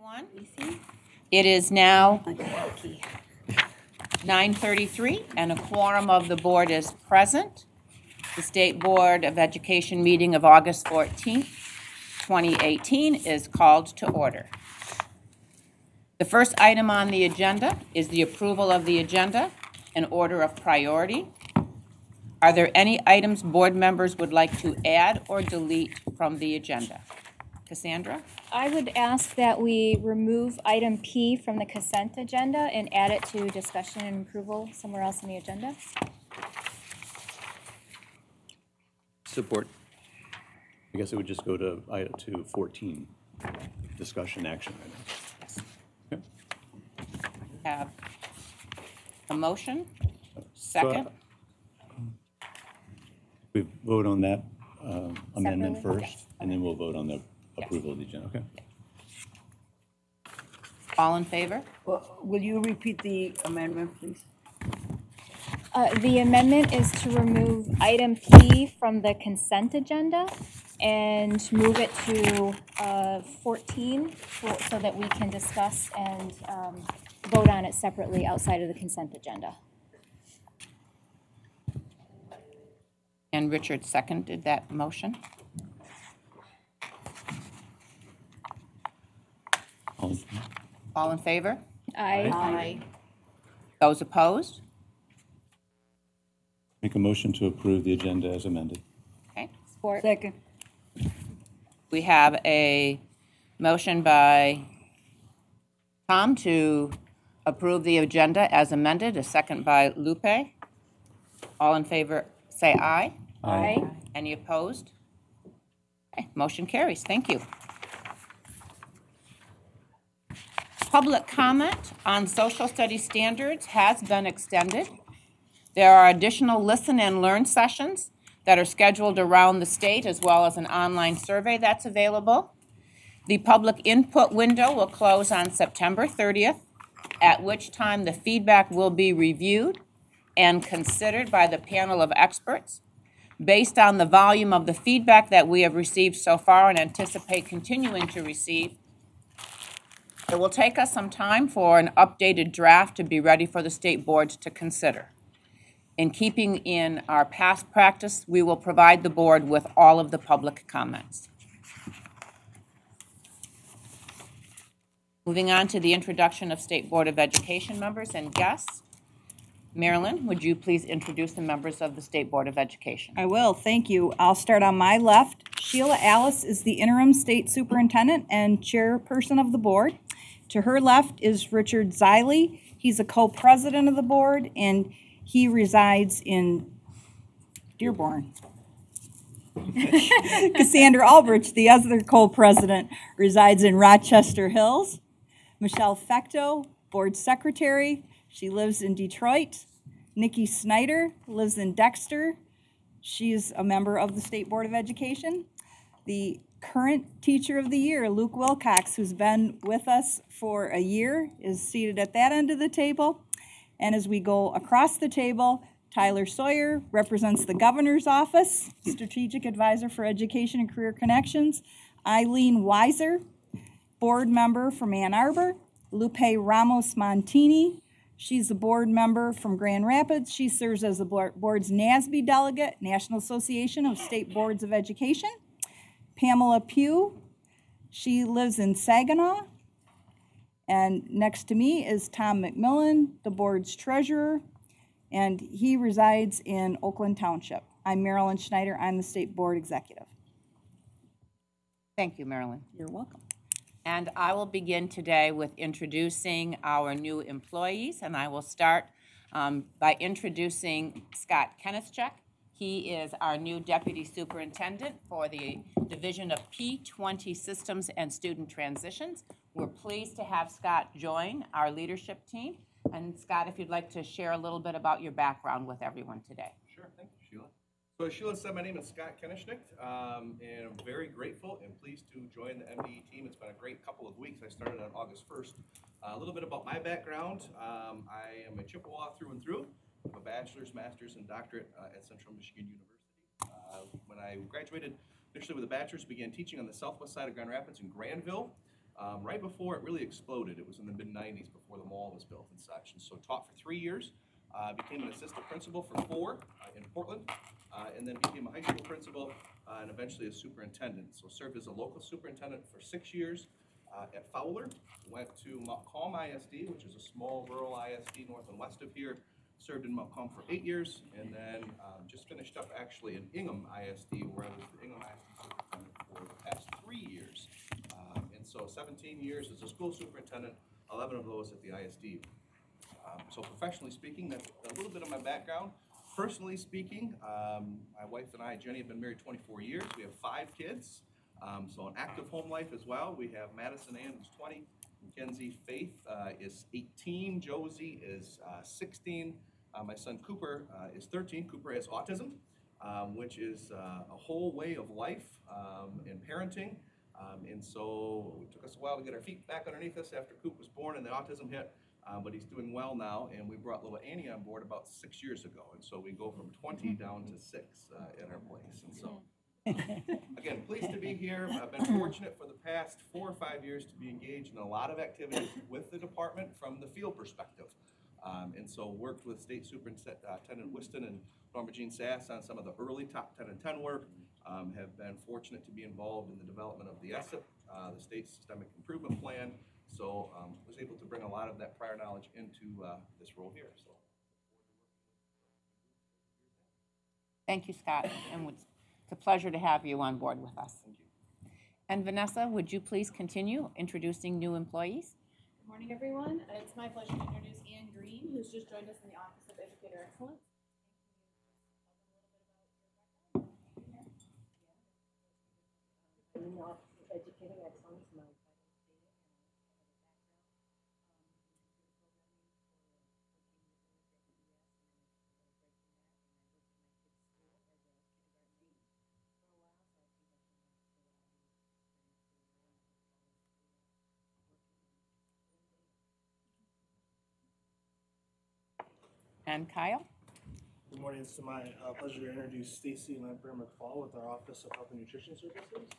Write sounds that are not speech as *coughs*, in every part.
everyone. It is now 9:33, and a quorum of the board is present. The State Board of Education meeting of August 14th, 2018 is called to order. The first item on the agenda is the approval of the agenda in order of priority. Are there any items board members would like to add or delete from the agenda? Cassandra? I would ask that we remove item P from the consent agenda and add it to discussion and approval somewhere else in the agenda. Support. I guess it would just go to, item to 14, discussion action items. Okay. Have a motion? Second? We vote on that um, amendment Separately? first, and then we'll vote on the approval of the agenda, okay? All in favor? Well, Will you repeat the amendment, please? Uh, The amendment is to remove item P from the consent agenda and move it to uh, 14 so so that we can discuss and um, vote on it separately outside of the consent agenda. And Richard seconded that motion. All- All in favor? Aye. Aye. Those opposed? Make a motion to approve the agenda as amended. Okay. Support. Second. We have a motion by Tom to approve the agenda as amended, a second by Lupe. All in favor, say aye. Aye. Any opposed? Okay, motion carries. Thank you. Public comment on social studies standards has been extended. There are additional listen and learn sessions that are scheduled around the state, as well as an online survey that's available. The public input window will close on September 30th, at which time the feedback will be reviewed and considered by the panel of experts based on the volume of the feedback that we have received so far and anticipate continuing to receive. It will take us some time for an updated draft to be ready for the state boards to consider. In keeping in our past practice, we will provide the board with all of the public comments. Moving on to the introduction of State Board of Education members and guests. Marilyn, would you please introduce the members of the State Board of Education? I will, thank you. I'll start on my left. Sheila Alles is the interim state superintendent and chairperson of the board. To her left is Richard Zeile. He's a co-president of the board and he resides in Dearborn. *laughs* Cassandra Ulbrich, the other co-president, resides in Rochester Hills. Michelle Fecteau, board secretary, she lives in Detroit. Nikki Snyder lives in Dexter. She's a member of the State Board of Education. The current teacher of the year, Luke Wilcox, who's been with us for a year, is seated at that end of the table. And as we go across the table, Tyler Sawyer represents the governor's office, strategic advisor for education and career connections. Eileen Weiser, board member from Ann Arbor. Lupe Ramos Montigny, she's a board member from Grand Rapids. She serves as the board's NASBE delegate, National Association of State Boards of Education. Pamela Pugh, she lives in Saginaw. And next to me is Tom McMillin, the board's treasurer, and he resides in Oakland Township. I'm Marilyn Schneider, I'm the state board executive. Thank you, Marilyn. You're welcome. And I will begin today with introducing our new employees, and I will start um, by introducing Scott Koenigsknecht. He is our new Deputy Superintendent for the Division of P20 Systems and Student Transitions. We're pleased to have Scott join our leadership team. And Scott, if you'd like to share a little bit about your background with everyone today. Sure, thank you, Sheila. So as Sheila said, my name is Scott Koenigsknecht, um, and I'm very grateful and pleased to join the MDE team. It's been a great couple of weeks. I started on August 1st. Uh, a little bit about my background. Um, I am a Chippewa through and through. I have a bachelor's, master's, and doctorate uh, at Central Michigan University. Uh, when I graduated initially with a bachelor's, began teaching on the southwest side of Grand Rapids in Grandville. um, right before it really exploded. It was in the mid-90s before the mall was built and such. And so taught for three years, uh, became an assistant principal for four uh, in Portland, uh, and then became a high school principal uh, and eventually a superintendent. So served as a local superintendent for six years uh, at Fowler, went to Montcalm ISD, which is a small rural ISD north and west of here, served in Montcalm for eight years, and then um, just finished up actually in Ingham ISD, where I was the Ingham ISD superintendent for the past three years. Um, And so 17 years as a school superintendent, 11 of those at the ISD. Um, So professionally speaking, that's a little bit of my background. Personally speaking, um, my wife and I, Jenny, have been married 24 years. We have five kids. Um, So an active home life as well. We have Madison Ann, who's 20. Mackenzie Faith uh, is 18. Josie is uh, 16. Uh, My son Cooper uh, is 13. Cooper has autism, um, which is uh, a whole way of life um, in parenting. Um, And so it took us a while to get our feet back underneath us after Coop was born and the autism hit. Uh, but he's doing well now, and we brought little Annie on board about six years ago, and so we go from 20 down to six uh, in our place, and so. *laughs* Again, pleased to be here. I've been fortunate for the past four or five years to be engaged in a lot of activities with the department from the field perspective. Um, and so worked with State Superintendent Whiston and Norma Jean Sass on some of the early top 10 and 10 work. Um, have been fortunate to be involved in the development of the ESIP, uh, the State Systemic Improvement Plan. So um, was able to bring a lot of that prior knowledge into uh, this role here. So Thank you, Scott, and it's it's a pleasure to have you on board with us. thank you. And Vanessa, would you please continue introducing new employees? Good morning, everyone. Uh, It's my pleasure to introduce Ann Green, who's just joined us in the Office of Educator Excellence. I'm in the Office of Educating Excellence, my title is stated, And Kyle? Good morning, it's my uh, pleasure to introduce Stacy Lamper McFall with our Office of Health and Nutrition Services.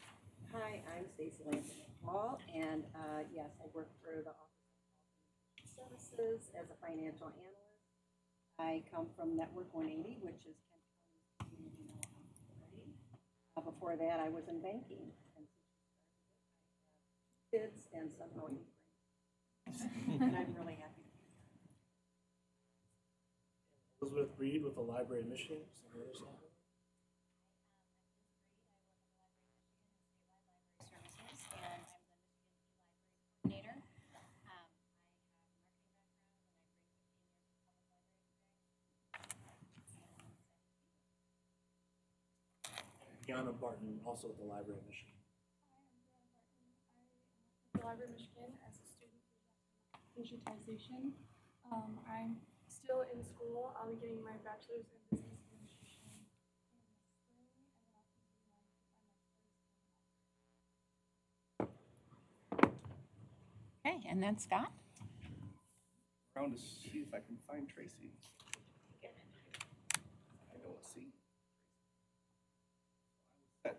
Hi, I'm Stacy Lampton Hall, and uh, yes, I work for the Office of Health and Nutrition Services as a financial analyst. I come from Network 180, which is Kent County's community mental health authority. Uh, Before that, I was in banking. and since we started it, I have Kids and somehow eight grandkids. And I'm really happy to be here. Elizabeth Reed with the Library of Michigan, just on the other side. Services, and I'm the E-Library Coordinator. I have a marketing background, and I bring 15 years of public library experience. Deanna Barton, also Library of Michigan. the Library of Michigan as a student digitization. Um, I'm still in school. I'll be getting my bachelor's in business administration in the spring, and then I'll continue on to my master's. Okay, and then Scott? Around to see if I can find Tracy. I don't see.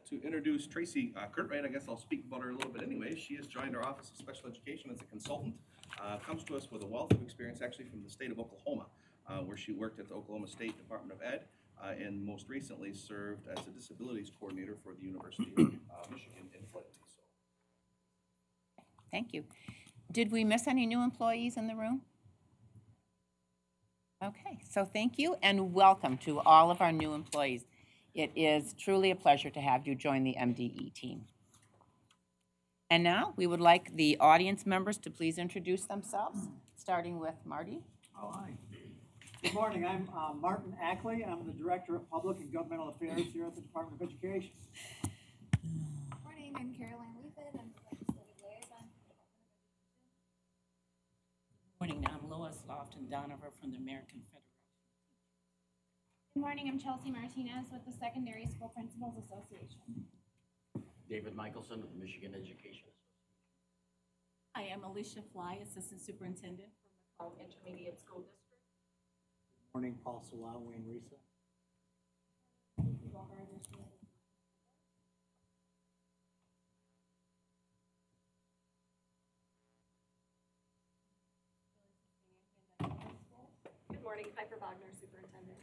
To introduce Tracy uh, Curtright, I guess I'll speak about her a little bit anyway. She has joined our Office of Special Education as a consultant. Uh, Comes to us with a wealth of experience actually from the state of Oklahoma, uh, where she worked at the Oklahoma State Department of Ed uh, and most recently served as a disabilities coordinator for the University of uh, Michigan in Flint. So Thank you. Did we miss any new employees in the room? Okay, so thank you and welcome to all of our new employees. It is truly a pleasure to have you join the MDE team. And now, we would like the audience members to please introduce themselves, starting with Marty. Oh, hi. Good morning, I'm uh, Martin Ackley, and I'm the Director of Public and Governmental Affairs here at the Department of Education. Good morning, I'm Caroline Leavitt. I'm the legislative liaison. Morning, I'm Lois Lofton Donover from the American Federation. Good morning, I'm Chelsea Martinez with the Secondary School Principals Association. David Michelson of the Michigan Education Association. I am Alicia Fly, Assistant Superintendent for Macomb Intermediate School District. Morning, Paul Salawi Wayne RESA. Good morning, Piper Wagner, Superintendent.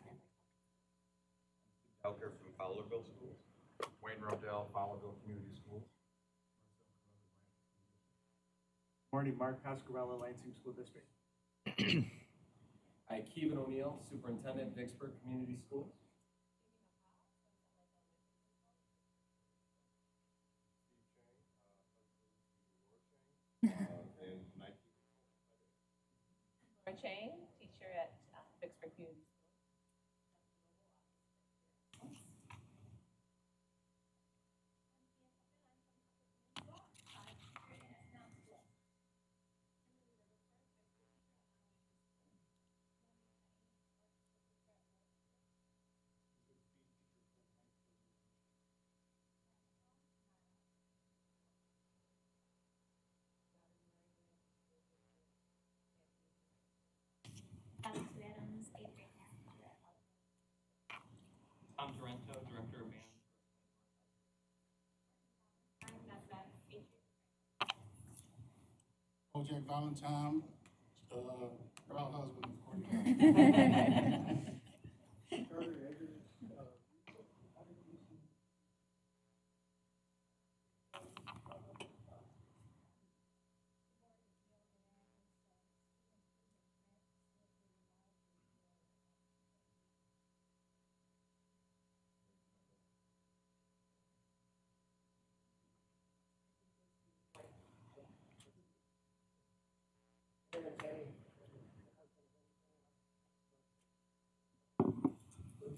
Elker from Fowlerville Schools. Wayne Rodell, Fowlerville Community Schools. Morning, Mark Coscarella, Lansing School District. *clears throat* I, Kevin O'Neill, Superintendent, Vicksburg Community Schools. Chang, *laughs* teacher at uh, Vicksburg Community School. Alex Adams, eighth grade math teacher at Olive. Tom Torrento, Director of Band. I'm Beth Beck, eighth grade. Jack Valentine, uh, proud husband, of course. *laughs* *laughs*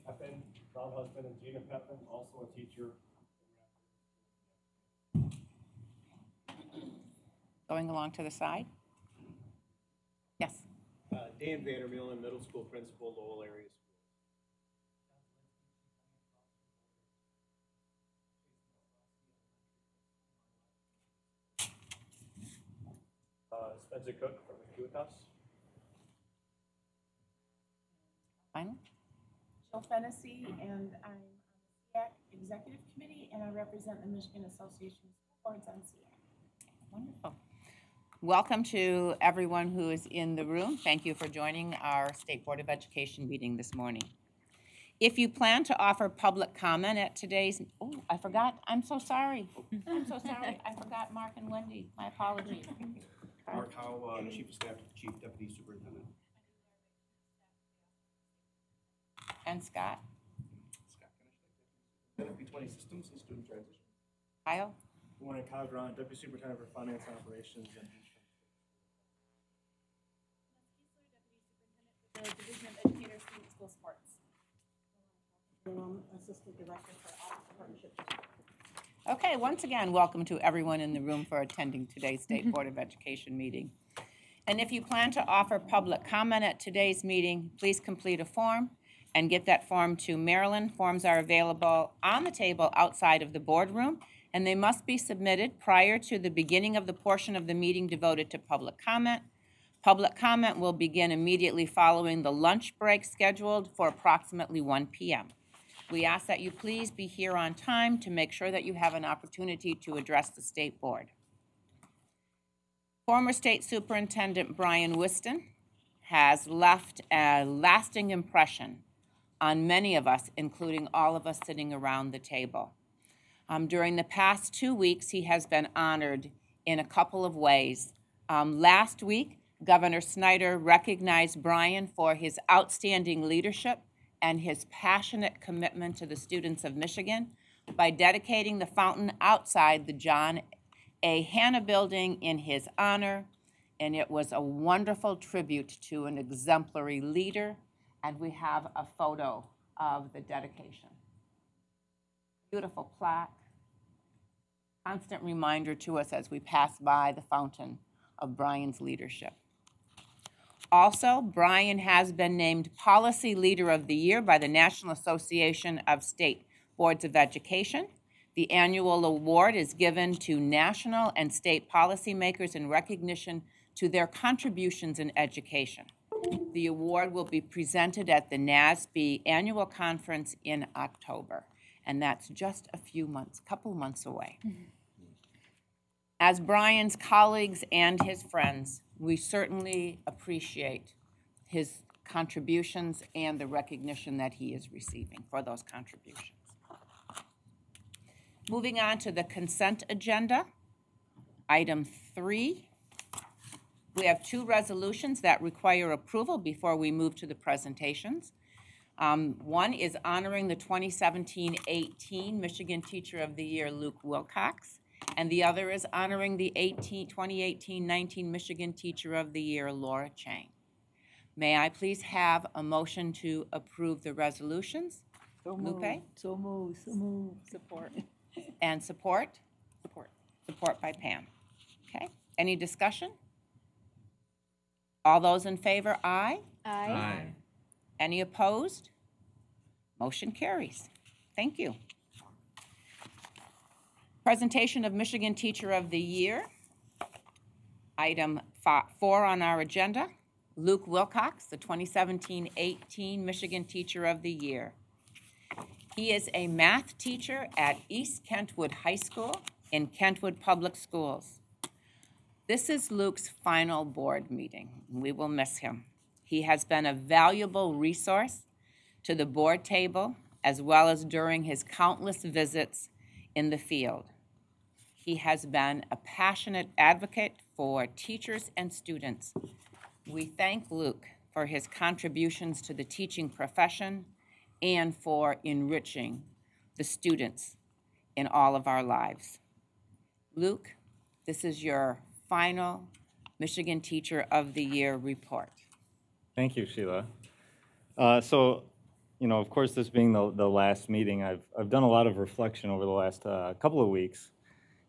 Pepin, proud husband, and Gina Pepin, also a teacher. Going along to the side? Yes. Uh, Dan Vandermeulen, middle school principal, Lowell area school. Uh, Spencer Cook from Hewitas. Final? Jill Fennessy, and I'm on the SEAC Executive Committee, and I represent the Michigan Association of School Boards on SEAC. Wonderful. Welcome to everyone who is in the room. Thank you for joining our State Board of Education meeting this morning. If you plan to offer public comment at today's, oh, I forgot, I'm so sorry. I'm so sorry, I forgot Mark and Wendy, my apologies. Mark Howe, uh, Chief of Staff to the Chief Deputy Superintendent. And Scott, Scott Koenigsknecht, Deputy Twenty Systems and Student Transition. Kyle, Good morning, Kyle Grant, Deputy Superintendent for Finance and Operations. and The Division of Educator Student School Sports. Um, Assistant Director for Office Partnerships. Okay, once again, welcome to everyone in the room for attending today's State mm-hmm. Board of Education meeting. And if you plan to offer public comment at today's meeting, please complete a form and get that form to Marilyn. Forms are available on the table outside of the boardroom, and they must be submitted prior to the beginning of the portion of the meeting devoted to public comment. Public comment will begin immediately following the lunch break scheduled for approximately 1 p.m. We ask that you please be here on time to make sure that you have an opportunity to address the State Board. Former State Superintendent Brian Whiston has left a lasting impression on many of us, including all of us sitting around the table. Um, during the past two weeks, he has been honored in a couple of ways. Um, last week, Governor Snyder recognized Brian for his outstanding leadership and his passionate commitment to the students of Michigan by dedicating the fountain outside the John A. Hannah Building in his honor. And it was a wonderful tribute to an exemplary leader. And we have a photo of the dedication. Beautiful plaque. Constant reminder to us as we pass by the fountain of Brian's leadership. Also, Brian has been named Policy Leader of the Year by the National Association of State Boards of Education. The annual award is given to national and state policymakers in recognition to their contributions in education. The award will be presented at the NASBE Annual Conference in October, and that's just a few months, a couple months away. Mm-hmm. As Brian's colleagues and his friends, we certainly appreciate his contributions and the recognition that he is receiving for those contributions. Moving on to the consent agenda, item three. We have two resolutions that require approval before we move to the presentations. Um, One is honoring the 2017-18 Michigan Teacher of the Year, Luke Wilcox, and the other is honoring the 2018-19 Michigan Teacher of the Year, Laura Chang. May I please have a motion to approve the resolutions? So Lupe? moved, So move, so move. Support. And support? Support. Support by Pam. Okay, any discussion? All those in favor, aye? Aye. Any opposed? Motion carries. Thank you. Presentation of Michigan Teacher of the Year. Item four on our agenda, Luke Wilcox, the 2017-18 Michigan Teacher of the Year. He is a math teacher at East Kentwood High School in Kentwood Public Schools. This is Luke's final board meeting. We will miss him. He has been a valuable resource to the board table as well as during his countless visits in the field. He has been a passionate advocate for teachers and students. We thank Luke for his contributions to the teaching profession and for enriching the students in all of our lives. Luke, this is your final Michigan Teacher of the Year report. Thank you, Sheila. Uh, so, you know, of course, this being the, the last meeting, I've, I've done a lot of reflection over the last uh, couple of weeks.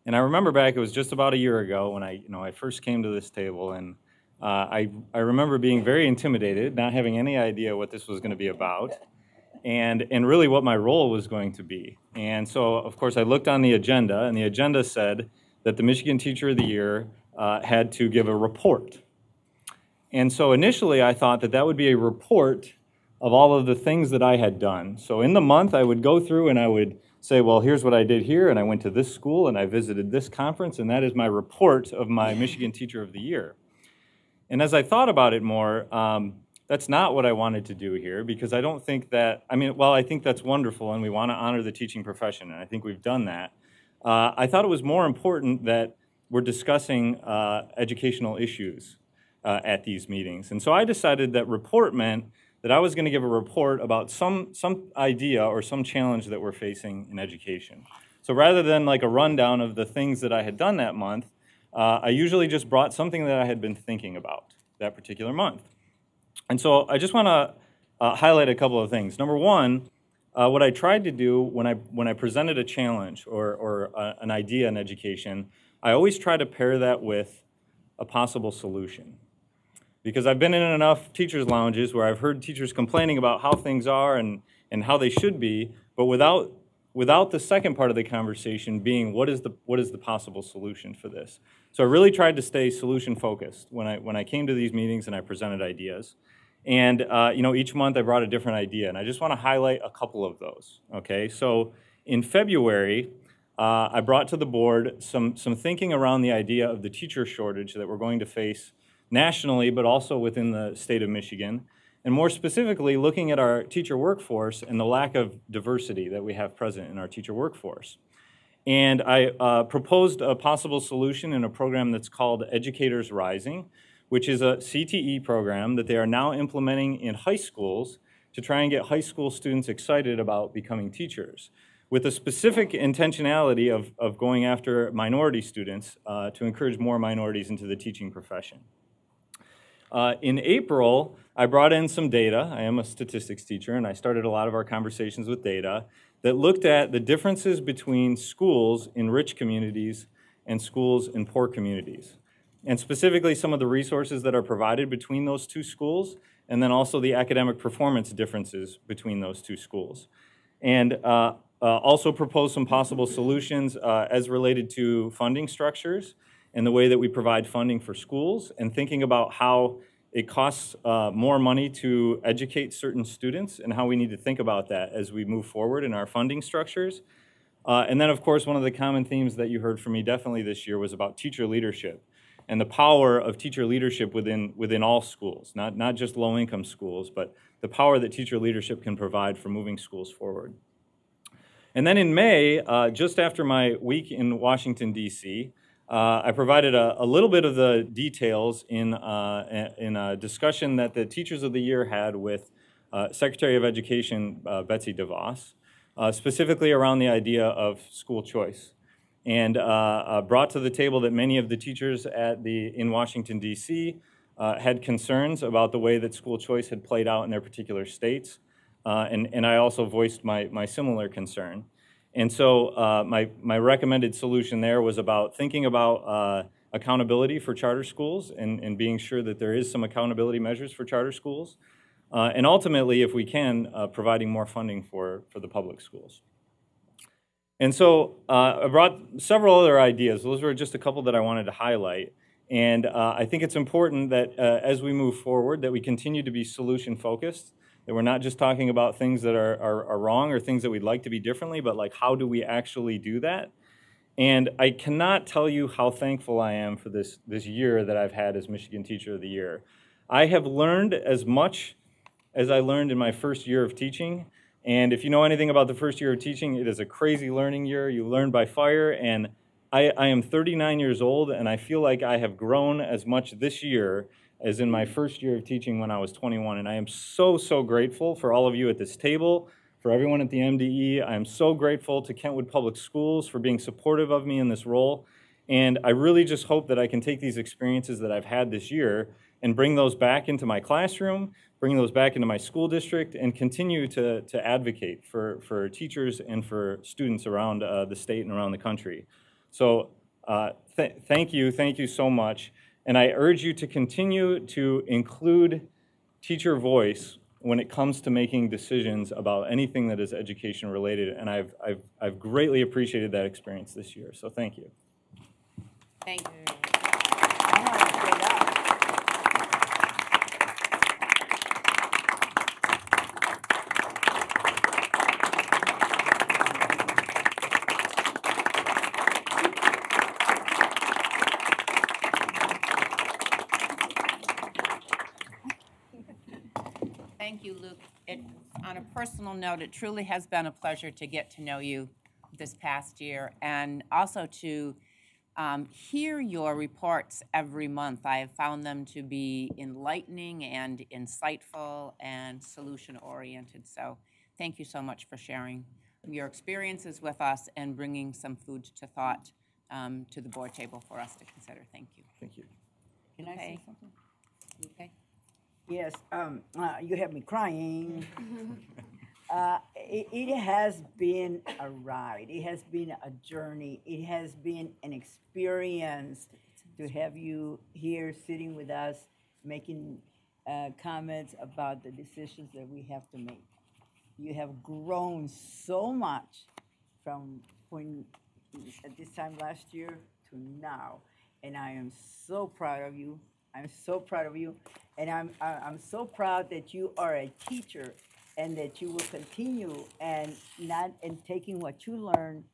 And I remember back, it was just about a year ago when I, you know, I first came to this table, and uh, I, I remember being very intimidated, not having any idea what this was going to be about, and, and really what my role was going to be. And so, of course, I looked on the agenda, and the agenda said that the Michigan Teacher of the Year uh, had to give a report. And so initially, I thought that that would be a report of all of the things that I had done. So in the month, I would go through and I would say, well, here's what I did here, and I went to this school, and I visited this conference, and that is my report of my Michigan Teacher of the Year. And as I thought about it more, um, that's not what I wanted to do here because I don't think that, I mean, while I think that's wonderful and we want to honor the teaching profession, and I think we've done that, uh, I thought it was more important that we're discussing uh, educational issues uh, at these meetings. And so I decided that report meant that I was going to give a report about some, some idea or some challenge that we're facing in education. So rather than like a rundown of the things that I had done that month, uh, I usually just brought something that I had been thinking about that particular month. And so I just want to uh, highlight a couple of things. Number one, uh, what I tried to do when I, when I presented a challenge or, or a, an idea in education, I always try to pair that with a possible solution because I've been in enough teachers' lounges where I've heard teachers complaining about how things are and, and how they should be, but without, without the second part of the conversation being what is, the, what is the possible solution for this. So I really tried to stay solution focused when I, when I came to these meetings and I presented ideas. And uh, you know, each month I brought a different idea, and I just want to highlight a couple of those. Okay, so in February, uh, I brought to the board some, some thinking around the idea of the teacher shortage that we're going to face nationally, but also within the state of Michigan. And more specifically, looking at our teacher workforce and the lack of diversity that we have present in our teacher workforce. And I uh, proposed a possible solution in a program that's called Educators Rising, which is a CTE program that they are now implementing in high schools to try and get high school students excited about becoming teachers, with a specific intentionality of, of going after minority students uh, to encourage more minorities into the teaching profession. Uh, in April, I brought in some data. I am a statistics teacher, and I started a lot of our conversations with data that looked at the differences between schools in rich communities and schools in poor communities. And specifically, some of the resources that are provided between those two schools, and then also the academic performance differences between those two schools. And uh, uh, also propose some possible solutions uh, as related to funding structures and the way that we provide funding for schools and thinking about how it costs uh, more money to educate certain students and how we need to think about that as we move forward in our funding structures. Uh, and then, of course, one of the common themes that you heard from me definitely this year was about teacher leadership and the power of teacher leadership within, within all schools, not, not just low-income schools, but the power that teacher leadership can provide for moving schools forward. And then in May, uh, just after my week in Washington, D.C., uh, I provided a, a, little bit of the details in, uh, in a discussion that the Teachers of the Year had with uh, Secretary of Education uh, Betsy DeVos, uh, specifically around the idea of school choice. And brought to the table that many of the teachers at the, in Washington, D.C. had concerns about the way that school choice had played out in their particular states. and, and I also voiced my, my similar concern. And so uh, my, my recommended solution there was about thinking about uh, accountability for charter schools and, and being sure that there is some accountability measures for charter schools. Uh, and ultimately, if we can, uh, providing more funding for, for the public schools. And so uh, I brought several other ideas. Those were just a couple that I wanted to highlight. And uh, I think it's important that as we move forward, that we continue to be solution focused that we're not just talking about things that are, are, are, wrong or things that we'd like to be differently, but like how do we actually do that? And I cannot tell you how thankful I am for this, this year that I've had as Michigan Teacher of the Year. I have learned as much as I learned in my first year of teaching. And if you know anything about the first year of teaching, it is a crazy learning year. You learn by fire. And I, I am 39 years old, and I feel like I have grown as much this year as in my first year of teaching when I was 21. And I am so, so grateful for all of you at this table, for everyone at the MDE. I am so grateful to Kentwood Public Schools for being supportive of me in this role. And I really just hope that I can take these experiences that I've had this year and bring those back into my classroom, bring those back into my school district, and continue to, to advocate for, for teachers and for students around uh, the state and around the country. So uh, th thank you, thank you so much. And I urge you to continue to include teacher voice when it comes to making decisions about anything that is education related. And I've, I've, I've greatly appreciated that experience this year. So thank you. Thank you. Personal note, it truly has been a pleasure to get to know you this past year and also to um, hear your reports every month. I have found them to be enlightening and insightful and solution oriented. So thank you so much for sharing your experiences with us and bringing some food to thought um, to the board table for us to consider. Thank you. Thank you. Can I say something? Okay. Yes, um, uh, you have me crying. *laughs* uh, it, it, has been a ride. It has been a journey. It has been an experience to have you here sitting with us, making uh, comments about the decisions that we have to make. You have grown so much from when at this time last year to now, and I am so proud of you. I'm so proud of you. And I'm, I'm so proud that you are a teacher and that you will continue and not in taking what you learn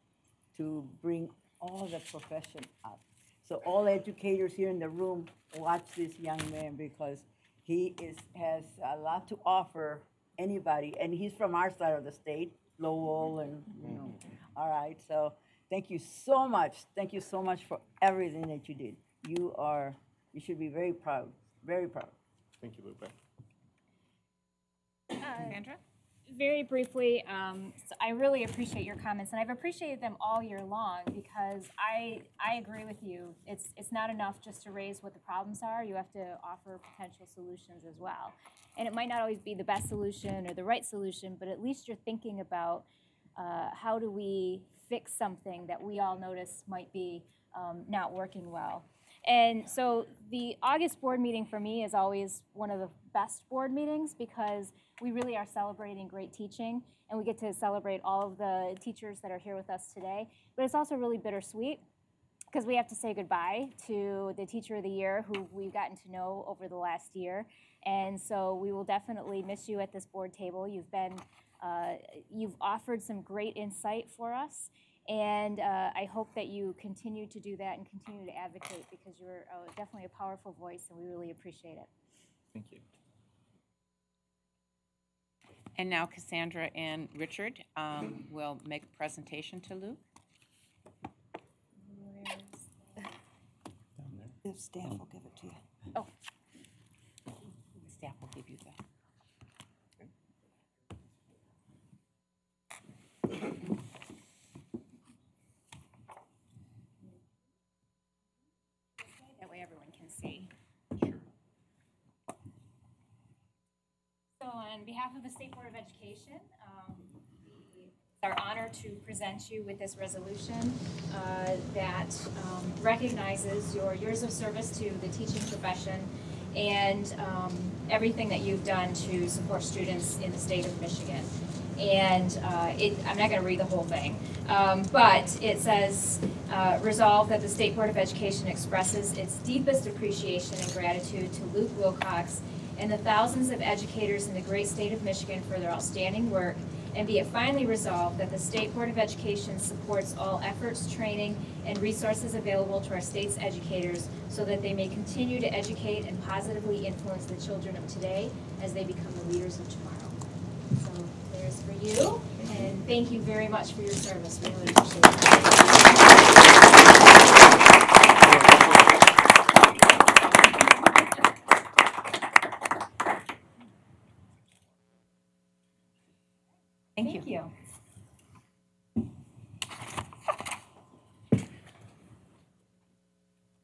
to bring all the profession up. So all educators here in the room, watch this young man because he is has a lot to offer anybody, and he's from our side of the state, Lowell, and you know. All right, so thank you so much. Thank you so much for everything that you did. You are you should be very proud, very proud. Thank you, Lupe. Uh, Sandra? Very briefly, um, so I really appreciate your comments, and I've appreciated them all year long because I I agree with you. It's it's not enough just to raise what the problems are. You have to offer potential solutions as well, and it might not always be the best solution or the right solution, but at least you're thinking about uh, how do we fix something that we all notice might be um, not working well. And so the August board meeting for me is always one of the best board meetings because we really are celebrating great teaching and we get to celebrate all of the teachers that are here with us today. But it's also really bittersweet because we have to say goodbye to the teacher of the year who we've gotten to know over the last year. And so we will definitely miss you at this board table. You've been, uh, you've offered some great insight for us And uh, I hope that you continue to do that and continue to advocate because you're uh, definitely a powerful voice and we really appreciate it. Thank you. And now Cassandra and Richard um, will make a presentation to Luke. The staff will give it to you. Oh. The staff will give you that. That way everyone can see. So on behalf of the State Board of Education, um, it's our honor to present you with this resolution uh, that um, recognizes your years of service to the teaching profession and um, everything that you've done to support students in the state of Michigan. And uh, it, I'm not going to read the whole thing, um, but it says, uh, resolve that the State Board of Education expresses its deepest appreciation and gratitude to Luke Wilcox and the thousands of educators in the great state of Michigan for their outstanding work. And be it finally resolved that the State Board of Education supports all efforts, training, and resources available to our state's educators so that they may continue to educate and positively influence the children of today as they become the leaders of tomorrow. So there's for you, and thank you very much for your service. We really appreciate it. Thank you. Thank you.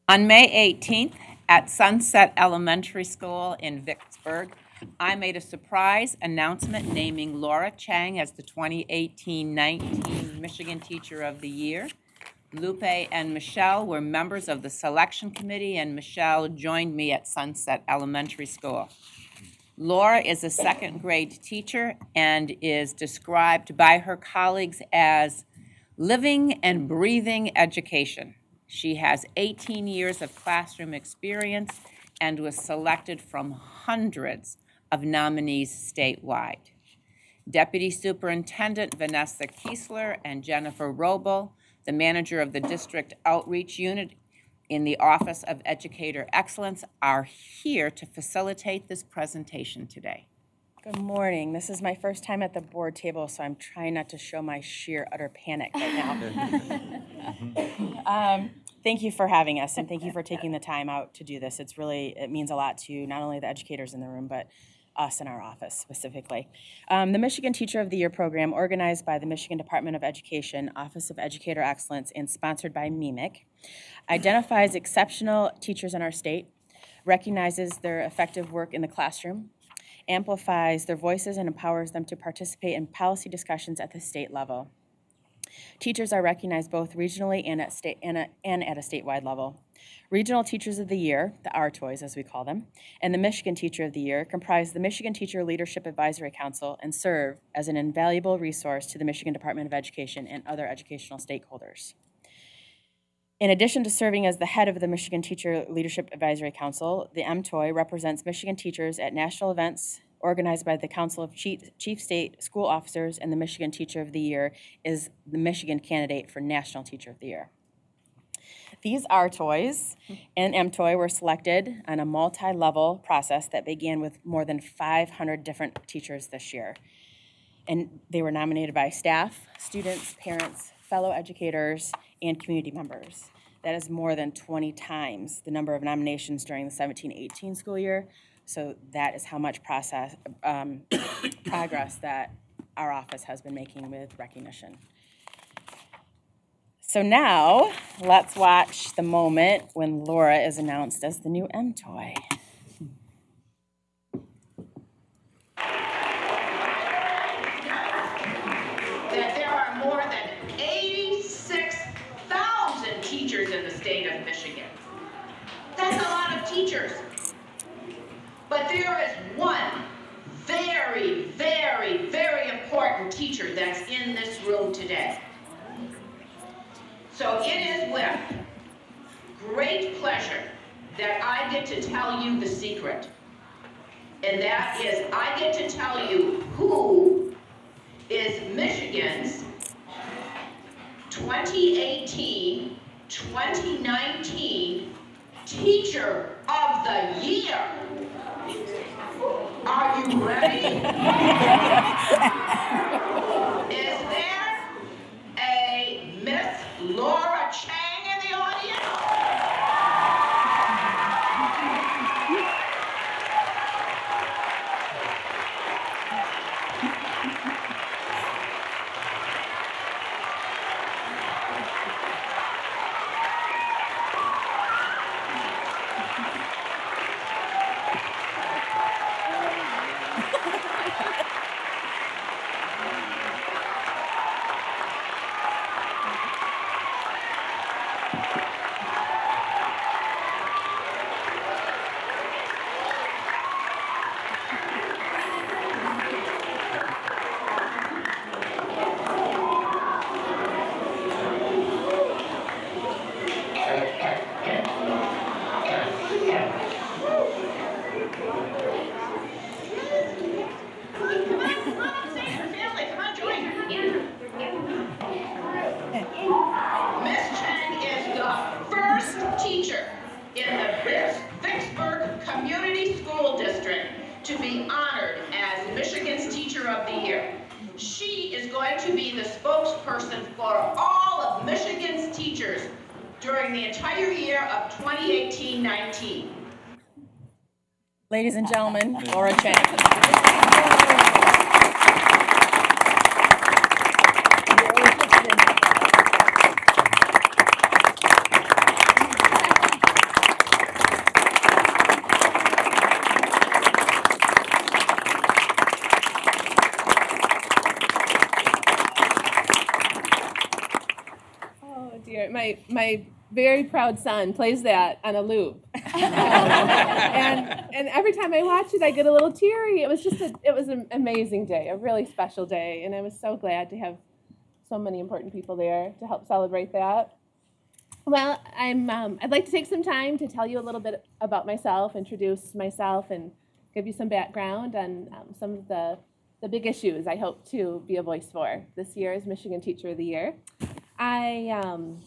On May 18th, at Sunset Elementary School in Vicksburg, I made a surprise announcement naming Laura Chang as the 2018-19 Michigan Teacher of the Year. Lupe and Michelle were members of the selection committee, and Michelle joined me at Sunset Elementary School. Laura is a second grade teacher and is described by her colleagues as living and breathing education. She has 18 years of classroom experience and was selected from hundreds of nominees statewide. Deputy Superintendent Vanessa Keesler and Jennifer Robel, the manager of the district outreach unit in the Office of Educator Excellence, are here to facilitate this presentation today. Good morning. This is my first time at the board table, so I'm trying not to show my sheer utter panic right now. *laughs* um, thank you for having us, and thank you *laughs* for taking the time out to do this. It's really it means a lot to not only the educators in the room, but us in our office specifically. Um, the Michigan Teacher of the Year program, organized by the Michigan Department of Education, Office of Educator Excellence, and sponsored by MEEMIC, identifies exceptional teachers in our state, recognizes their effective work in the classroom, amplifies their voices, and empowers them to participate in policy discussions at the state level. Teachers are recognized both regionally and at, state, and, at, and at a statewide level. Regional Teachers of the Year, the RTOYs as we call them, and the Michigan Teacher of the Year comprise the Michigan Teacher Leadership Advisory Council and serve as an invaluable resource to the Michigan Department of Education and other educational stakeholders. In addition to serving as the head of the Michigan Teacher Leadership Advisory Council, the MTOY represents Michigan teachers at national events organized by the Council of Chief, Chief State School Officers, and the Michigan Teacher of the Year is the Michigan candidate for National Teacher of the Year. These RTOYs and *laughs* MTOY were selected on a multi-level process that began with more than 500 different teachers this year. And they were nominated by staff, students, parents, fellow educators, and community members. That is more than 20 times the number of nominations during the 17-18 school year. So that is how much process, um, *coughs* progress that our office has been making with recognition. So now, let's watch the moment when Laura is announced as the new MTOY. that there are more than 86,000 teachers in the state of Michigan. That's a lot of teachers. But there is one very, very, very important teacher that's in this today. So it is with great pleasure that I get to tell you the secret. And that is, I get to tell you who is Michigan's 2018 2019 Teacher of the Year. Are you ready? *laughs* Ladies and gentlemen, Laura Chang. Oh dear, my my very proud son plays that on a loop, *laughs* Um, and and every time I watch it, I get a little teary. It was just a it was an amazing day, a really special day, and I was so glad to have so many important people there to help celebrate that. Well, I'm um, I'd like to take some time to tell you a little bit about myself, introduce myself, and give you some background on um, some of the the big issues I hope to be a voice for this year as Michigan Teacher of the Year. I um,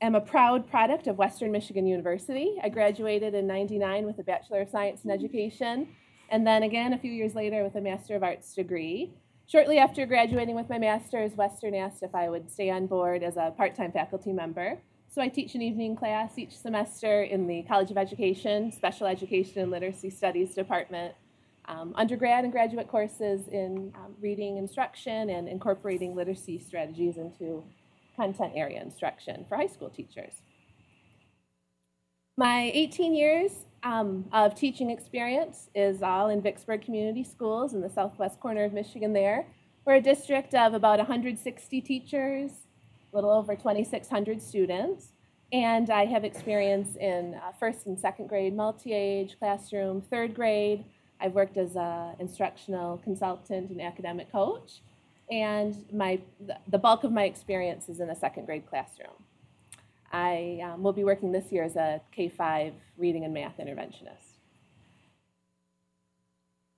am a proud product of Western Michigan University. I graduated in 99 with a Bachelor of Science in Education, and then again a few years later with a Master of Arts degree. Shortly after graduating with my master's, Western asked if I would stay on board as a part time faculty member. So I teach an evening class each semester in the College of Education, Special Education and Literacy Studies Department, um, undergrad and graduate courses in um, reading instruction and incorporating literacy strategies into content area instruction for high school teachers. My 18 years um, of teaching experience is all in Vicksburg Community Schools in the southwest corner of Michigan there. We're a district of about 160 teachers, a little over 2,600 students, and I have experience in uh, first and second grade multi-age classroom, third grade. I've worked as an instructional consultant and academic coach, and my the bulk of my experience is in a second grade classroom. I um, will be working this year as a K-5 reading and math interventionist.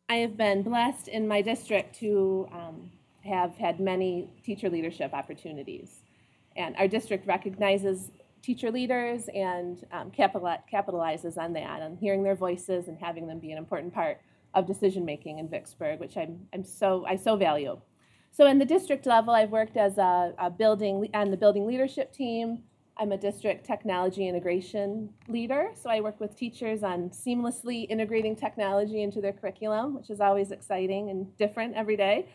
I have been blessed in my district to um, have had many teacher leadership opportunities. And our district recognizes teacher leaders and um, capitalizes on that, on hearing their voices and having them be an important part of decision making in Vicksburg, which I'm, I'm so, I so value. So in the district level, I've worked as a, a building on the building leadership team. I'm a district technology integration leader, so I work with teachers on seamlessly integrating technology into their curriculum, which is always exciting and different every day.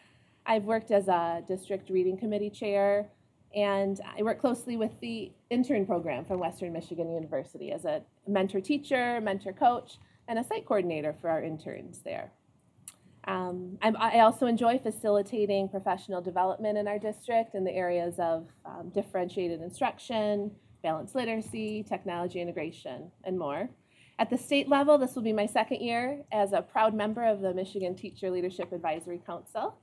I've worked as a district reading committee chair, and I work closely with the intern program from Western Michigan University as a mentor teacher, mentor coach, and a site coordinator for our interns there. Um, I also enjoy facilitating professional development in our district in the areas of um, differentiated instruction, balanced literacy, technology integration, and more. At the state level, this will be my second year as a proud member of the Michigan Teacher Leadership Advisory Council.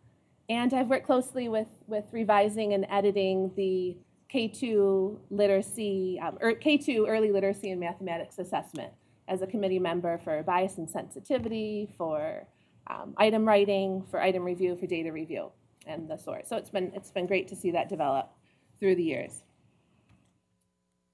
And I've worked closely with, with revising and editing the K2 literacy, um, er, K2 early literacy and mathematics assessment as a committee member for bias and sensitivity, for um, item writing, for item review, for data review, and the sort. So it's been it's been great to see that develop through the years.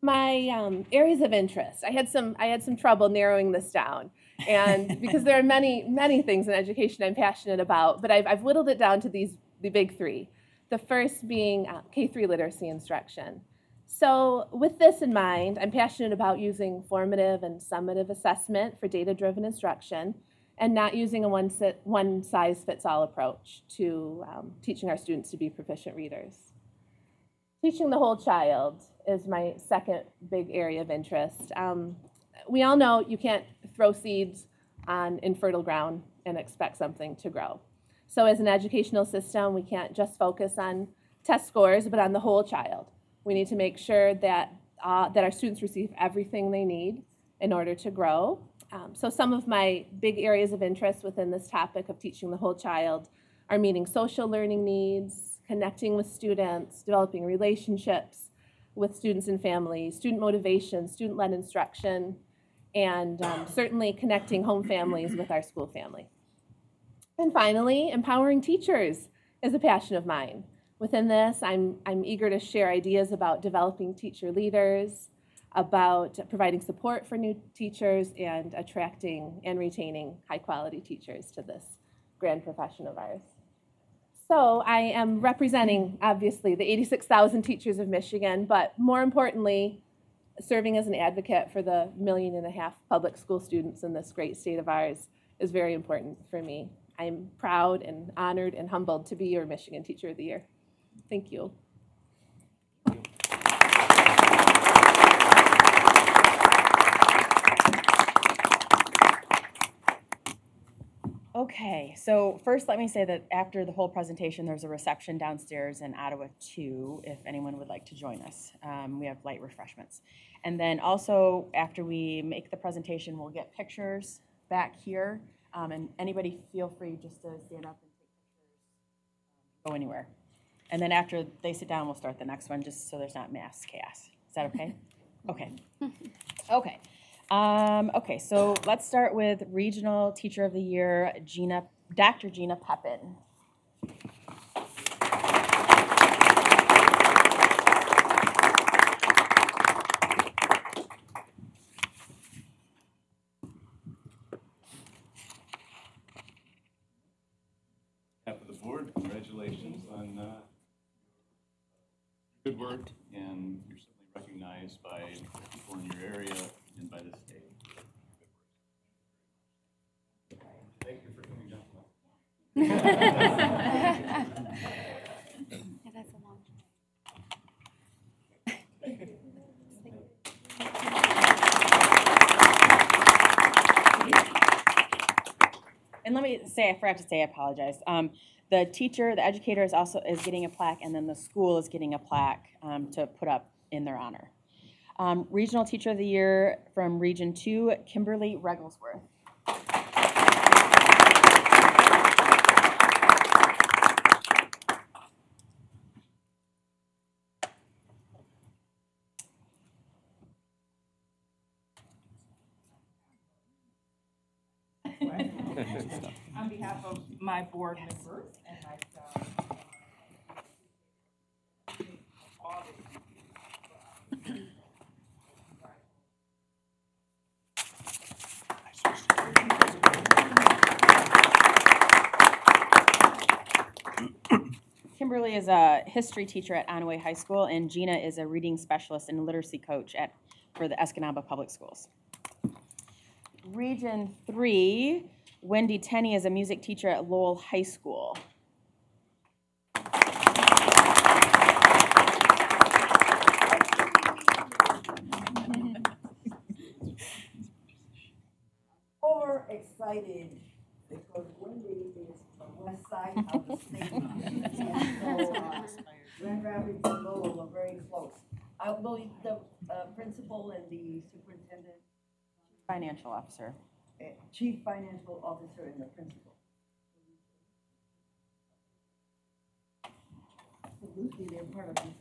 my um, areas of interest. I had some I had some trouble narrowing this down, and *laughs* because there are many many things in education I'm passionate about, but I've, I've whittled it down to these the big three. The first being uh, K3 literacy instruction. So with this in mind, I'm passionate about using formative and summative assessment for data-driven instruction and not using a one, sit, one size fits all approach to um, teaching our students to be proficient readers. Teaching the whole child is my second big area of interest. Um, we all know you can't throw seeds on infertile ground and expect something to grow. So as an educational system, we can't just focus on test scores, but on the whole child. We need to make sure that, uh, that our students receive everything they need in order to grow. Um, so some of my big areas of interest within this topic of teaching the whole child are meeting social learning needs, connecting with students, developing relationships with students and families, student motivation, student-led instruction, and um, certainly connecting home families with our school family. And finally, empowering teachers is a passion of mine. Within this, I'm, I'm eager to share ideas about developing teacher leaders, about providing support for new teachers, and attracting and retaining high-quality teachers to this grand profession of ours. So I am representing, obviously, the 86,000 teachers of Michigan, but more importantly, serving as an advocate for the million and a half public school students in this great state of ours is very important for me. I'm proud and honored and humbled to be your Michigan Teacher of the Year. Thank you. Okay, so first let me say that after the whole presentation, there's a reception downstairs in Ottawa 2, if anyone would like to join us. Um, we have light refreshments. And then also, after we make the presentation, we'll get pictures back here. Um, and anybody feel free just to stand up and take pictures, go anywhere. And then after they sit down, we'll start the next one, just so there's not mass chaos. Is that okay? *laughs* Okay. Okay. Um, okay, so let's start with Regional Teacher of the Year, Gina, Dr. Gina Pepin. Half the board, congratulations on uh, good work, and you're certainly recognized by people in your area and by the state. Thank you for coming down. Yeah, *laughs* that's a long And let me say, I forgot to say, I apologize. Um, the teacher, the educator is also is getting a plaque, and then the school is getting a plaque um, to put up in their honor. Um, Regional Teacher of the Year from Region 2, Kimberly Regglesworth. *laughs* On behalf of my board members and myself. Kimberly is a history teacher at Onaway High School, and Gina is a reading specialist and literacy coach at, for the Escanaba Public Schools. Region 3, Wendy Tenney is a music teacher at Lowell High School. Overexcited because Wendy is west side of the state. And so, uh, Grand Rapids and Lowell are very close. I believe the uh, principal and the superintendent, Financial officer. uh, chief financial officer and the principal. Absolutely, they're part of this.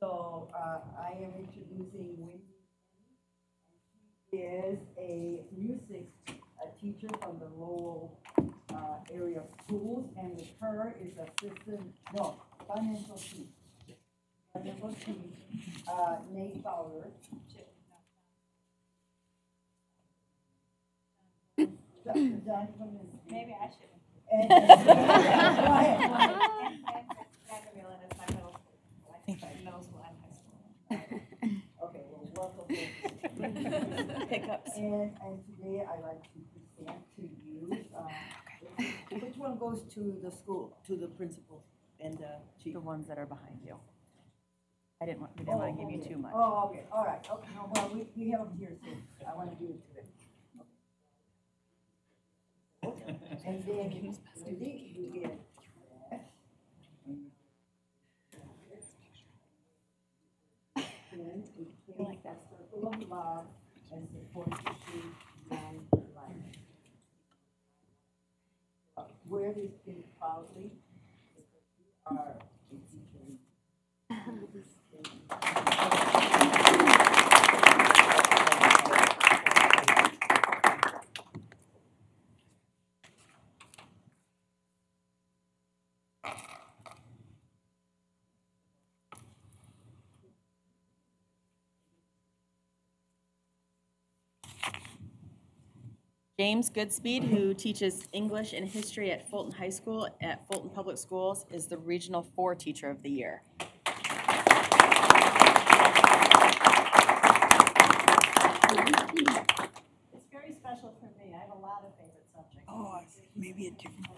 So, uh, I am introducing Wendy. Is a music uh, teacher from the Lowell uh, area of schools, and with her is assistant, no, financial chief. Financial chief, uh, Nate Fowler. Is. Maybe I should. And- *laughs* Go ahead. *laughs* is my middle school. I think I'm middle school and high school. Okay, well, welcome. *laughs* Pickups. And, and today I'd like to present to you, uh, which one goes to the school, to the principal and the chief? The ones that are behind you. I didn't want, we didn't want to give you too much. Oh, okay, all right, okay, no, well, we, we have them here too, I want to do it today. And then, you get that. Then we take of love and support the sheep and life. Uh, Wear this pin proudly. because Are James Goodspeed, who teaches English and history at Fulton High School at Fulton Public Schools, is the Regional Four Teacher of the Year. It's very special for me. I have a lot of favorite subjects. Oh, maybe a different.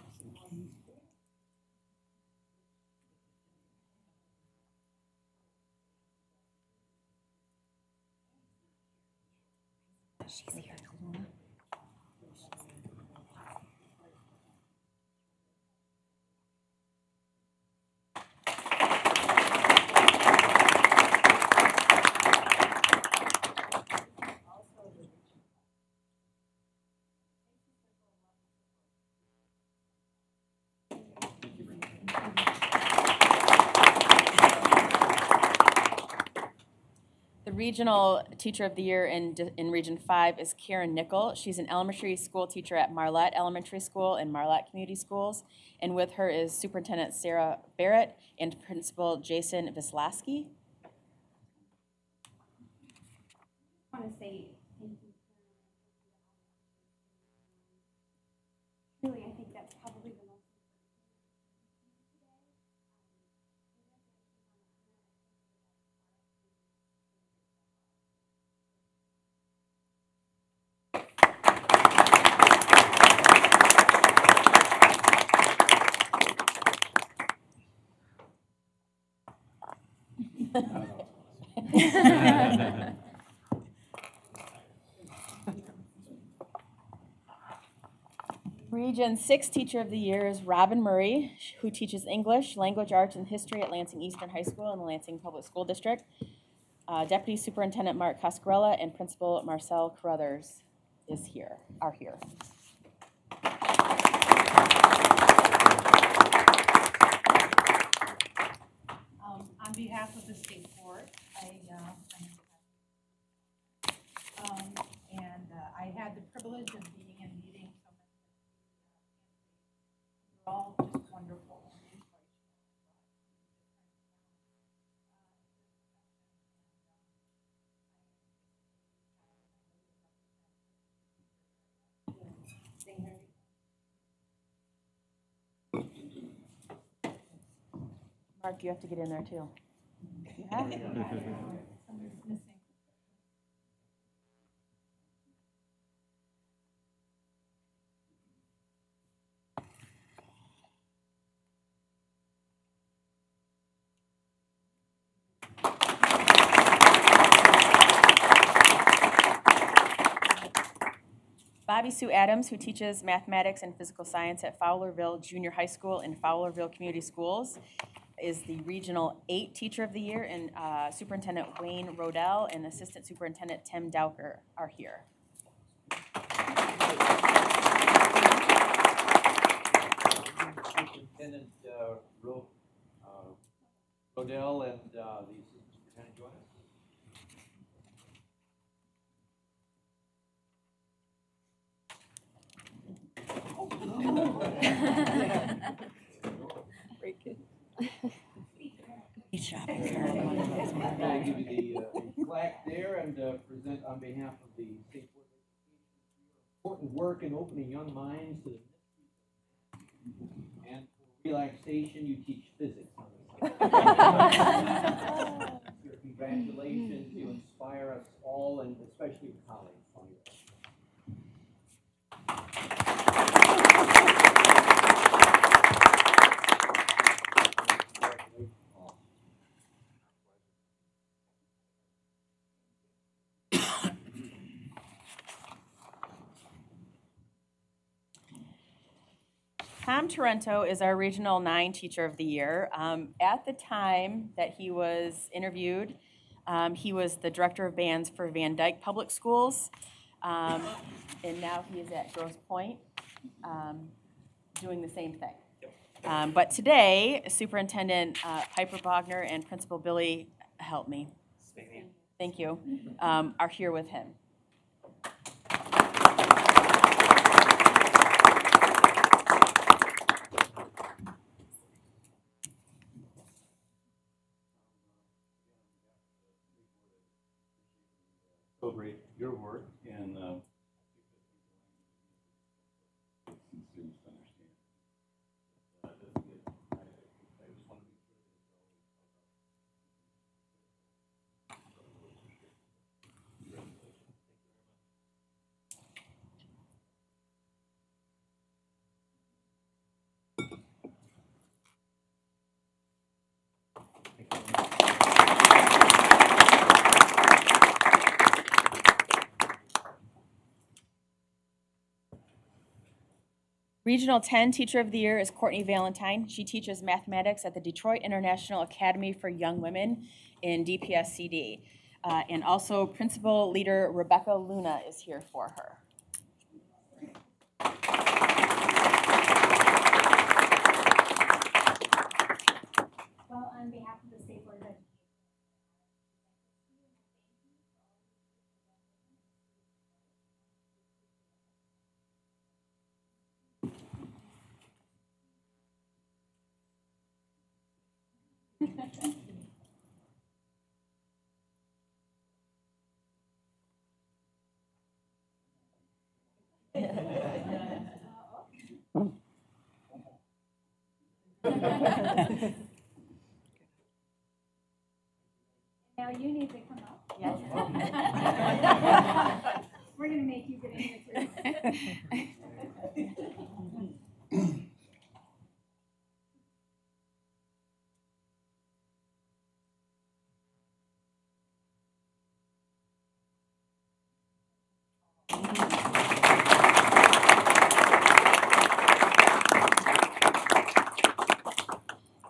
She's here. Regional Teacher of the Year in, in Region 5 is Karen Nickel. She's an elementary school teacher at Marlette Elementary School and Marlette Community Schools. And with her is Superintendent Sarah Barrett and Principal Jason Vislaski. I want to say thank you. Really, I think that's probably the most. Region 6 Teacher of the Year is Robin Murray, who teaches English, Language Arts, and History at Lansing Eastern High School in the Lansing Public School District. Uh, Deputy Superintendent Mark Coscarella and Principal Marcel Carruthers is here, are here. Um, on behalf of the state board, I, uh, I'm- um, and, uh, I had the privilege of being in meetings so many. They're all just wonderful. and inspirational. Mark, you have to get in there too. Oh, *laughs* Somebody's missing. Bobby Sue Adams, who teaches mathematics and physical science at Fowlerville Junior High School and Fowlerville Community Schools, is the Regional 8 Teacher of the Year, and uh, Superintendent Wayne Rodell and Assistant Superintendent Tim Dowker are here. Superintendent uh, Ro- uh, Rodell and uh, the Assistant Superintendent join us. I'm going to give you the uh, plaque there and uh, present on behalf of the State Board of Education for your important work in opening young minds to the mysteries. And for relaxation, you teach physics on. *laughs* Your Congratulations, you inspire us all and especially colleagues. Tom Torrento is our Regional 9 Teacher of the Year. Um, at the time that he was interviewed, um, he was the Director of Bands for Van Dyke Public Schools. Um, and now he is at Grosse Pointe, um, doing the same thing. Um, but today, Superintendent uh, Piper Bogner and Principal Billy, help me. Thank you, um, are here with him. Celebrate your work and, uh, students to understand. Uh, that's good. I- I just wanna be Regional 10 Teacher of the Year is Courtney Valentine. She teaches mathematics at the Detroit International Academy for Young Women in DPSCD. Uh, and also Principal Leader Rebecca Luna is here for her. Now you need to come up. Yes. We're gonna make you get in here too.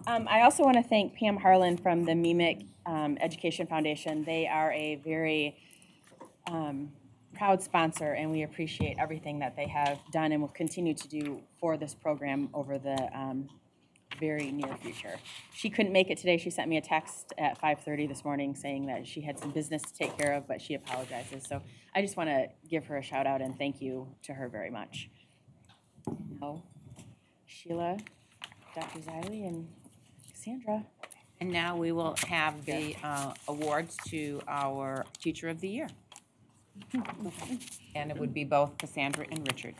Um, I also want to thank Pam Harlan from the MEEMIC um, Education Foundation. They are a very um, proud sponsor, and we appreciate everything that they have done and will continue to do for this program over the um, very near future. She couldn't make it today. She sent me a text at 5:30 this morning saying that she had some business to take care of, but she apologizes. So I just want to give her a shout out and thank you to her very much. Now, Sheila, Dr. Zeile, and Cassandra. And now we will have the uh, awards to our Teacher of the Year. And it would be both Cassandra and Richard.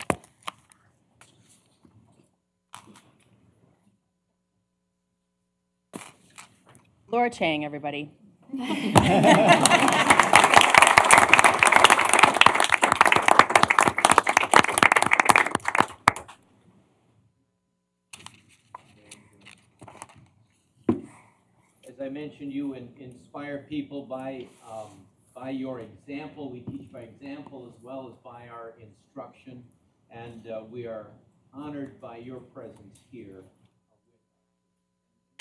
Laura Chang, everybody. *laughs* I mentioned, you in- inspire people by, um, by your example. We teach by example as well as by our instruction. And uh, we are honored by your presence here.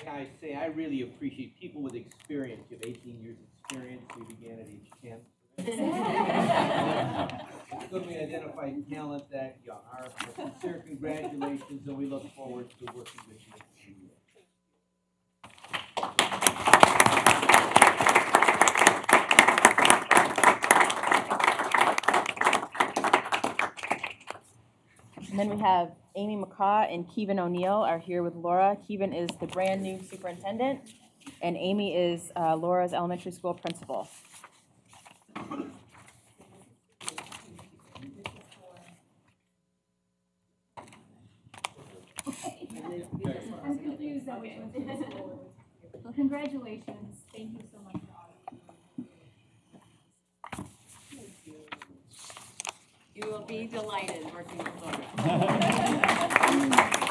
May I say, I really appreciate people with experience. You have 18 years' experience. We began at age 10. *laughs* It's good we identify talent that young. Our sincere congratulations, and we look forward to working with you. And then we have Amy McCaw and Kevin O'Neill are here with Laura. Kevin is the brand-new superintendent, and Amy is uh, Laura's elementary school principal. I'm confused congratulations. Thank you so much for all of you. You will be delighted working with Laura. *laughs*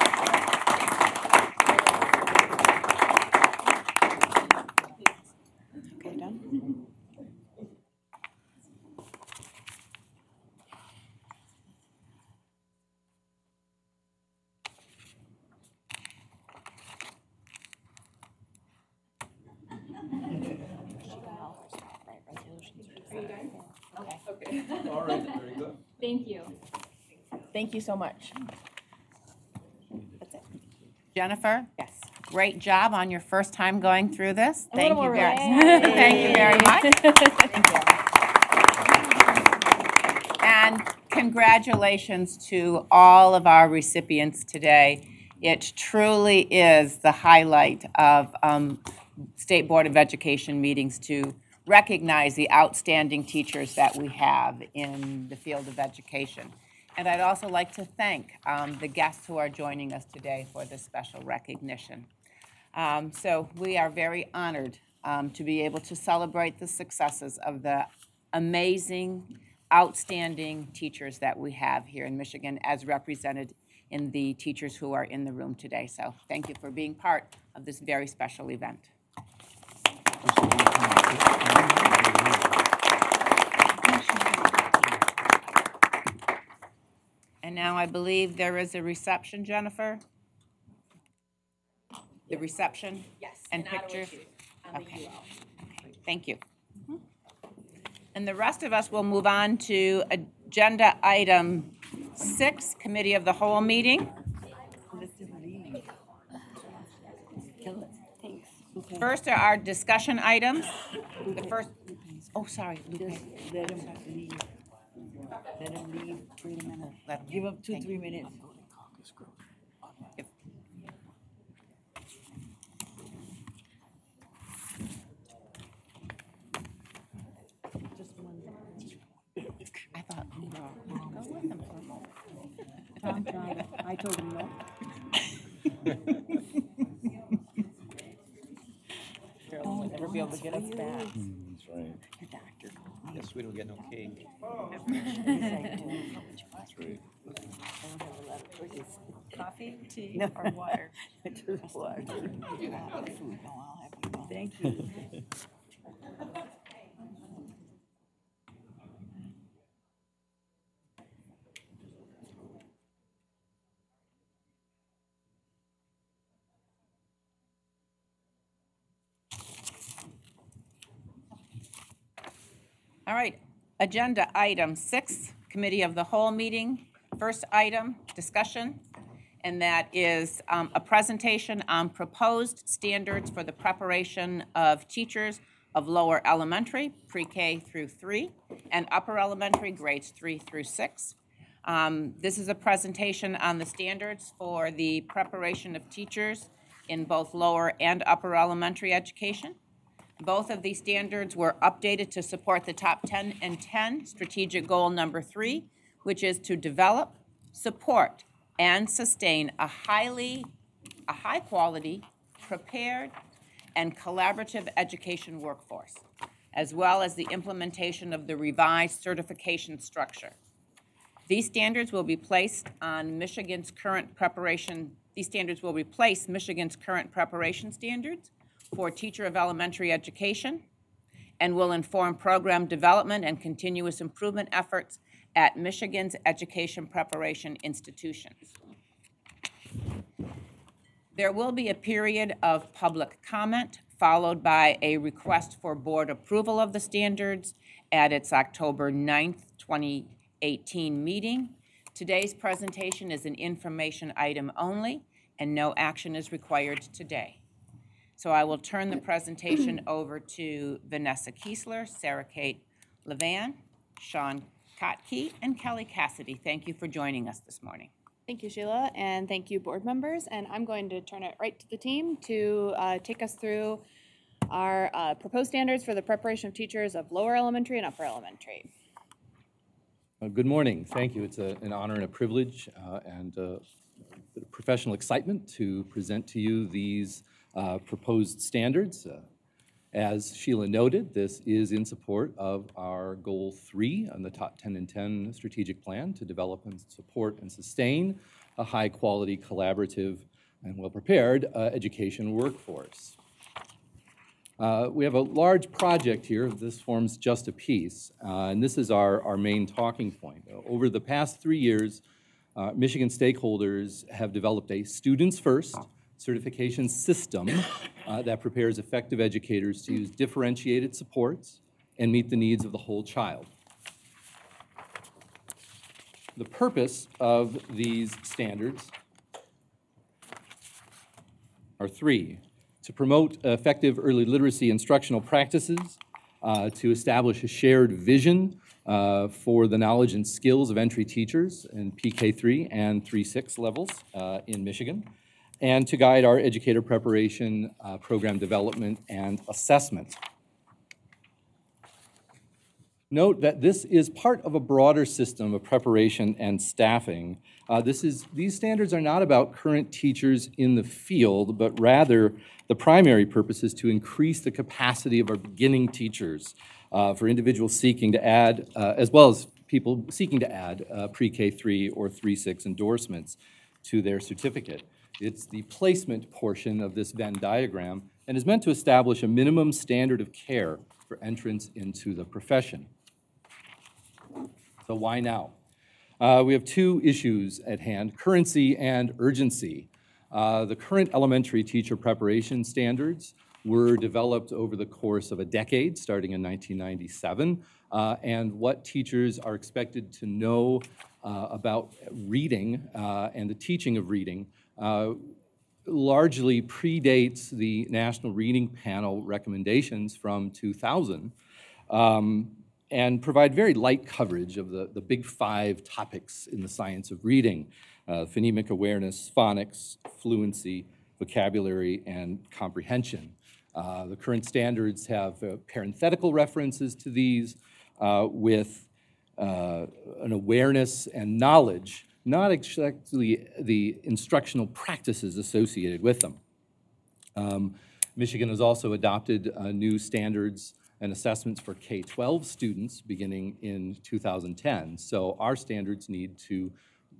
Okay, done? Are you done? Okay. Okay. All right, very good. Thank you. Thank you so much. That's it. Jennifer? Yes. Great job on your first time going through this. A Thank you very, relaxed. thank you very much. And congratulations to all of our recipients today. It truly is the highlight of um, State Board of Education meetings to recognize the outstanding teachers that we have in the field of education. And I'd also like to thank um, the guests who are joining us today for this special recognition. Um, So we are very honored um, to be able to celebrate the successes of the amazing, outstanding teachers that we have here in Michigan as represented in the teachers who are in the room today. So thank you for being part of this very special event. And now I believe there is a reception, Jennifer? The reception? Yes. And pictures? shoot Okay. Thank you. Mm-hmm. And the rest of us will move on to agenda item six, Committee of the Whole meeting. First are our discussion items. The first, oh, sorry. Lupe. Let him leave. Let him leave. Wait a. Let him- Give him two, three minutes. If- I thought, we were- go with him for a moment. Tom tried. I told him no. Carol will never be able to get us back. Hmm, that's right. Your doctor called me. Guess we don't get no cake. That's right. Coffee, tea, No. or water? *laughs* Just water. Thank you. *laughs* All right, agenda item six, Committee of the Whole meeting. First item, discussion, and that is um, a presentation on proposed standards for the preparation of teachers of lower elementary, pre-K through three, and upper elementary grades three through six. Um, This is a presentation on the standards for the preparation of teachers in both lower and upper elementary education. Both of these standards were updated to support the top 10 and 10 strategic goal number three, which is to develop, support, and sustain a highly, a high-quality, prepared, and collaborative education workforce, as well as the implementation of the revised certification structure. These standards will be placed on Michigan's current preparation, these standards will replace Michigan's current preparation standards for teacher of elementary education and will inform program development and continuous improvement efforts at Michigan's education preparation institutions. There will be a period of public comment followed by a request for board approval of the standards at its October 9th, 2018 meeting. Today's presentation is an information item only, and no action is required today. So I will turn the presentation *clears throat* over to Vanessa Keesler, Sarah Kate Levan, Sean Kottke, and Kelly Cassidy. Thank you for joining us this morning. Thank you, Sheila, and thank you, board members. And I'm going to turn it right to the team to uh, take us through our uh, proposed standards for the preparation of teachers of lower elementary and upper elementary. Uh, Good morning. Thank you. It's a- an honor and a privilege uh, and uh, a professional excitement to present to you these uh, proposed standards. Uh, As Sheila noted, this is in support of our Goal 3 on the Top 10 and 10 strategic plan to develop and support and sustain a high-quality, collaborative, and well-prepared uh, education workforce. Uh, We have a large project here. This forms just a piece, uh, and this is our, our main talking point. Over the past three years, uh, Michigan stakeholders have developed a Students First certification system uh, that prepares effective educators to use differentiated supports and meet the needs of the whole child. The purpose of these standards are three to promote effective early literacy instructional practices, uh, to establish a shared vision uh, for the knowledge and skills of entry teachers in PK3 and 3-6 levels uh, in Michigan, and to guide our educator preparation, uh, program development, and assessment. Note that this is part of a broader system of preparation and staffing. Uh, this is, these standards are not about current teachers in the field, but rather the primary purpose is to increase the capacity of our beginning teachers uh, for individuals seeking to add, uh, as well as people seeking to add uh, pre-K 3 or 3-6 endorsements to their certificate. It's the placement portion of this Venn diagram and is meant to establish a minimum standard of care for entrance into the profession. So why now? Uh, we have two issues at hand, currency and urgency. Uh, the current elementary teacher preparation standards were developed over the course of a decade, starting in 1997, uh, and what teachers are expected to know uh, about reading uh, and the teaching of reading largely predates the National Reading Panel recommendations from 2000 um, and provide very light coverage of the, the big five topics in the science of reading, uh, phonemic awareness, phonics, fluency, vocabulary, and comprehension. Uh, the current standards have uh, parenthetical references to these uh, with uh, an awareness and knowledge not exactly the instructional practices associated with them. Um, Michigan has also adopted uh, new standards and assessments for K-12 students beginning in 2010. So our standards need to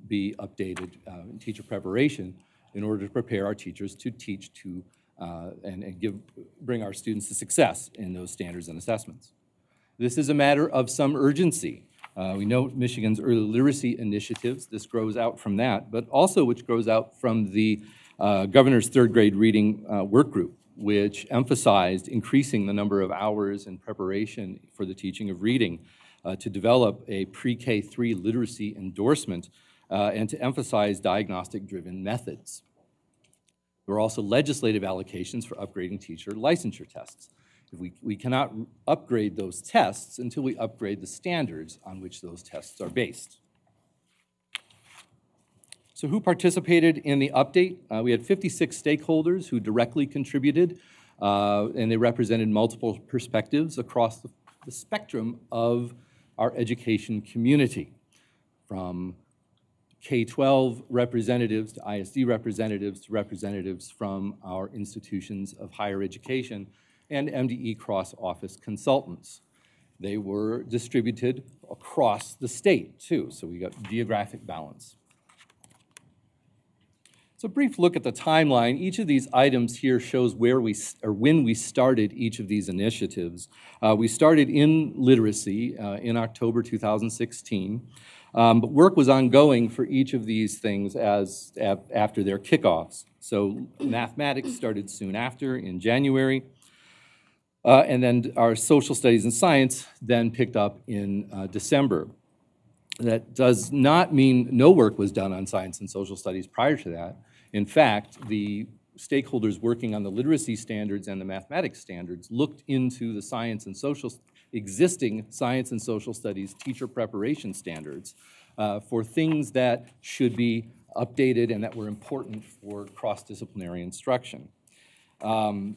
be updated uh, in teacher preparation in order to prepare our teachers to teach to uh, and, and give, bring our students to success in those standards and assessments. This is a matter of some urgency. Uh, we know Michigan's early literacy initiatives, this grows out from that, but also which grows out from the uh, governor's third grade reading uh, work group, which emphasized increasing the number of hours in preparation for the teaching of reading uh, to develop a pre-K 3 literacy endorsement uh, and to emphasize diagnostic-driven methods. There are also legislative allocations for upgrading teacher licensure tests. If we, we cannot upgrade those tests until we upgrade the standards on which those tests are based. So who participated in the update? Uh, we had 56 stakeholders who directly contributed, uh, and they represented multiple perspectives across the, the spectrum of our education community, from K-12 representatives to ISD representatives to representatives from our institutions of higher education and MDE cross-office consultants. They were distributed across the state too, so we got geographic balance. So a brief look at the timeline. Each of these items here shows where we, or when we started each of these initiatives. Uh, we started in literacy uh, in October 2016. Um, but work was ongoing for each of these things as after their kickoffs. So mathematics started soon after in January. Uh, and then our social studies and science then picked up in uh, December. That does not mean no work was done on science and social studies prior to that. In fact, the stakeholders working on the literacy standards and the mathematics standards looked into the science and social, existing science and social studies teacher preparation standards uh, for things that should be updated and that were important for cross-disciplinary instruction. Um,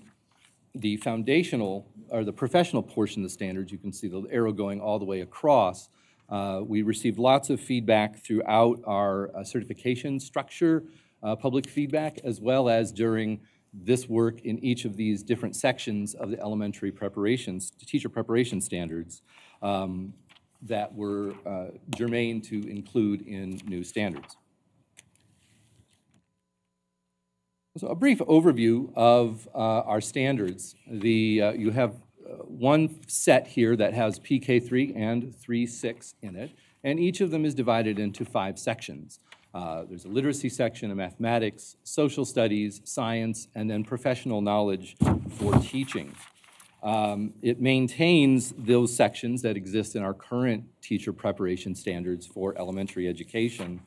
the foundational, or the professional portion of the standards, you can see the arrow going all the way across. Uh, we received lots of feedback throughout our uh, certification structure, uh, public feedback, as well as during this work in each of these different sections of the elementary preparations, teacher preparation standards um, that were uh, germane to include in new standards. So a brief overview of uh, our standards. The, uh, you have uh, one set here that has PK3 and 3.6 in it, and each of them is divided into five sections. Uh, there's a literacy section, a mathematics, social studies, science, and then professional knowledge for teaching. Um, it maintains those sections that exist in our current teacher preparation standards for elementary education,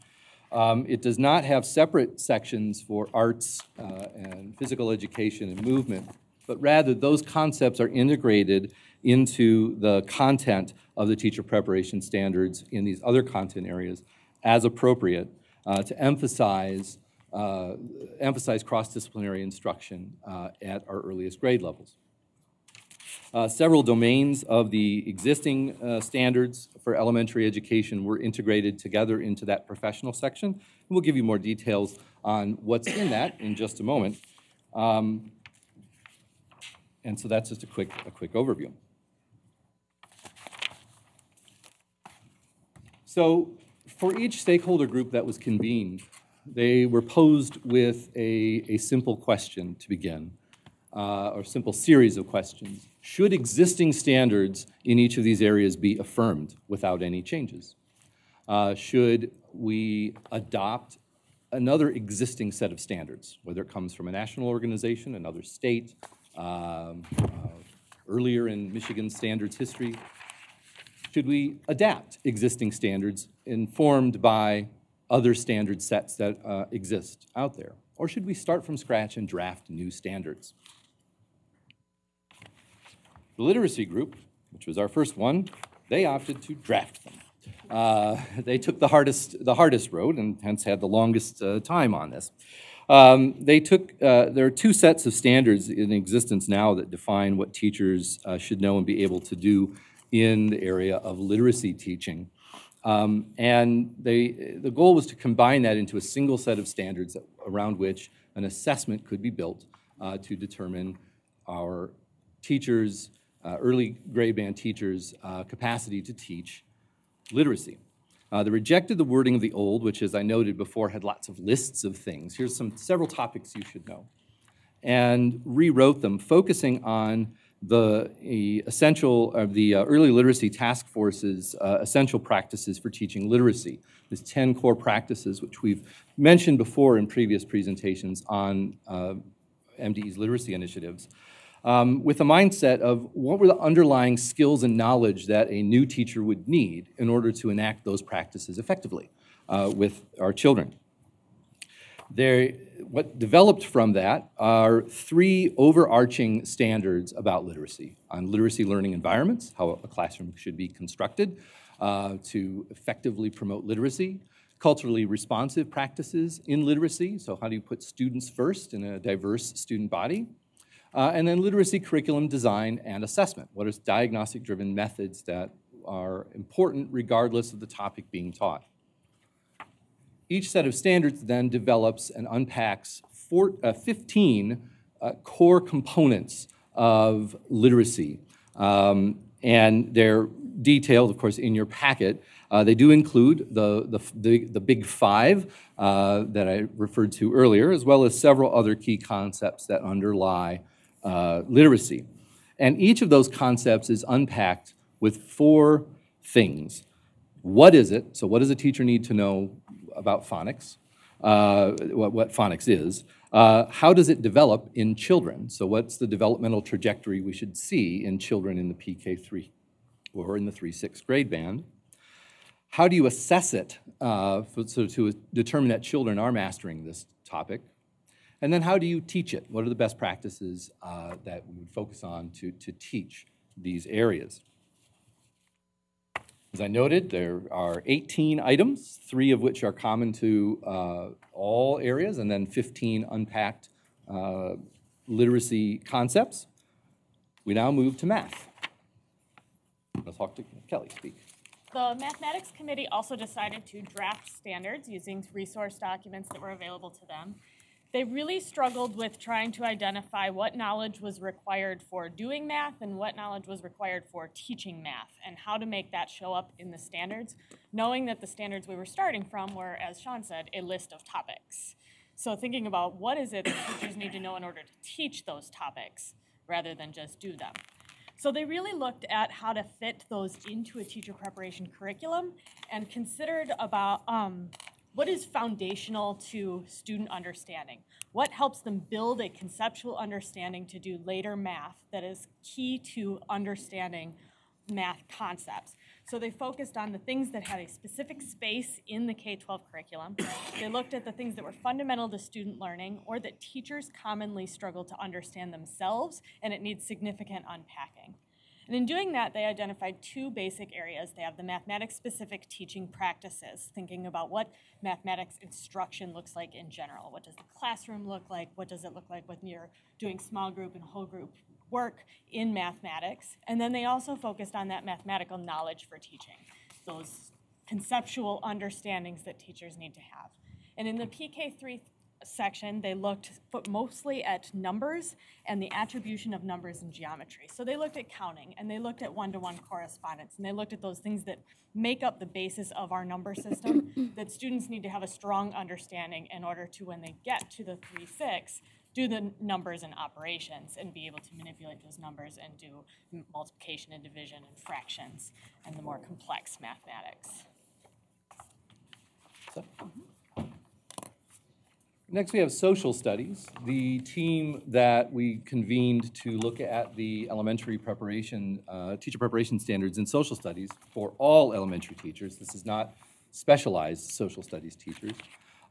um, it does not have separate sections for arts uh, and physical education and movement, but rather those concepts are integrated into the content of the teacher preparation standards in these other content areas as appropriate uh, to emphasize, uh, emphasize cross-disciplinary instruction uh, at our earliest grade levels. Uh, several domains of the existing uh, standards for elementary education were integrated together into that professional section. We'll give you more details on what's in that in just a moment. Um, and so that's just a quick, a quick overview. So for each stakeholder group that was convened, they were posed with a, a simple question to begin, uh, or simple series of questions. Should existing standards in each of these areas be affirmed without any changes? Uh, should we adopt another existing set of standards, whether it comes from a national organization, another state, um, uh, earlier in Michigan standards history? Should we adapt existing standards informed by other standard sets that uh, exist out there? Or should we start from scratch and draft new standards? The literacy group, which was our first one, they opted to draft them. Uh, they took the hardest, the hardest road and hence had the longest uh, time on this. Um, they took, uh, there are two sets of standards in existence now that define what teachers uh, should know and be able to do in the area of literacy teaching. Um, and they, the goal was to combine that into a single set of standards that, around which an assessment could be built uh, to determine our teachers' uh, early grade band teachers' uh, capacity to teach literacy. Uh, they rejected the wording of the old, which, as I noted before, had lots of lists of things. Here's some several topics you should know, and rewrote them, focusing on the essential of the uh, early literacy task force's uh, essential practices for teaching literacy. There's 10 core practices, which we've mentioned before in previous presentations on uh, MDE's literacy initiatives um, with a mindset of what were the underlying skills and knowledge that a new teacher would need in order to enact those practices effectively uh, with our children. There, what developed from that are three overarching standards about literacy. On literacy learning environments, how a classroom should be constructed uh, to effectively promote literacy, culturally responsive practices in literacy, so how do you put students first in a diverse student body, uh, and then literacy curriculum design and assessment. What are diagnostic-driven methods that are important regardless of the topic being taught? Each set of standards then develops and unpacks four, uh, 15 uh, core components of literacy. Um, and they're detailed, of course, in your packet. Uh, they do include the, the, the, the big five uh, that I referred to earlier, as well as several other key concepts that underlie uh, literacy. And each of those concepts is unpacked with four things. What is it? So, what does a teacher need to know about phonics? Uh, what, what, phonics is. Uh, how does it develop in children? So, what's the developmental trajectory we should see in children in the PK3 or in the 3 6 grade band? How do you assess it uh, for, so to determine that children are mastering this topic? And then how do you teach it? What are the best practices uh, that we would focus on to, to teach these areas? As I noted, there are 18 items, three of which are common to uh, all areas, and then 15 unpacked uh, literacy concepts. We now move to math. I'll talk to Kelly, speak. The mathematics committee also decided to draft standards using resource documents that were available to them. They really struggled with trying to identify what knowledge was required for doing math and what knowledge was required for teaching math and how to make that show up in the standards, knowing that the standards we were starting from were, as Sean said, a list of topics. So thinking about what is it that teachers need to know in order to teach those topics rather than just do them. So they really looked at how to fit those into a teacher preparation curriculum and considered about um, what is foundational to student understanding? What helps them build a conceptual understanding to do later math that is key to understanding math concepts? So they focused on the things that had a specific space in the K-12 curriculum. They looked at the things that were fundamental to student learning or that teachers commonly struggle to understand themselves and it needs significant unpacking. And in doing that, they identified two basic areas. They have the mathematics-specific teaching practices, thinking about what mathematics instruction looks like in general. What does the classroom look like? What does it look like when you're doing small group and whole group work in mathematics? And then they also focused on that mathematical knowledge for teaching, those conceptual understandings that teachers need to have. And in the PK3 section, they looked but mostly at numbers and the attribution of numbers in geometry. So they looked at counting and they looked at one-to-one -one correspondence and they looked at those things that make up the basis of our number system *coughs* that students need to have a strong understanding in order to, when they get to the 3-6, do the numbers and operations and be able to manipulate those numbers and do multiplication and division and fractions and the more complex mathematics. So. Mm-hmm. Next, we have social studies. The team that we convened to look at the elementary preparation, uh, teacher preparation standards in social studies for all elementary teachers, this is not specialized social studies teachers,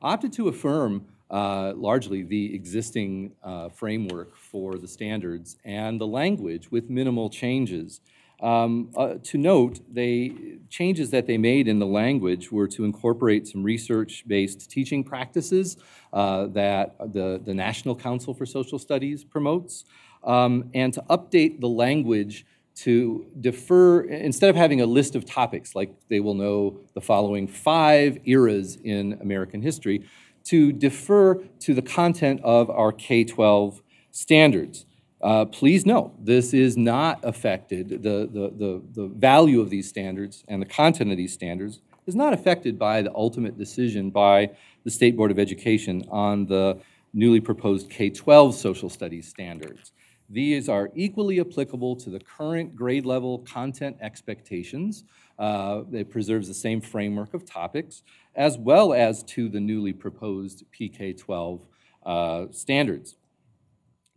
opted to affirm uh, largely the existing uh, framework for the standards and the language with minimal changes. Um, uh, to note, they changes that they made in the language were to incorporate some research-based teaching practices uh, that the, the National Council for Social Studies promotes, um, and to update the language to defer, instead of having a list of topics, like they will know the following five eras in American history, to defer to the content of our K-12 standards. Uh, please note, this is not affected, the, the, the, the value of these standards and the content of these standards is not affected by the ultimate decision by the State Board of Education on the newly proposed K-12 social studies standards. These are equally applicable to the current grade level content expectations. Uh, it preserves the same framework of topics, as well as to the newly proposed PK-12 uh, standards.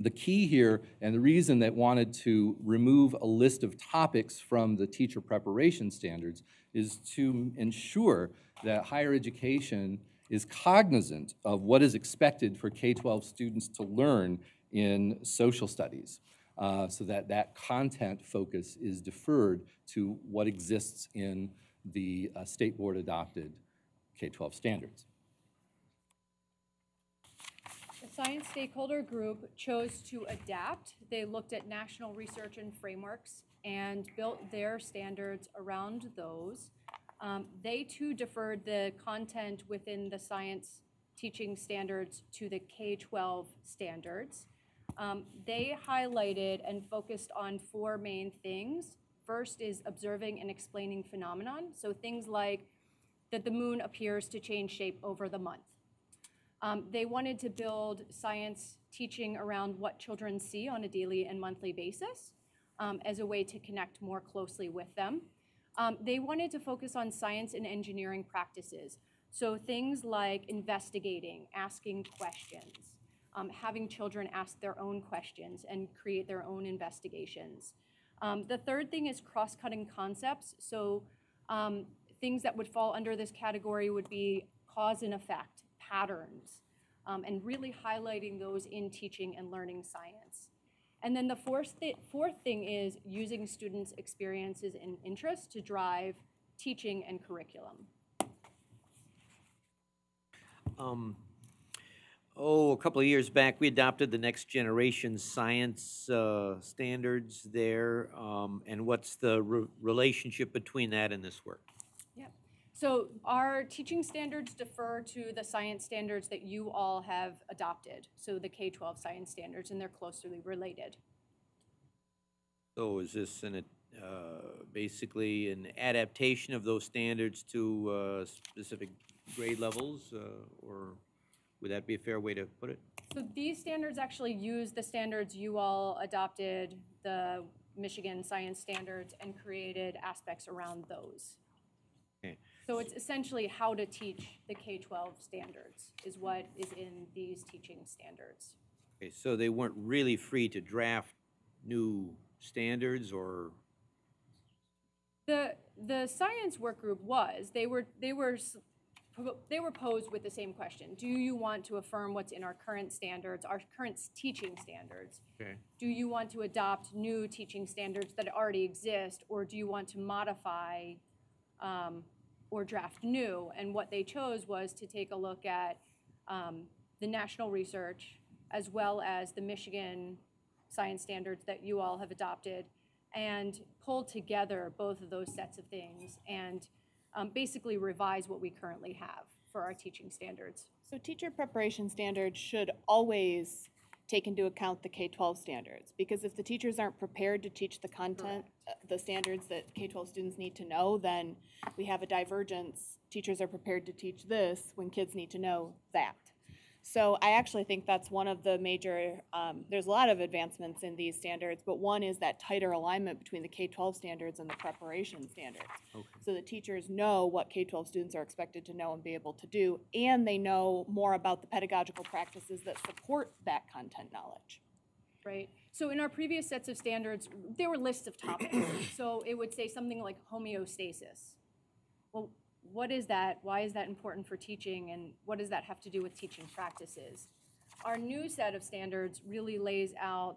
The key here, and the reason that wanted to remove a list of topics from the teacher preparation standards is to ensure that higher education is cognizant of what is expected for K-12 students to learn in social studies, uh, so that that content focus is deferred to what exists in the uh, state board adopted K-12 standards. Science stakeholder group chose to adapt. They looked at national research and frameworks and built their standards around those. Um, they too deferred the content within the science teaching standards to the K-12 standards. Um, they highlighted and focused on four main things. First is observing and explaining phenomenon. So things like that the moon appears to change shape over the month. Um, they wanted to build science teaching around what children see on a daily and monthly basis um, as a way to connect more closely with them. Um, they wanted to focus on science and engineering practices. So things like investigating, asking questions, um, having children ask their own questions and create their own investigations. Um, the third thing is cross-cutting concepts. So um, things that would fall under this category would be cause and effect patterns, um, and really highlighting those in teaching and learning science. And then the fourth, th fourth thing is using students' experiences and interests to drive teaching and curriculum. Um, oh, a couple of years back, we adopted the next generation science uh, standards there. Um, and what's the re- relationship between that and this work? So our teaching standards defer to the science standards that you all have adopted, so the K-12 science standards, and they're closely related. So is this an, uh, basically an adaptation of those standards to uh, specific grade levels? uh, Or would that be a fair way to put it? So these standards actually use the standards you all adopted, the Michigan science standards, and created aspects around those. So it's essentially how to teach the K-12 standards is what is in these teaching standards. Okay, so they weren't really free to draft new standards or, The, the science work group was, they were, they were, they were posed with the same question. Do you want to affirm what's in our current standards, our current teaching standards? okay, Do you want to adopt new teaching standards that already exist, or do you want to modify um, or draft new? And what they chose was to take a look at um, the national research as well as the Michigan science standards that you all have adopted and pull together both of those sets of things and um, basically revise what we currently have for our teaching standards. So teacher preparation standards should always take into account the K-12 standards, because if the teachers aren't prepared to teach the content, uh, the standards that K-12 students need to know, then we have a divergence. Teachers are prepared to teach this when kids need to know that. So I actually think that's one of the major, um, there's a lot of advancements in these standards, but one is that tighter alignment between the K-12 standards and the preparation standards. Okay. So that teachers know what K-12 students are expected to know and be able to do, and they know more about the pedagogical practices that support that content knowledge. Right. So in our previous sets of standards, there were lists of topics. *coughs* so it would say something like homeostasis. Well, what is that? Why is that important for teaching? And what does that have to do with teaching practices? Our new set of standards really lays out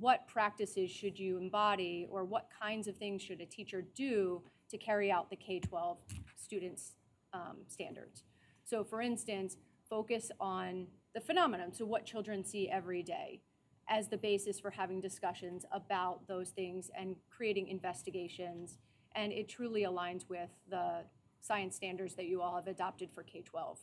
what practices should you embody or what kinds of things should a teacher do to carry out the K-12 students' um, standards. So for instance, focus on the phenomenon, so what children see every day, as the basis for having discussions about those things and creating investigations. And it truly aligns with the science standards that you all have adopted for K-12.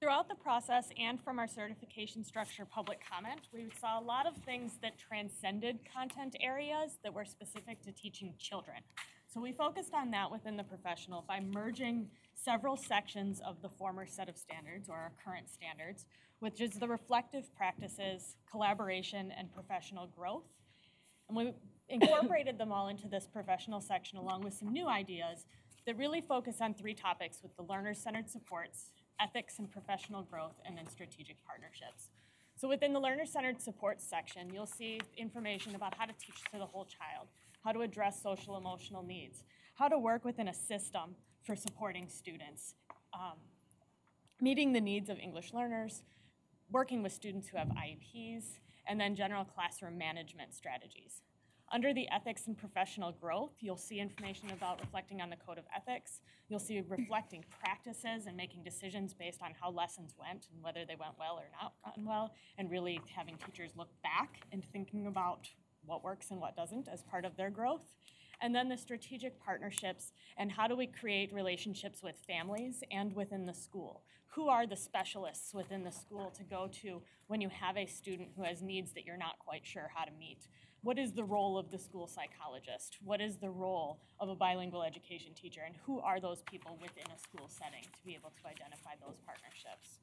Throughout the process and from our certification structure public comment, we saw a lot of things that transcended content areas that were specific to teaching children. So we focused on that within the professional by merging several sections of the former set of standards or our current standards, which is the reflective practices, collaboration, and professional growth. And we *coughs* incorporated them all into this professional section along with some new ideas that really focus on three topics with the learner-centered supports, ethics and professional growth, and then strategic partnerships. So within the learner-centered supports section, you'll see information about how to teach to the whole child, how to address social emotional needs, how to work within a system for supporting students, um, meeting the needs of English learners, working with students who have IEPs, and then general classroom management strategies. Under the ethics and professional growth, you'll see information about reflecting on the code of ethics. You'll see reflecting practices and making decisions based on how lessons went and whether they went well or not gotten well, and really having teachers look back and thinking about what works and what doesn't as part of their growth. And then the strategic partnerships and how do we create relationships with families and within the school? Who are the specialists within the school to go to when you have a student who has needs that you're not quite sure how to meet? What is the role of the school psychologist? What is the role of a bilingual education teacher? And who are those people within a school setting to be able to identify those partnerships?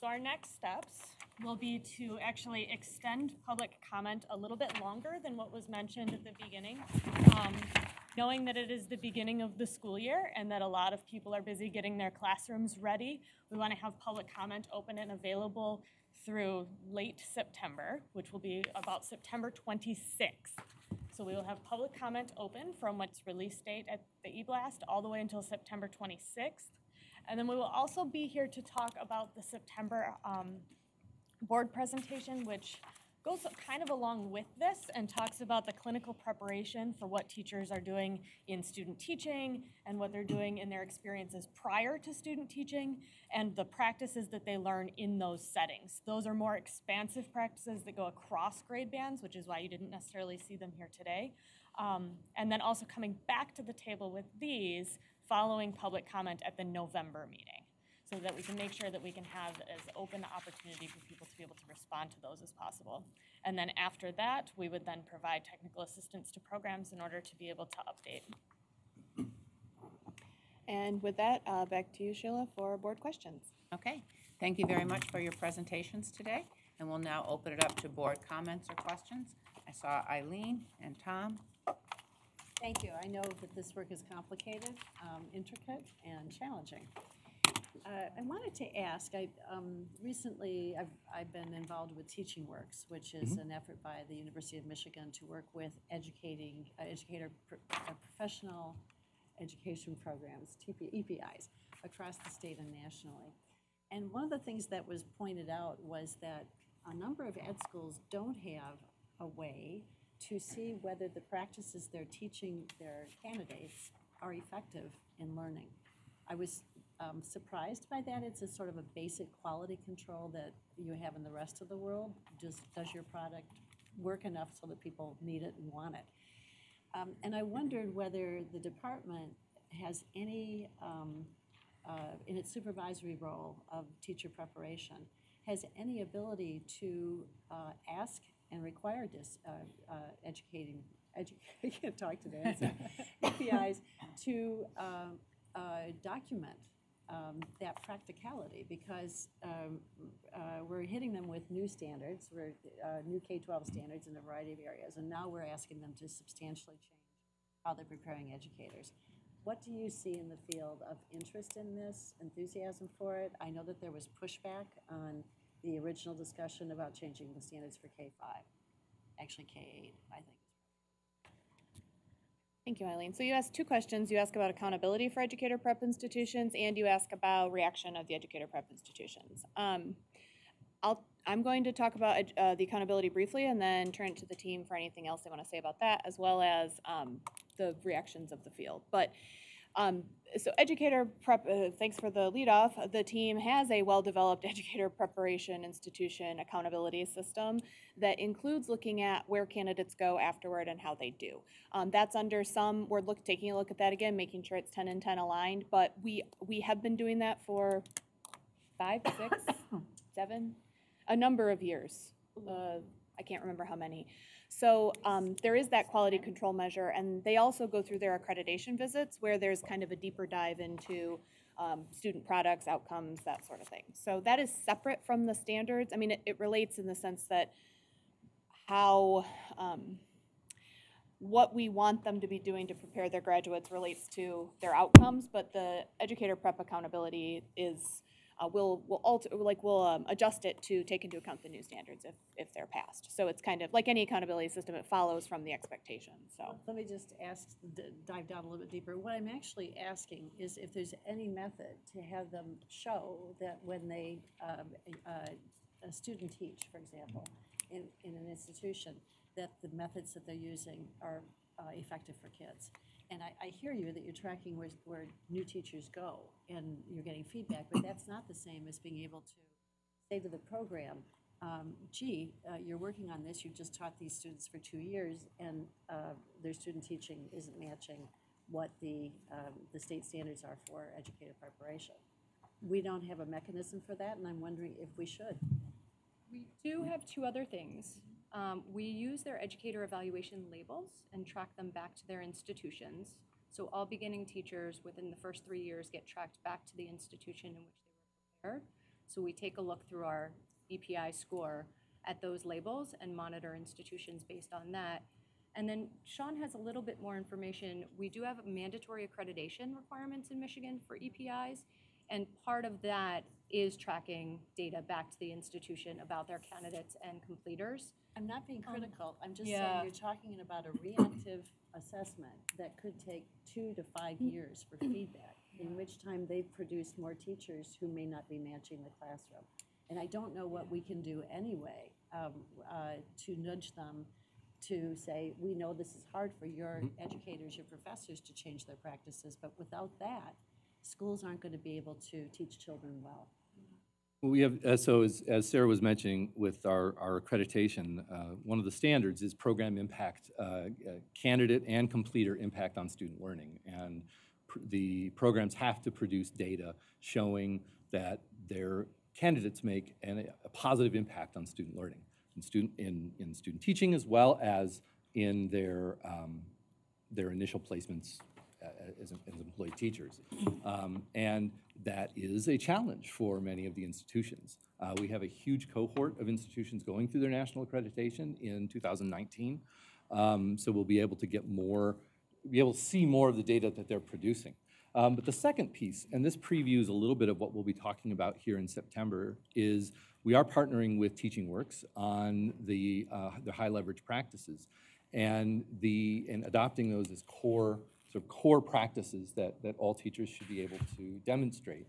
So our next steps will be to actually extend public comment a little bit longer than what was mentioned at the beginning. Um, knowing that it is the beginning of the school year and that a lot of people are busy getting their classrooms ready, we want to have public comment open and available through late September, which will be about September 26th. So we will have public comment open from its release date at the eBlast all the way until September 26th. And then we will also be here to talk about the September um, board presentation, which goes kind of along with this and talks about the clinical preparation for what teachers are doing in student teaching and what they're doing in their experiences prior to student teaching and the practices that they learn in those settings. Those are more expansive practices that go across grade bands, which is why you didn't necessarily see them here today. Um, and then also coming back to the table with these following public comment at the November meeting so that we can make sure that we can have as open an opportunity for people to be able to respond to those as possible. And then after that, we would then provide technical assistance to programs in order to be able to update. And with that, uh, back to you, Sheila, for board questions. Okay, thank you very much for your presentations today. And we'll now open it up to board comments or questions. I saw Eileen and Tom. Thank you. I know that this work is complicated, um, intricate, and challenging. Uh, I wanted to ask, I, um, recently, I've, I've been involved with Teaching Works, which is Mhm. an effort by the University of Michigan to work with educating, uh, educator, pr- uh, professional education programs, TP, EPIs, across the state and nationally. And one of the things that was pointed out was that a number of ed schools don't have a way to see whether the practices they're teaching their candidates are effective in learning. I was um, surprised by that. It's a sort of a basic quality control that you have in the rest of the world. Just does your product work enough so that people need it and want it? Um, and I wondered whether the department has any, um, uh, in its supervisory role of teacher preparation, has any ability to uh, ask and require dis, uh, uh, educating, edu- *laughs* I can't talk today, so, *laughs* EPIs to um, uh, document um, that practicality because um, uh, we're hitting them with new standards, we're, uh, new K-12 standards in a variety of areas, and now we're asking them to substantially change how they're preparing educators. What do you see in the field of interest in this, enthusiasm for it? I know that there was pushback on the original discussion about changing the standards for K-5, actually K-8, I think. Thank you, Eileen. So you asked two questions. You ask about accountability for educator prep institutions, and you ask about reaction of the educator prep institutions. Um, I'll, I'm going to talk about uh, the accountability briefly, and then turn it to the team for anything else they want to say about that, as well as um, the reactions of the field. But um, so educator prep, uh, thanks for the lead off. The team has a well-developed *laughs* educator preparation institution accountability system that includes looking at where candidates go afterward and how they do. Um, that's under some, we're look, taking a look at that again, making sure it's 10 and 10 aligned, but we, we have been doing that for five, six, *coughs* seven, a number of years. Uh, I can't remember how many. So um, there is that quality control measure, and they also go through their accreditation visits where there's kind of a deeper dive into um, student products, outcomes, that sort of thing. So that is separate from the standards. I mean, it, it relates in the sense that how um, what we want them to be doing to prepare their graduates relates to their outcomes, but the educator prep accountability is uh, we'll we'll alter like we'll um, adjust it to take into account the new standards if if they're passed. So it's kind of like any accountability system; it follows from the expectation. So Let me just ask, dive down a little bit deeper. What I'm actually asking is if there's any method to have them show that when they, um, uh, a student teach, for example, in, in an institution, that the methods that they're using are uh, effective for kids. And I, I hear you that you're tracking where, where new teachers go and you're getting feedback, but that's not the same as being able to say to the program, um, gee, uh, you're working on this, you've just taught these students for two years, and uh, their student teaching isn't matching what the, um, the state standards are for educator preparation. We don't have a mechanism for that, and I'm wondering if we should. We do have two other things. Um, we use their educator evaluation labels and track them back to their institutions. So all beginning teachers within the first three years get tracked back to the institution in which they were prepared. So we take a look through our EPI score at those labels and monitor institutions based on that. And then Sean has a little bit more information. We do have mandatory accreditation requirements in Michigan for EPIs. And part of that is tracking data back to the institution about their candidates and completers. I'm not being critical, I'm just saying you're talking about a reactive assessment that could take two to five years for feedback, in which time they've produced more teachers who may not be matching the classroom. And I don't know what we can do anyway um, uh, to nudge them to say, we know this is hard for your educators, your professors to change their practices, but without that, schools aren't going to be able to teach children well. Well, We have, so as, as Sarah was mentioning with our, our accreditation, uh, one of the standards is program impact, uh, uh, candidate and completer impact on student learning. And pr- the programs have to produce data showing that their candidates make an, a positive impact on student learning, in student, in, in student teaching as well as in their, um, their initial placements as, as employed teachers. Um, and that is a challenge for many of the institutions. Uh, we have a huge cohort of institutions going through their national accreditation in 2019. Um, so we'll be able to get more, be able to see more of the data that they're producing. Um, but the second piece, and this previews a little bit of what we'll be talking about here in September, is we are partnering with Teaching Works on the, uh, the high leverage practices and the and adopting those as core sort of core practices that, that all teachers should be able to demonstrate.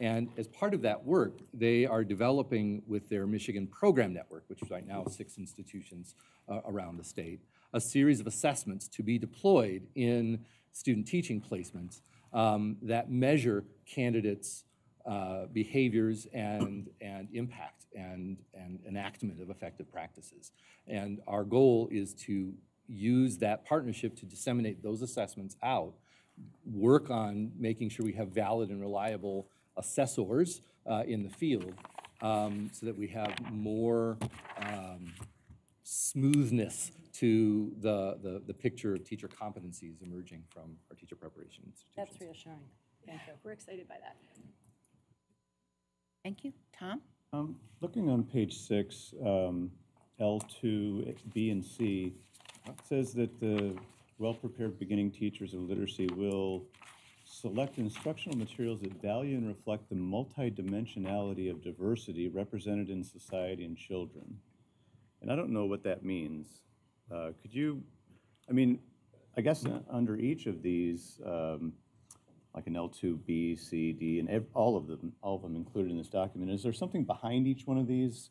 And as part of that work, they are developing with their Michigan Program Network, which is right now six institutions uh, around the state, a series of assessments to be deployed in student teaching placements um, that measure candidates' uh, behaviors and, and impact and, and enactment of effective practices. And our goal is to use that partnership to disseminate those assessments out, work on making sure we have valid and reliable assessors uh, in the field um, so that we have more um, smoothness to the, the, the picture of teacher competencies emerging from our teacher preparation institutions. That's reassuring. Thank you. We're excited by that. Thank you. Tom? Um, Looking on page six, um, L2, B and C, it says that the well-prepared beginning teachers of literacy will select instructional materials that value and reflect the multidimensionality of diversity represented in society and children. And I don't know what that means. Uh, Could you, I mean, I guess under each of these, um, like an L2, B, C, D, and all of them, all of them included in this document, is there something behind each one of these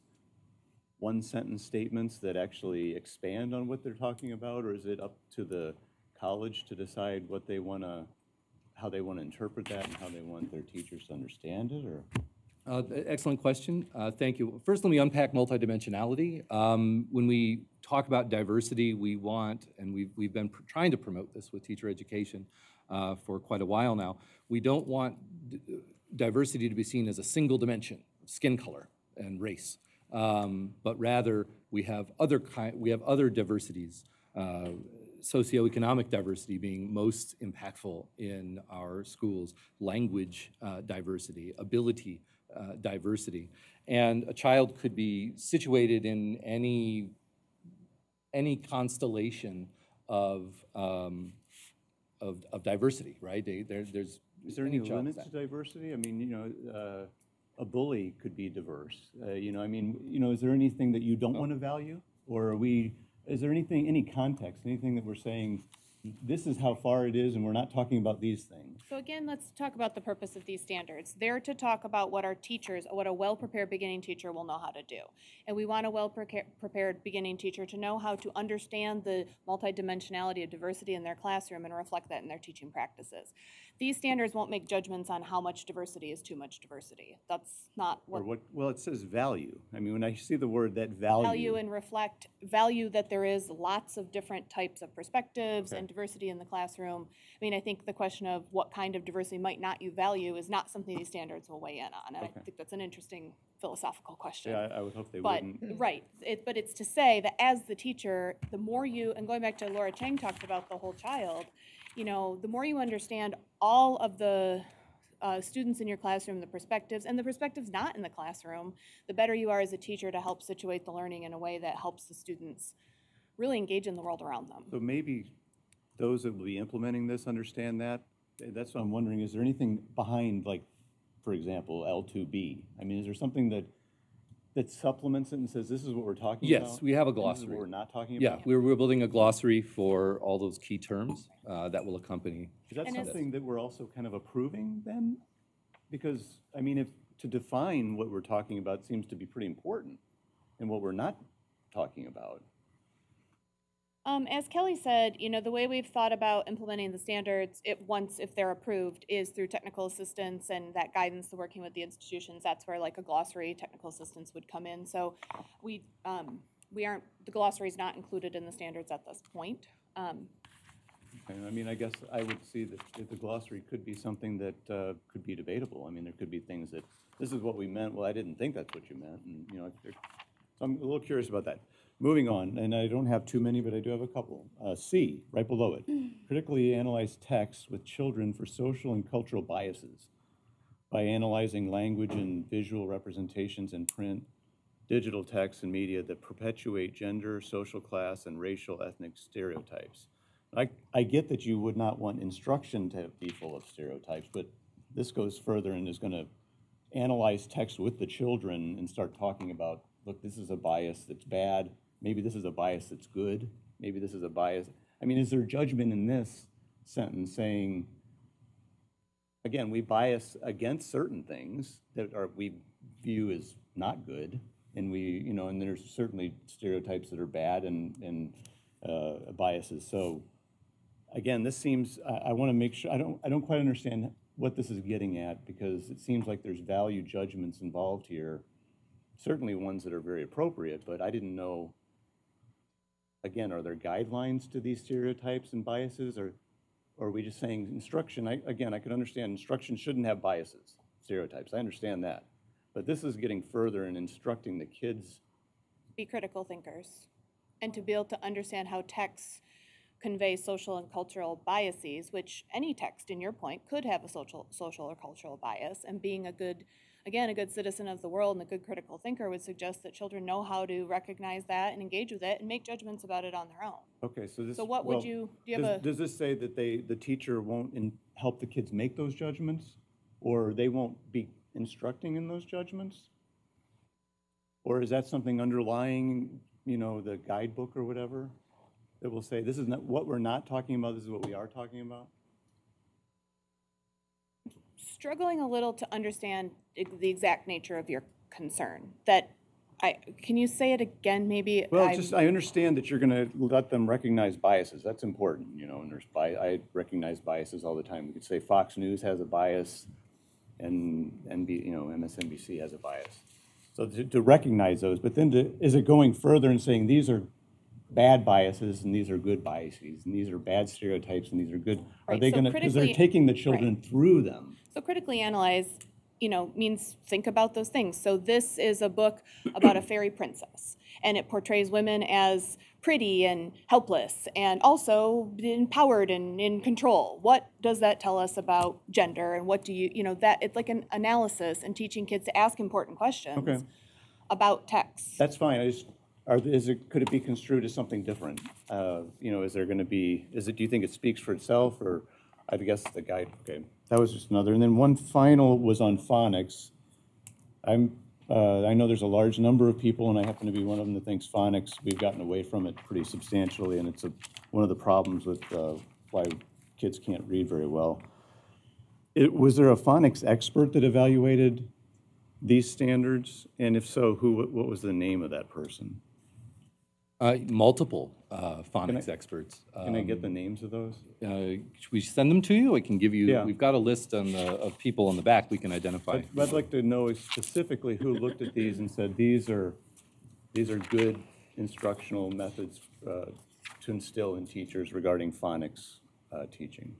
one-sentence statements that actually expand on what they're talking about, or is it up to the college to decide what they want to, how they want to interpret that and how they want their teachers to understand it, or? Uh, Excellent question. Uh, Thank you. First, let me unpack multidimensionality. Um, When we talk about diversity, we want, and we've, we've been trying to promote this with teacher education uh, for quite a while now, we don't want diversity to be seen as a single dimension, skin color and race. Um, But rather, we have other kind, we have other diversities, uh, socioeconomic diversity being most impactful in our schools, language uh, diversity, ability uh, diversity. And a child could be situated in any, any constellation of, um, of, of diversity, right? They, there, there's. Is there any limits to diversity? I mean, you know, uh, a bully could be diverse. Uh, You know, I mean, you know, is there anything that you don't want to value? Or are we, is there anything, any context, anything that we're saying, this is how far it is and we're not talking about these things? So again, let's talk about the purpose of these standards. They're to talk about what our teachers, what a well-prepared beginning teacher will know how to do. And we want a well-prepared beginning teacher to know how to understand the multidimensionality of diversity in their classroom and reflect that in their teaching practices. These standards won't make judgments on how much diversity is too much diversity. That's not Or what what, well, it says value. I mean, when I see the word that value value, and reflect value that there is lots of different types of perspectives Okay. and diversity in the classroom. I mean, I think the question of what kind of diversity might not you value is not something these standards will weigh in on. And I think that's an interesting philosophical question. yeah, I I would hope they But, wouldn't. *laughs* right, it, but it's to say that as the teacher, the more you, and going back to Laura Chang talked about the whole child, you know, the more you understand all of the uh, students in your classroom, the perspectives, and the perspectives not in the classroom, the better you are as a teacher to help situate the learning in a way that helps the students really engage in the world around them. So maybe those that will be implementing this understand that. That's what I'm wondering, is there anything behind, like, for example, L2B? I mean, is there something that, that supplements it and says, this is what we're talking about? Yes, we have a and This glossary. is what we're not talking about? Yeah, about? we're, we're building a glossary for all those key terms uh, that will accompany. Is that And it's- something that we're also kind of approving then? Because, I mean, if, to define what we're talking about seems to be pretty important and what we're not talking about. Um, as Kelly said, you know, the way we've thought about implementing the standards, it once if they're approved, is through technical assistance and that guidance, the working with the institutions. That's where like a glossary, technical assistance would come in. So we um, we aren't the glossary is not included in the standards at this point. Um, And I mean, I guess I would see that that the glossary could be something that uh, could be debatable. I mean, there could be things that, this is what we meant, well, I didn't think that's what you meant, and, you know, so I'm a little curious about that. Moving on, and I don't have too many, but I do have a couple. Uh, C, right below it, critically analyze texts with children for social and cultural biases by analyzing language and visual representations in print, digital text and media that perpetuate gender, social class, and racial ethnic stereotypes. I, I get that you would not want instruction to be full of stereotypes, but this goes further and is gonna analyze text with the children and start talking about, look, this is a bias that's bad, maybe this is a bias that's good, maybe this is a bias. I mean, is there judgment in this sentence saying, again, we bias against certain things that are, we view as not good, and we, you know, and there's certainly stereotypes that are bad and, and uh, biases. So again, this seems, I, I want to make sure, I don't, I don't quite understand what this is getting at because it seems like there's value judgments involved here, certainly ones that are very appropriate, but I didn't know, again, are there guidelines to these stereotypes and biases or, or are we just saying instruction? I, again, I could understand instruction shouldn't have biases, stereotypes. I understand that. But this is getting further in instructing the kids. be critical thinkers and to be able to understand how texts convey social and cultural biases, which any text, in your point, could have a social, social or cultural bias. And being a good, again, a good citizen of the world and a good critical thinker would suggest that children know how to recognize that and engage with it and make judgments about it on their own. Okay, so this. So what would you- do you have does- a- Does this say that they, the teacher won't in, help the kids make those judgments? Or they won't be instructing in those judgments? Or is that something underlying, you know, the guidebook or whatever? That will say, this is not, what we're not talking about, this is what we are talking about? Struggling a little to understand the exact nature of your concern. That, I, can you say it again, maybe? Well, I'm- just, I understand that you're gonna let them recognize biases, that's important, you know, and there's bi, I recognize biases all the time. We could say Fox News has a bias, and NB, you know, MSNBC has a bias. So to, to recognize those, but then to, is it going further and saying these are bad biases and these are good biases, and these are bad stereotypes and these are good? Are they so gonna, because they're taking the children through them. So critically analyze, you know, means think about those things. So this is a book about a *clears throat* fairy princess, and it portrays women as pretty and helpless, and also empowered and in control. What does that tell us about gender, and what do you, you know, that it's like an analysis and teaching kids to ask important questions Okay. about text. That's fine, I just, are, is it, could it be construed as something different? Uh, You know, is there gonna be, is it, do you think it speaks for itself, or, I guess the guide, okay, that was just another, and then one final was on phonics. I'm, uh, I know there's a large number of people, and I happen to be one of them that thinks phonics, we've gotten away from it pretty substantially, and it's a, one of the problems with uh, why kids can't read very well. It, was there a phonics expert that evaluated these standards? And if so, who, what was the name of that person? Uh, multiple uh, Can phonics I- experts. Can I get Um, the names of those? Uh, Should we send them to you? I can give you, Yeah. we've got a list on the, of people on the back we can identify. I'd, I'd like to know specifically who looked at these and said, these are, these are good instructional methods uh, to instill in teachers regarding phonics uh, teaching.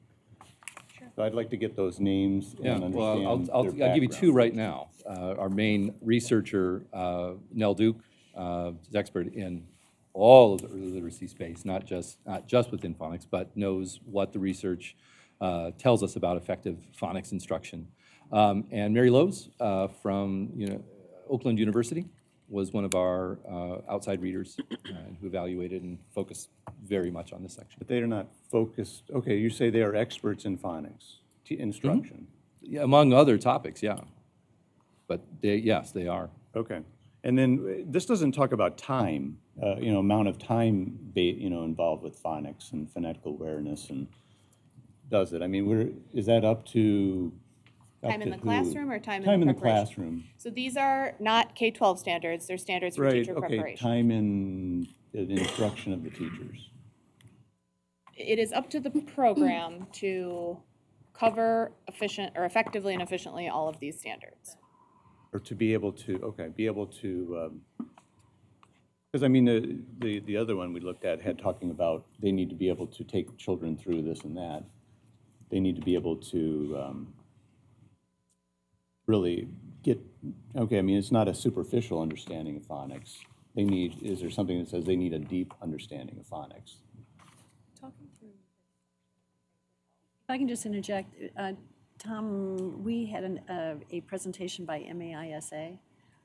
So I'd like to get those names Yeah, and well, I'll, understand I'll, their I'll give you two right now. Uh, Our main researcher, uh, Nell Duke, uh, is expert in all of the early literacy space, not just, not just within phonics, but knows what the research uh, tells us about effective phonics instruction. Um, And Mary Lose uh, from, you know, Oakland University was one of our uh, outside readers uh, who evaluated and focused very much on this section. But they are not focused, okay, you say they are experts in phonics, instruction. Yeah, Among other topics, yeah. But they, yes, they are. Okay. And then uh, this doesn't talk about time, uh, you know, amount of time, you know, involved with phonics and phonetical awareness and does it? I mean, we're, is that up to Up Time in to the who? classroom or time in the Time in the classroom. So these are not K-12 standards, they're standards for Right, teacher okay, preparation. time in the instruction of the teachers. It is up to the program to cover efficient, or effectively and efficiently all of these standards. Or to be able to, okay, be able to, because I mean, the, the, the other one we looked at had talking about they need to be able to take children through this and that. They need to be able to um, really get, okay, I mean, it's not a superficial understanding of phonics. They need, is there something that says they need a deep understanding of phonics? Talking through. If I can just interject, uh, Tom, we had an, uh, a presentation by MAISA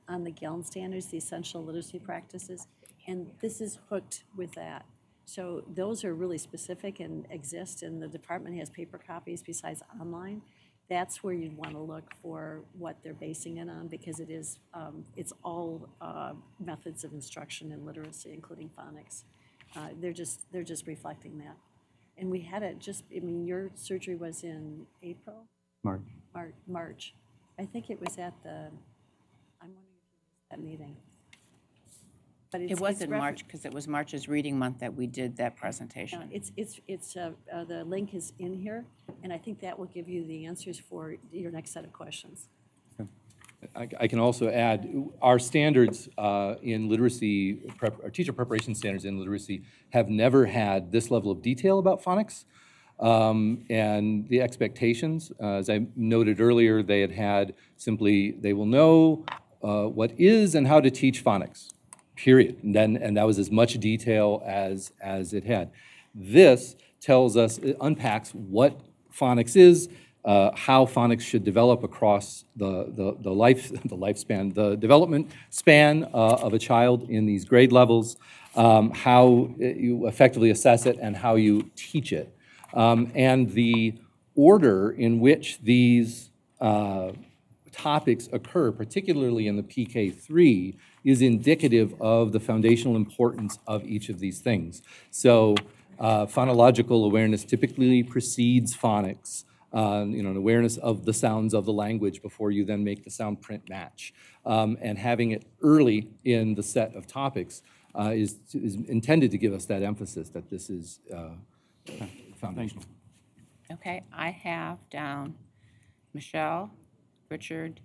on the GELN standards, the essential literacy practices, and this is hooked with that. So those are really specific and exist, and the department has paper copies besides online. That's where you'd want to look for what they're basing it on, because it is, um, it's all uh, methods of instruction and literacy, including phonics. Uh, They're just, they're just reflecting that. And we had it just, I mean, your surgery was in April? March. Mar- March. I think it was at the, I'm wondering if it was that meeting. But it's- It was it's in refer- March, because it was March's reading month that we did that No, presentation. It's, it's, it's, uh, uh, the link is in here, and I think that will give you the answers for your next set of questions. I I can also add, our standards uh, in literacy, prep- our teacher preparation standards in literacy have never had this level of detail about phonics. Um, And the expectations, uh, as I noted earlier, they had had simply, they will know uh, what is and how to teach phonics, period. And then, and that was as much detail as, as it had. This tells us, it unpacks what phonics is, uh, how phonics should develop across the, the, the life, *laughs* the lifespan, the development span uh, of a child in these grade levels, um, how you effectively assess it, and how you teach it. Um, and the order in which these uh, topics occur, particularly in the PK3, is indicative of the foundational importance of each of these things. So uh, phonological awareness typically precedes phonics, uh, you know, an awareness of the sounds of the language before you then make the sound print match. Um, and having it early in the set of topics uh, is, is intended to give us that emphasis that this is uh, foundational. Okay, I have down Michelle, Richard,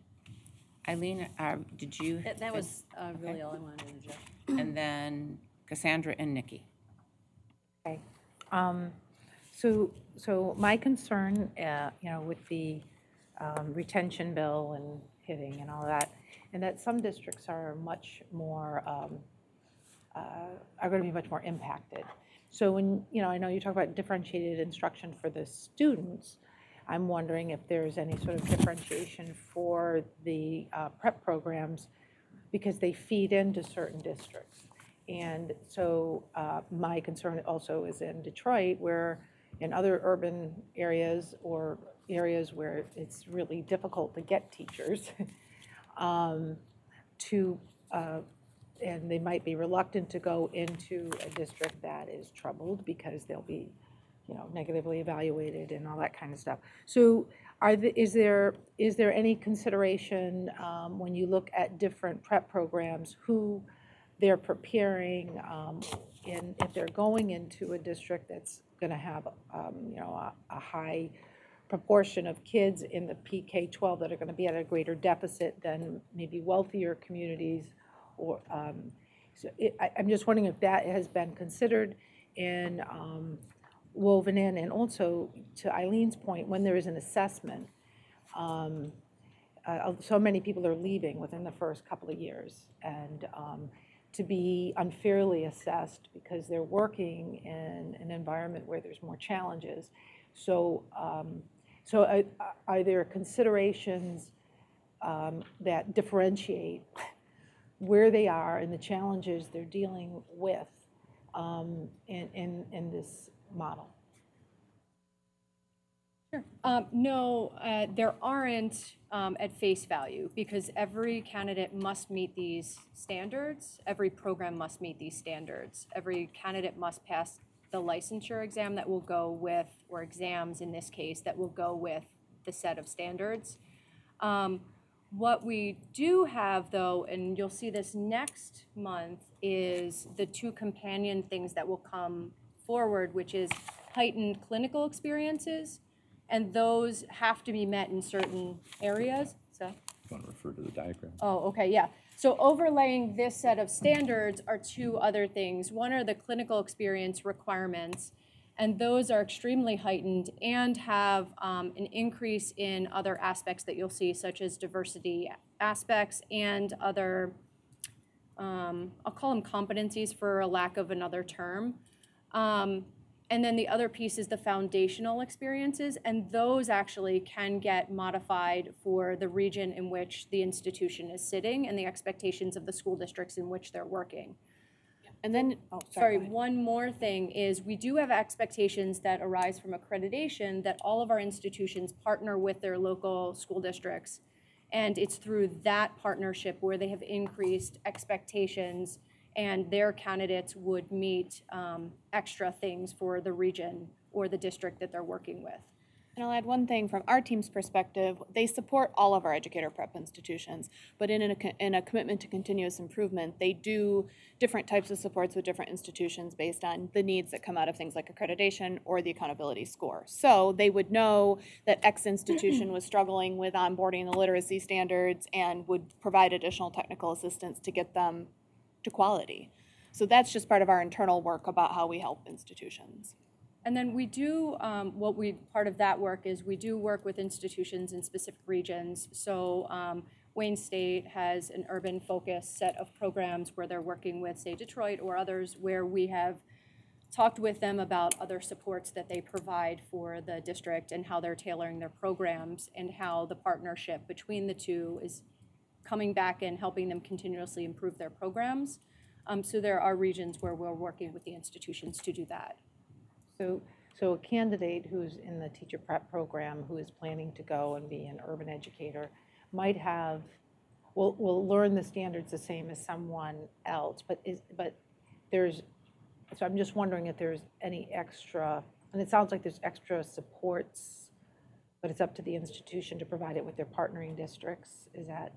Eileen, uh, did you? That- that was, uh, really all I wanted to interject. And then Cassandra and Nikki. Okay. Um, So, so my concern, uh, you know, with the um, retention bill and hitting and all that, and that some districts are much more, um, uh, are going to be much more impacted. So when, you know, I know you talk about differentiated instruction for the students, I'm wondering if there's any sort of differentiation for the uh, prep programs because they feed into certain districts. And so uh, my concern also is in Detroit, where in other urban areas or areas where it's really difficult to get teachers, *laughs* um, to, uh, and they might be reluctant to go into a district that is troubled because they'll be, you know, negatively evaluated and all that kind of stuff. So are the, is there, is there any consideration um, when you look at different prep programs, who they're preparing, um, in, if they're going into a district that's gonna have, um, you know, a, a high proportion of kids in the PK twelve that are gonna be at a greater deficit than maybe wealthier communities or, um, so it, I, I'm just wondering if that has been considered and, um, woven in, and also to Eileen's point, when there is an assessment, um, uh, so many people are leaving within the first couple of years, and um, to be unfairly assessed because they're working in an environment where there's more challenges. So, um, so are, are there considerations um, that differentiate where they are and the challenges they're dealing with um, in, in, in this model? Sure. Um, no, uh, there aren't um, at face value because every candidate must meet these standards. Every program must meet these standards. Every candidate must pass the licensure exam that will go with, or exams in this case, that will go with the set of standards. Um, what we do have though, and you'll see this next month, is the two companion things that will come forward, which is heightened clinical experiences. And those have to be met in certain areas, so. Want to refer to the diagram? Oh, okay, yeah. So overlaying this set of standards are two other things. One are the clinical experience requirements, and those are extremely heightened and have um, an increase in other aspects that you'll see, such as diversity aspects and other, um, I'll call them competencies for a lack of another term. Um, and then the other piece is the foundational experiences, and those actually can get modified for the region in which the institution is sitting and the expectations of the school districts in which they're working. And then, oh, sorry, Sorry, one more thing is we do have expectations that arise from accreditation that all of our institutions partner with their local school districts. And it's through that partnership where they have increased expectations and their candidates would meet um, extra things for the region or the district that they're working with. And I'll add one thing from our team's perspective. They support all of our educator prep institutions, but in a, in a commitment to continuous improvement, they do different types of supports with different institutions based on the needs that come out of things like accreditation or the accountability score. So they would know that X institution was struggling with onboarding the literacy standards and would provide additional technical assistance to get them to quality. So that's just part of our internal work about how we help institutions. And then we do, um, what we, part of that work is we do work with institutions in specific regions. So um, Wayne State has an urban focus set of programs where they're working with, say, Detroit or others, where we have talked with them about other supports that they provide for the district and how they're tailoring their programs and how the partnership between the two is coming back and helping them continuously improve their programs. Um, so there are regions where we're working with the institutions to do that. So, so a candidate who's in the teacher prep program, who is planning to go and be an urban educator, might have, will, will learn the standards the same as someone else, but is, but there's, so I'm just wondering if there's any extra, and it sounds like there's extra supports, but it's up to the institution to provide it with their partnering districts, is that?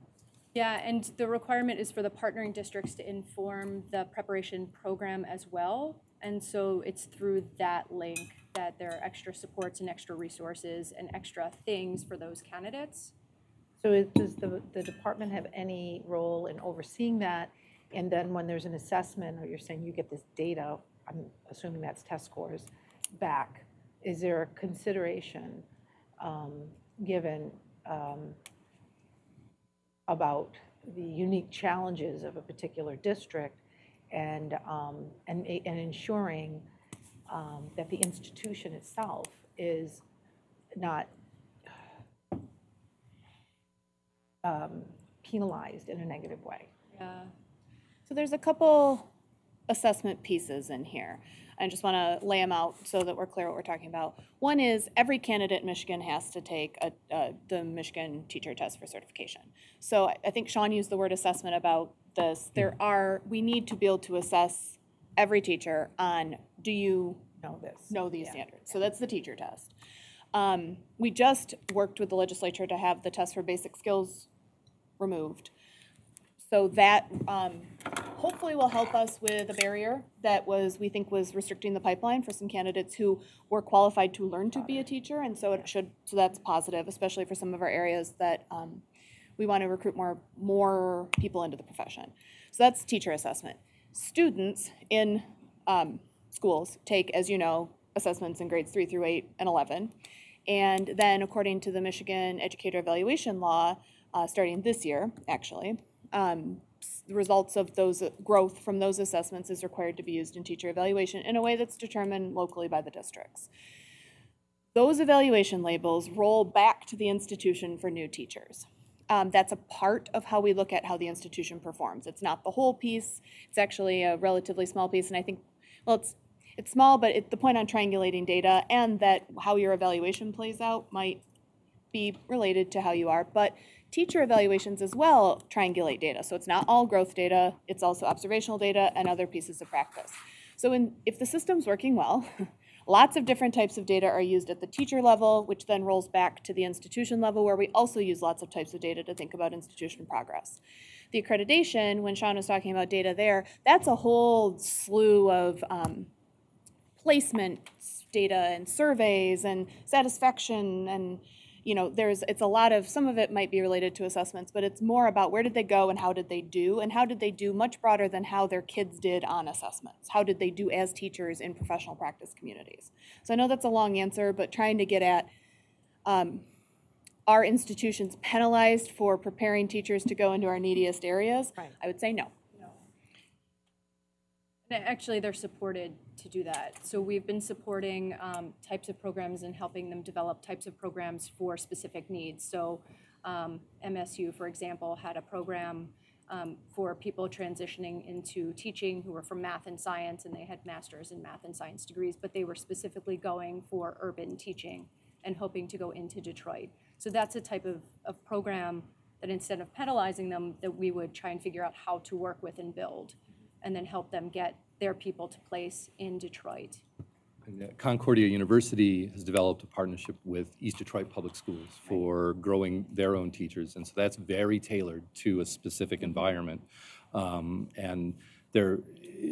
Yeah, and the requirement is for the partnering districts to inform the preparation program as well. And so it's through that link that there are extra supports and extra resources and extra things for those candidates. So is- does the, the department have any role in overseeing that? And then when there's an assessment, or you're saying you get this data, I'm assuming that's test scores, back, is there a consideration um, given um, about the unique challenges of a particular district and, um, and, and ensuring um, that the institution itself is not um, penalized in a negative way. Yeah. So there's a couple assessment pieces in here. I just want to lay them out so that we're clear what we're talking about. One is every candidate in Michigan has to take a, uh, the Michigan teacher test for certification. So I- I think Sean used the word assessment about this. There are, we need to be able to assess every teacher on, do you know this? Know these standards. So that's the teacher test. Um, we just worked with the legislature to have the test for basic skills removed. So that um, hopefully will help us with a barrier that was, we think was restricting the pipeline for some candidates who were qualified to learn to be a teacher. And so it should, so that's positive, especially for some of our areas that um, we want to recruit more, more people into the profession. So that's teacher assessment. Students in um, schools take, as you know, assessments in grades three through eight and 11. And then according to the Michigan Educator Evaluation Law, uh, starting this year, actually, um, the results of those uh, growth from those assessments is required to be used in teacher evaluation in a way that's determined locally by the districts. Those evaluation labels roll back to the institution for new teachers. Um, that's a part of how we look at how the institution performs. It's not the whole piece. It's actually a relatively small piece, and I think, well, it's it's small, but it, the point on triangulating data and that how your evaluation plays out might be related to how you are. But teacher evaluations as well triangulate data. So it's not all growth data, it's also observational data and other pieces of practice. So in, if the system's working well, *laughs* Lots of different types of data are used at the teacher level, which then rolls back to the institution level, where we also use lots of types of data to think about institution progress. The accreditation, when Sean was talking about data there, that's a whole slew of um, placement data and surveys and satisfaction and you know there's it's a lot of some of it might be related to assessments but it's more about where did they go and how did they do and how did they do much broader than how their kids did on assessments. How did they do as teachers in professional practice communities? So i know that's a long answer but trying to get at um, are institutions penalized for preparing teachers to go into our neediest areas? I would say no. No. Actually, they're supported to do that. So we've been supporting um, types of programs and helping them develop types of programs for specific needs. So um, MSU, for example, had a program um, for people transitioning into teaching who were from math and science, and they had masters in math and science degrees, but they were specifically going for urban teaching and hoping to go into Detroit. So that's a type of, of program that instead of penalizing them, that we would try and figure out how to work with and build, and then help them get their people to place in Detroit. Uh, Concordia University has developed a partnership with East Detroit Public Schools for growing their own teachers, and so that's very tailored to a specific environment. Um, And they're,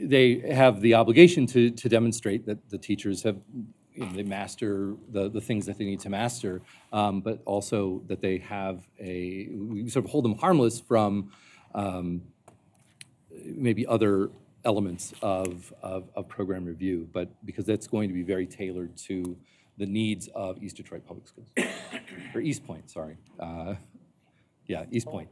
they have the obligation to, to demonstrate that the teachers have, you know, they master the, the things that they need to master, um, but also that they have a, we sort of hold them harmless from um, maybe other elements of, of, of program review, but because that's going to be very tailored to the needs of East Detroit Public Schools, *coughs* or Eastpointe, sorry. Uh, Yeah, Eastpointe.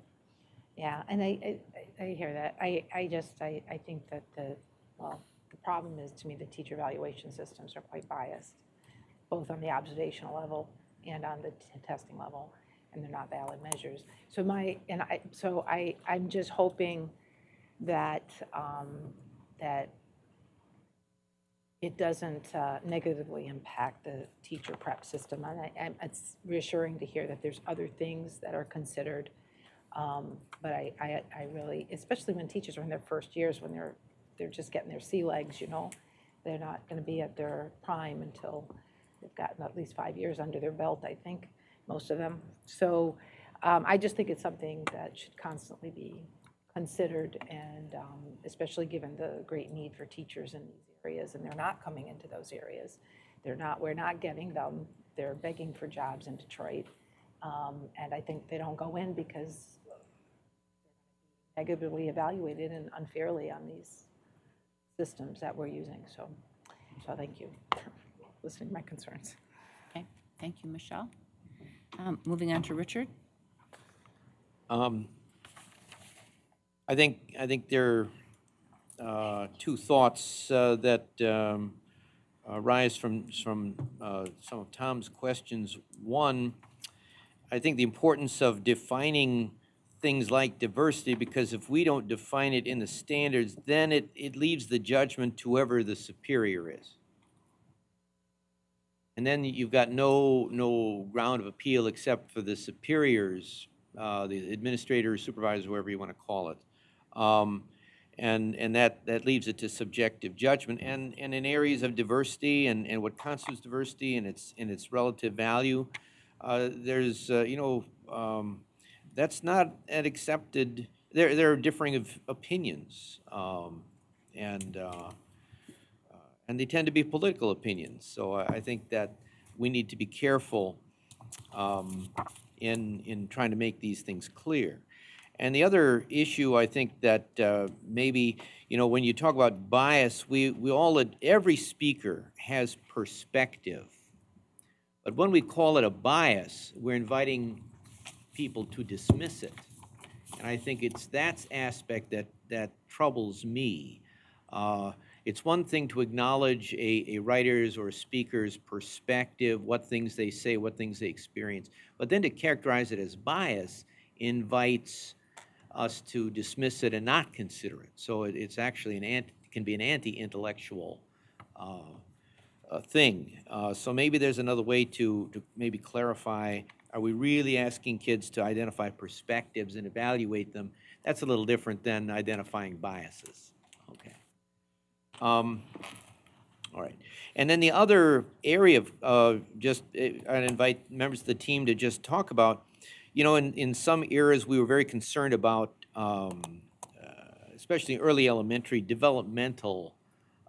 Yeah, and I, I, I hear that. I, I just, I, I think that the, well, the problem is, to me, the teacher evaluation systems are quite biased, both on the observational level and on the testing level, and they're not valid measures. So my, and I, so I, I'm just hoping that, um, that it doesn't uh, negatively impact the teacher prep system. And I, I'm- it's reassuring to hear that there's other things that are considered. Um, But I, I, I really, especially when teachers are in their first years, when they're, they're just getting their sea legs, you know? They're not going to be at their prime until they've gotten at least five years under their belt, I think, most of them. So um, I just think it's something that should constantly be considered, and um, especially given the great need for teachers in these areas, and they're not coming into those areas. They're not, we're not getting them. They're begging for jobs in Detroit. Um, And I think they don't go in because negatively evaluated and unfairly on these systems that we're using. So, so thank you for listening to my concerns. Okay, thank you, Michelle. Um, Moving on to Richard. Um, I think, I think there are uh, two thoughts uh, that um, arise from, from uh, some of Tom's questions. One, I think the importance of defining things like diversity, because if we don't define it in the standards, then it, it leaves the judgment to whoever the superior is. And then you've got no, no ground of appeal except for the superiors, uh, the administrators, supervisors, whatever you want to call it. Um, and, and that, that leaves it to subjective judgment. And, and in areas of diversity and, and what constitutes diversity and its, and its relative value, uh, there's, uh, you know, um, that's not an accepted, there, there are differing of opinions. Um, and, uh, and they tend to be political opinions. So I I think that we need to be careful um, in, in trying to make these things clear. And the other issue, I think that uh, maybe, you know, when you talk about bias, we, we all, every speaker has perspective. But when we call it a bias, we're inviting people to dismiss it. And I think it's that aspect that, that troubles me. Uh, it's one thing to acknowledge a, a writer's or a speaker's perspective, what things they say, what things they experience, but then to characterize it as bias invites us to dismiss it and not consider it. So it, it's actually an anti, can be an anti-intellectual uh, uh, thing. Uh, so maybe there's another way to, to maybe clarify, are we really asking kids to identify perspectives and evaluate them? That's a little different than identifying biases. Okay. Um, All right. And then the other area of, uh, just, uh, I'd invite members of the team to just talk about, you know, in, in some eras, we were very concerned about, um, uh, especially early elementary, developmental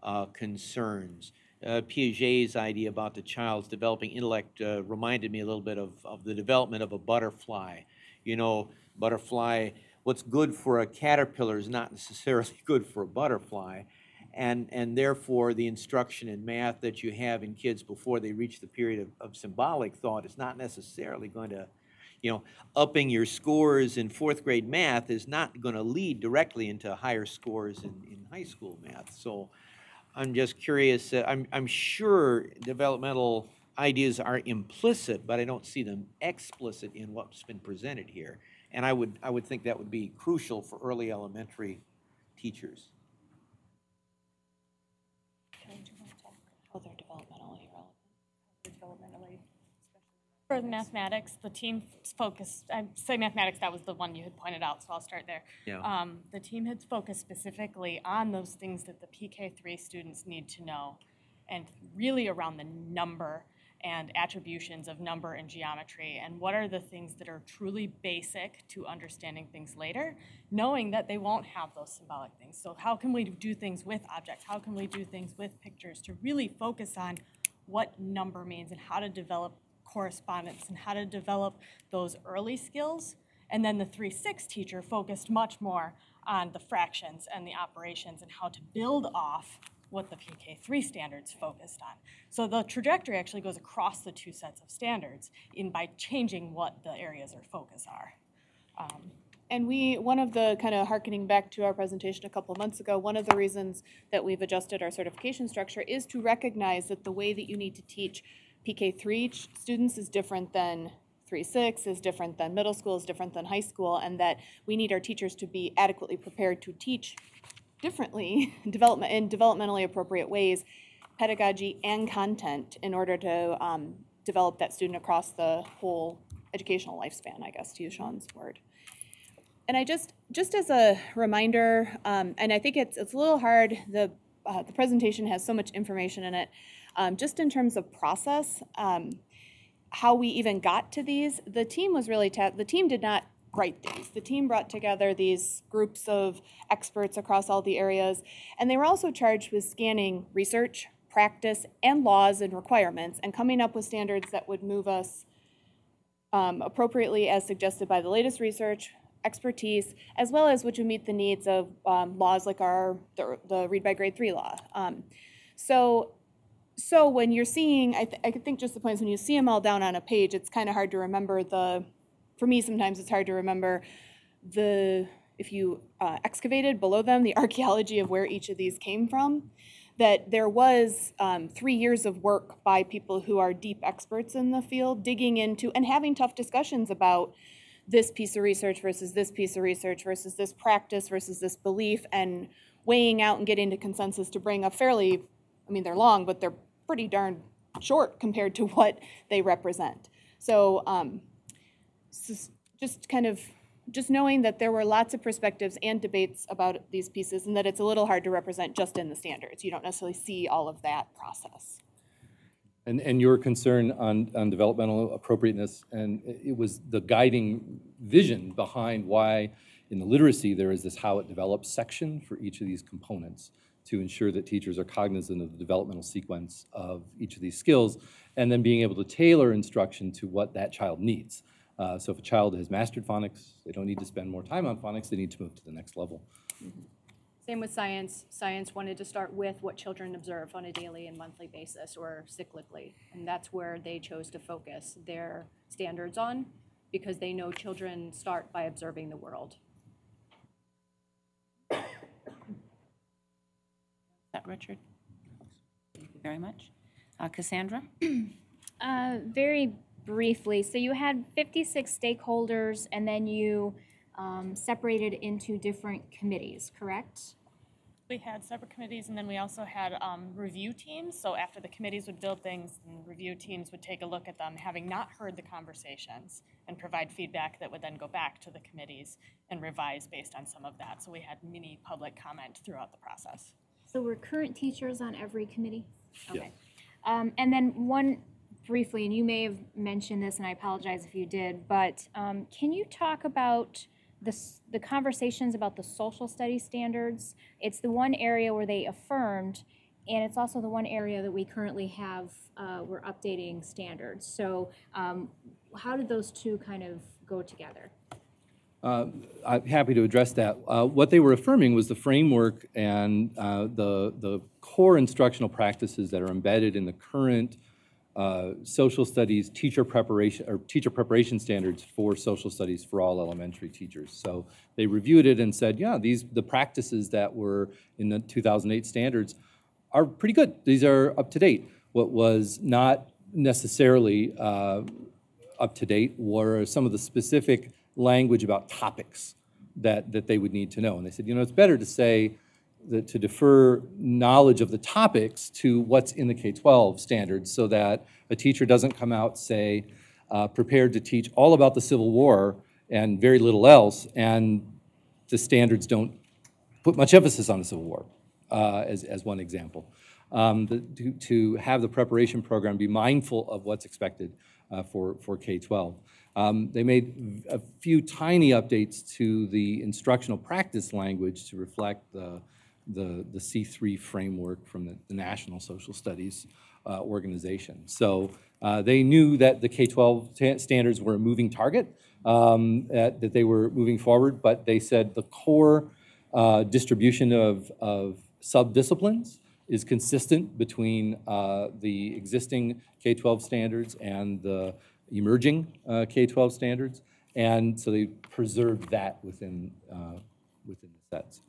uh, concerns. Uh, Piaget's idea about the child's developing intellect uh, reminded me a little bit of, of the development of a butterfly. You know, butterfly, what's good for a caterpillar is not *laughs* necessarily good for a butterfly. And, and therefore, the instruction in math that you have in kids before they reach the period of, of symbolic thought is not necessarily going to, you know, upping your scores in fourth grade math is not going to lead directly into higher scores in, in high school math. So I'm just curious, uh, I'm, I'm sure developmental ideas are implicit, but I don't see them explicit in what's been presented here. And I would, I would think that would be crucial for early elementary teachers. How they're developmentally relevant. For the mathematics, the team focused, I say mathematics, that was the one you had pointed out, so I'll start there. Yeah. Um, the team had focused specifically on those things that the PK3 students need to know, and really around the number and attributions of number and geometry, and what are the things that are truly basic to understanding things later, knowing that they won't have those symbolic things. So how can we do things with objects? How can we do things with pictures to really focus on what number means and how to develop correspondence and how to develop those early skills. And then the 3-6 teacher focused much more on the fractions and the operations and how to build off what the PK3 standards focused on. So the trajectory actually goes across the two sets of standards in by changing what the areas of focus are. Um, And we, one of the, kind of harkening back to our presentation a couple months ago, one of the reasons that we've adjusted our certification structure is to recognize that the way that you need to teach PK3 students is different than 3-6, is different than middle school, is different than high school, and that we need our teachers to be adequately prepared to teach differently, *laughs* development, in developmentally appropriate ways, pedagogy and content in order to um, develop that student across the whole educational lifespan, I guess, to use Sean's word. And I just, just as a reminder, um, and I think it's, it's a little hard, the, uh, the presentation has so much information in it, um, just in terms of process, um, how we even got to these, the team was really, the team did not write these. The team brought together these groups of experts across all the areas, and they were also charged with scanning research, practice, and laws and requirements, and coming up with standards that would move us um, appropriately as suggested by the latest research, expertise, as well as which would meet the needs of um, laws like our the, the read by grade three law. Um, so, so when you're seeing, I, th- I think just the points when you see them all down on a page, it's kind of hard to remember the. For me, sometimes it's hard to remember the if you uh, excavated below them the *laughs* archaeology of where each of these came from. That there was um, three years of work by people who are deep experts in the field, digging into and having tough discussions about this piece of research versus this piece of research versus this practice versus this belief and weighing out and getting to consensus to bring a fairly i mean they're long but they're pretty darn short compared to *laughs* what they represent. So um, just kind of just knowing that there were lots of perspectives and debates about these pieces and that it's a little hard to represent just in the standards. You don't necessarily see all of that process. And, and your concern on, on developmental appropriateness, and it was the guiding vision behind why in the literacy there is this how it develops section for each of these components to ensure that teachers are cognizant of the developmental sequence of each of these skills, and then being able to tailor instruction to what that child needs. Uh, so if a child has mastered phonics, they don't need to spend more time on phonics, they need to move to the next level. Same with science. Science wanted to start with what children observe on a daily and monthly basis or cyclically. And that's where they chose to focus their standards on because they know children start by observing the world. That Richard? Thank you very much. Uh, Cassandra? *clears throat* Uh, very briefly, so you had 56 stakeholders and then you um, separated into different committees, correct? We had separate committees, and then we also had um, review teams. So after the committees would build things, and review teams would take a look at them, having not heard the conversations, and provide feedback that would then go back to the committees and revise based on some of that. So we had mini public comment throughout the process. So we're current teachers on every committee? Yes. Okay. Um, and then one briefly, and you may have mentioned this, and I apologize if you did, but um, can you talk about the, the conversations about the social studies standards? It's the one area where they affirmed, and it's also the one area that we currently have, uh, we're updating standards. So um, how did those two kind of go together? Uh, I'm happy to address that. Uh, What they were affirming was the framework and uh, the, the core instructional practices that are embedded in the current uh, social studies teacher preparation, or teacher preparation standards for social studies for all elementary teachers. So they reviewed it and said, yeah, these, the practices that were in the 2008 standards are pretty good. These are up to date. What was not necessarily uh, up to date were some of the specific language about topics that, that they would need to know. And they said, you know, it's better to say that to defer knowledge of the topics to what's in the K-12 standards so that a teacher doesn't come out, say, uh, prepared to teach all about the Civil War and very little else, and the standards don't put much emphasis on the Civil War, uh, as, as one example. Um, the- to, to have the preparation program be mindful of what's expected uh, for, for K-12. Um, They made a few tiny updates to the instructional practice language to reflect the, the, the C3 framework from the, the National Social Studies uh, Organization. So uh, they knew that the K-12 standards were a moving target, um, that that they were moving forward, but they said the core uh, distribution of, of sub-disciplines is consistent between uh, the existing K-12 standards and the emerging uh, K-12 standards. And so they preserved that within, uh, within the sets.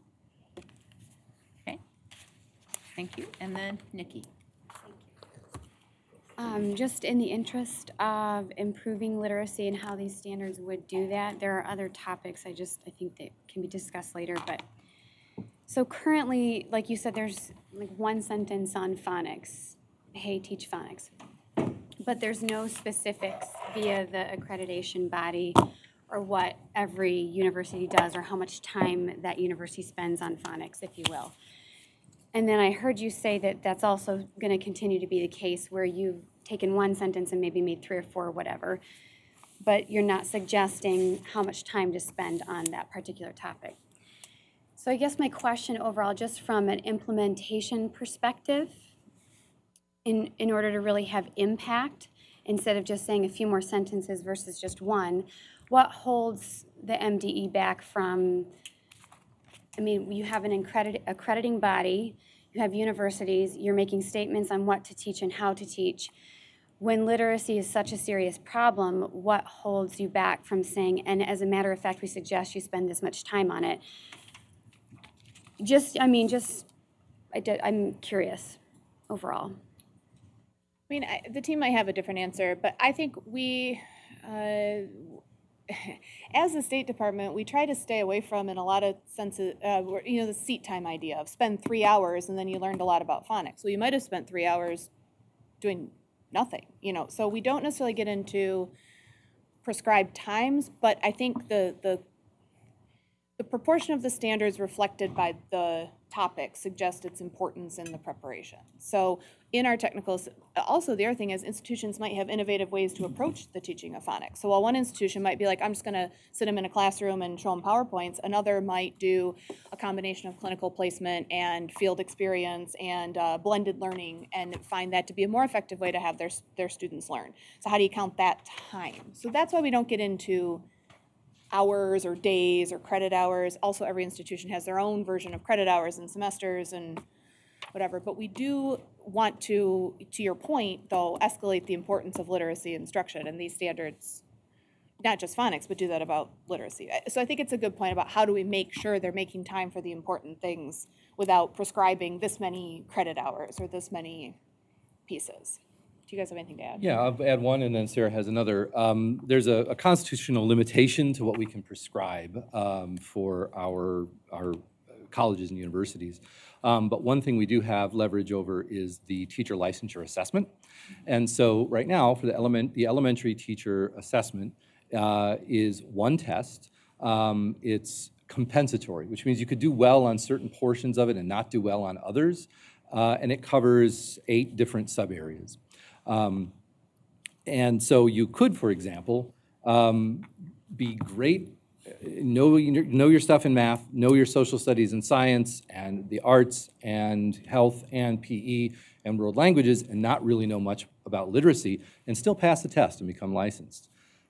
Okay. Thank you. And then Nikki. Um, just in the interest of improving literacy and how these standards would do that, there are other topics I just, I think that can be discussed later, but so currently, like you said, there's like one sentence on phonics, hey, teach phonics. But there's no specifics via the accreditation body or what every university does or how much time that university spends on phonics, if you will. And then I heard you say that that's also going to continue to be the case where you've taken one sentence and maybe made three or four or whatever, but you're not suggesting how much time to spend on that particular topic. So I guess my question overall, just from an implementation perspective, in, in order to really have impact, instead of just saying a few more sentences versus just one, what holds the MDE back from I mean, you have an accredit- accrediting body, you have universities, you're making statements on what to teach and how to teach. When literacy is such a serious problem, what holds you back from saying, and as a matter of fact, we suggest you spend this much time on it? Just, I mean, just, I I'm curious overall. I mean, I, the team might have a different answer, but I think we, uh, *laughs* as the State Department, we try to stay away from, in a lot of senses, uh, you know, the seat time idea of spend three hours and then you learned a lot about phonics. Well, you might have spent three hours doing nothing, you know. So we don't necessarily get into prescribed times, but I think the the the proportion of the standards reflected by the topic suggests its importance in the preparation. So in our technicals, also the other thing is institutions might have innovative ways to approach the teaching of phonics. So while one institution might be like, I'm just gonna sit them in a classroom and show them PowerPoints, another might do a combination of clinical placement and field experience and uh, blended learning and find that to be a more effective way to have their, their students learn. So how do you count that time? So that's why we don't get into hours or days or credit hours. Also, every institution has their own version of credit hours and semesters and whatever. But we do want to, to your point, though, escalate the importance of literacy instruction and these standards, not just phonics, but do that about literacy. So I think it's a good point about how do we make sure they're making time for the important things without prescribing this many credit hours or this many pieces. Do you guys have anything to add? Yeah, I'll add one, and then Sarah has another. Um, There's a a constitutional limitation to what we can prescribe um, for our, our colleges and universities. Um, But one thing we do have leverage over is the teacher licensure assessment. And so right now, for the element, the elementary teacher assessment uh, is one test. Um, It's compensatory, which means you could do well on certain portions of it and not do well on others. Uh, and it covers eight different sub-areas. Um, and so you could, for example, um, be great, know, know your stuff in math, know your social studies and science, and the arts, and health, and PE, and world languages, and not really know much about literacy, and still pass the test and become licensed.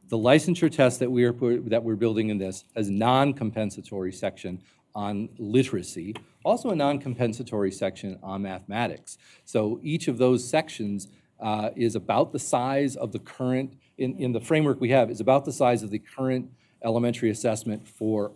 The licensure test that we are, that we're building in this has non-compensatory section on literacy, also a non-compensatory section on mathematics. So each of those sections uh, is about the size of the current, in, in the framework we have, is about the size of the current elementary assessment for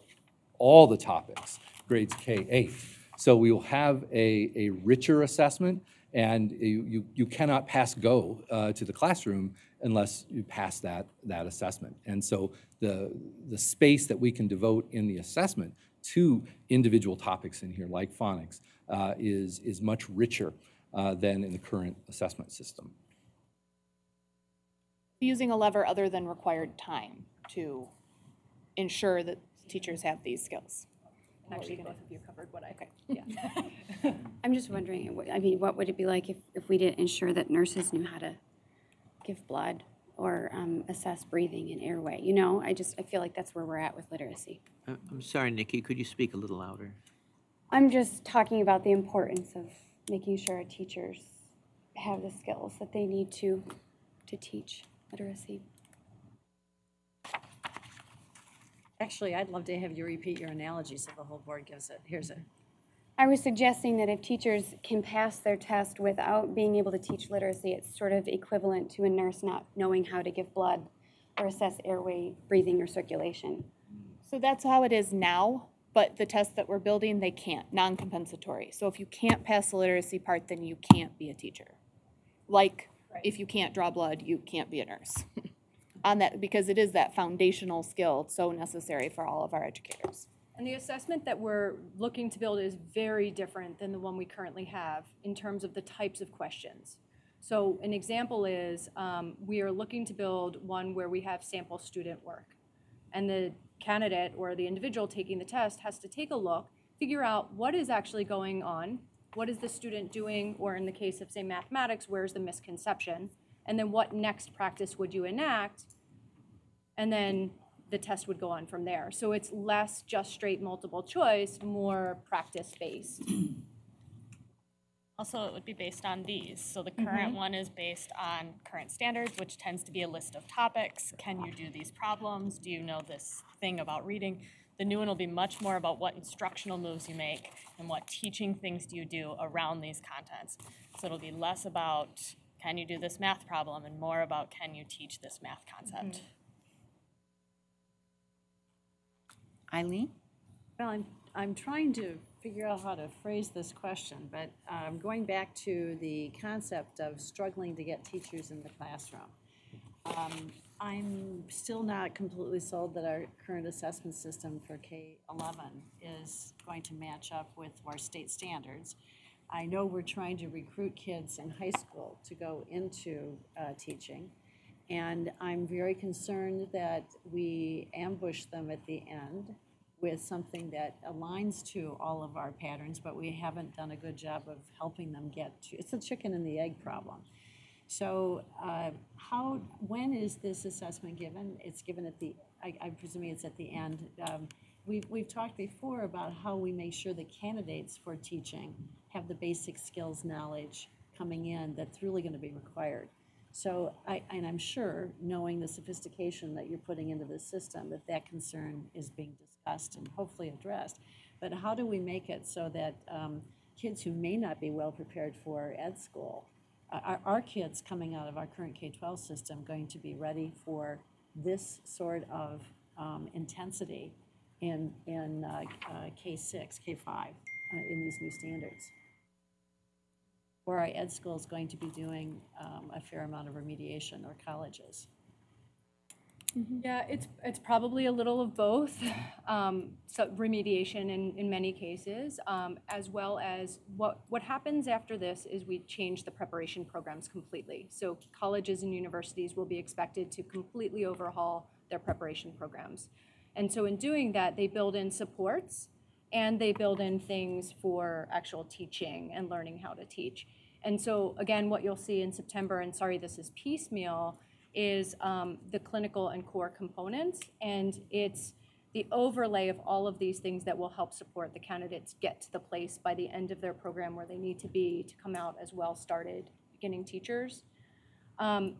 all the topics, grades K-8. So we will have a, a richer assessment, and you, you, you cannot pass go uh, to the classroom unless you pass that, that assessment. And so the, the space that we can devote in the assessment to individual topics in here, like phonics, uh, is, is much richer uh, than in the current assessment system. Using a lever other than required time to ensure that teachers have these skills. Actually, both of you covered what I, okay. *laughs* yeah. *laughs* I'm just wondering, I mean, what would it be like if, if we didn't ensure that nurses knew how to give blood or um, assess breathing and airway? You know, I just, I feel like that's where we're at with literacy. Uh, I'm sorry, Nikki, could you speak a little louder? I'm just talking about the importance of making sure our teachers have the skills that they need to, to teach literacy. Actually, I'd love to have you repeat your analogy so the whole board gives it. Here's it. I was suggesting that if teachers can pass their test without being able to teach literacy, it's sort of equivalent to a nurse not knowing how to give blood or assess airway, breathing, or circulation. So that's how it is now, but the tests that we're building, they can't, non-compensatory. So if you can't pass the literacy part, then you can't be a teacher. Like, if you can't draw blood, you can't be a nurse. *laughs* On that, because it is that foundational skill so necessary for all of our educators. And the assessment that we're looking to build is very different than the one we currently have in terms of the types of questions. So an example is, um, we are looking to build one where we have sample student work. And the candidate or the individual taking the test has to take a look, figure out what is actually going on, what is the student doing, or in the case of, say, mathematics, where's the misconception? And then what next practice would you enact? And then the test would go on from there. So it's less just straight multiple choice, more practice-based. Also, it would be based on these. So the current Mhm. one is based on current standards, which tends to be a list of topics. Can you do these problems? Do you know this thing about reading? The new one will be much more about what instructional moves you make and what teaching things do you do around these contents. So it'll be less about can you do this math problem and more about can you teach this math concept. Eileen? Well, I'm, I'm trying to figure out how to phrase this question, but I'm um, going back to the concept of struggling to get teachers in the classroom. Um, I'm still not completely sold that our current assessment system for K-11 is going to match up with our state standards. I know we're trying to recruit kids in high school to go into uh, teaching, and I'm very concerned that we ambush them at the end with something that aligns to all of our patterns, but we haven't done a good job of helping them get to, it's a chicken and the egg problem. So uh, how, when is this assessment given? It's given at the, I, I'm presuming it's at the end. Um, We've, we've talked before about how we make sure the candidates for teaching have the basic skills knowledge coming in that's really going to be required. So I, and I'm sure, knowing the sophistication that you're putting into this system, that that concern is being discussed and hopefully addressed. But how do we make it so that um, kids who may not be well prepared for ed school, uh, are our kids coming out of our current K-12 system going to be ready for this sort of um, intensity in, in uh, uh, K-6, K-5, uh, in these new standards? Or are ed schools going to be doing um, a fair amount of remediation, or colleges? Yeah, it's, it's probably a little of both. *laughs* Um, so remediation in, in many cases, um, as well as what, what happens after this is we change the preparation programs completely. So colleges and universities will be expected to completely overhaul their preparation programs. And so in doing that, they build in supports and they build in things for actual teaching and learning how to teach. And so again, what you'll see in September, and sorry, this is piecemeal, is um, the clinical and core components. And it's the overlay of all of these things that will help support the candidates get to the place by the end of their program where they need to be to come out as well-started beginning teachers. Um,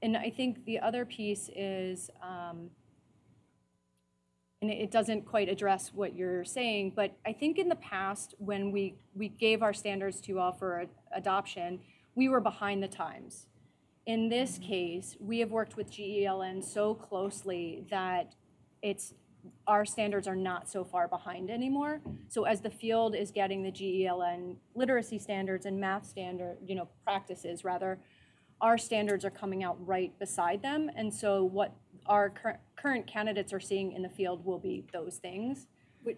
and I think the other piece is, um, and it doesn't quite address what you're saying, but I think in the past, when we, we gave our standards to all for adoption, we were behind the times. In this mm-hmm. case, we have worked with GELN so closely that it's our standards are not so far behind anymore. So as the field is getting the GELN literacy standards and math standard, you know, practices rather, our standards are coming out right beside them. And so what our cur current candidates are seeing in the field will be those things.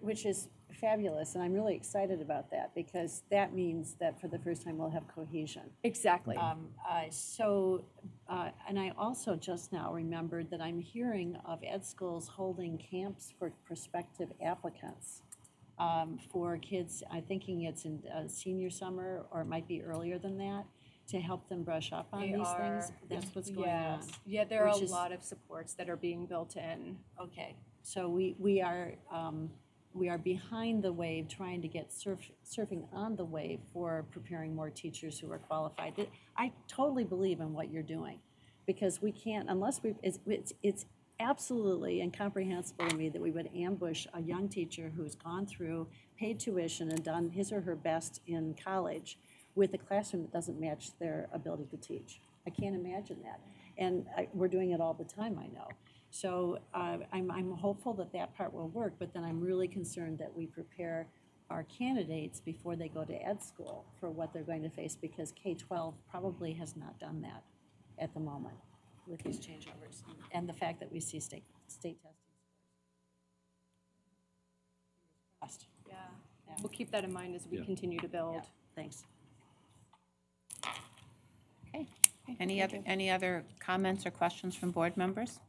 Which is fabulous, and I'm really excited about that because that means that for the first time we'll have cohesion. Exactly. Um, uh, so, uh, and I also just now remembered that I'm hearing of ed schools holding camps for prospective applicants um, for kids. I'm thinking it's in uh, senior summer or it might be earlier than that to help them brush up on They these are- things. That's what's going yes. on. Yeah, there are a is- lot of supports that are being built in. Okay, so we, we are, um, we are behind the wave, trying to get surf, surfing on the wave for preparing more teachers who are qualified. It- I totally believe in what you're doing, because we can't, unless we, it's, it's, it's absolutely incomprehensible to me that we would ambush a young teacher who's gone through paid tuition and done his or her best in college with a classroom that doesn't match their ability to teach. I can't imagine that. And I, we're doing it all the time, I know. So uh, I'm, I'm hopeful that that part will work, but then I'm really concerned that we prepare our candidates before they go to ed school for what they're going to face because K-12 probably has not done that at the moment with these changeovers and the fact that we see state, state testing. Crossed. Yeah. We'll keep that in mind as we Yeah. continue to build. Yeah, Thanks. Okay. Any other, any other comments or questions from board members?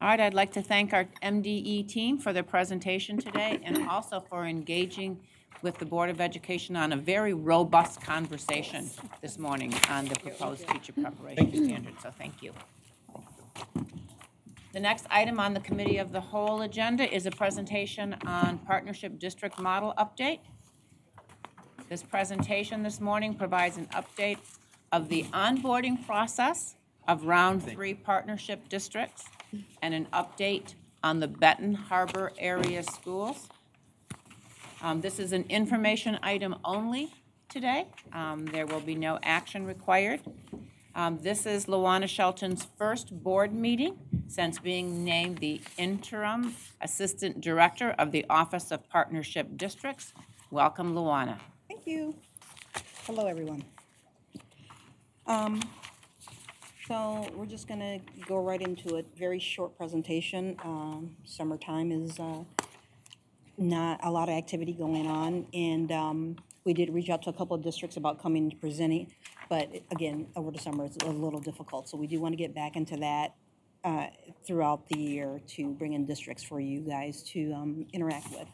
All right, I'd like to thank our MDE team for their presentation today and also for engaging with the Board of Education on a very robust conversation this morning on the proposed teacher preparation standards, so thank you. The next item on the Committee of the Whole agenda is a presentation on Partnership District Model Update. This presentation this morning provides an update of the onboarding process of Round Three Partnership Districts and an update on the Benton Harbor area schools. Um, This is an information item only today. Um, There will be no action required. Um, This is Luana Shelton's first board meeting since being named the interim assistant director of the Office of Partnership Districts. Welcome, Luana. Thank you. Hello, everyone. Um, So we're just going to go right into a Very short presentation. Um, Summertime is uh, not a lot of activity going on, and um, we did reach out to a couple of districts about coming to presenting, but again, over the summer, it's a little difficult. So we do want to get back into that uh, throughout the year to bring in districts for you guys to um, interact with.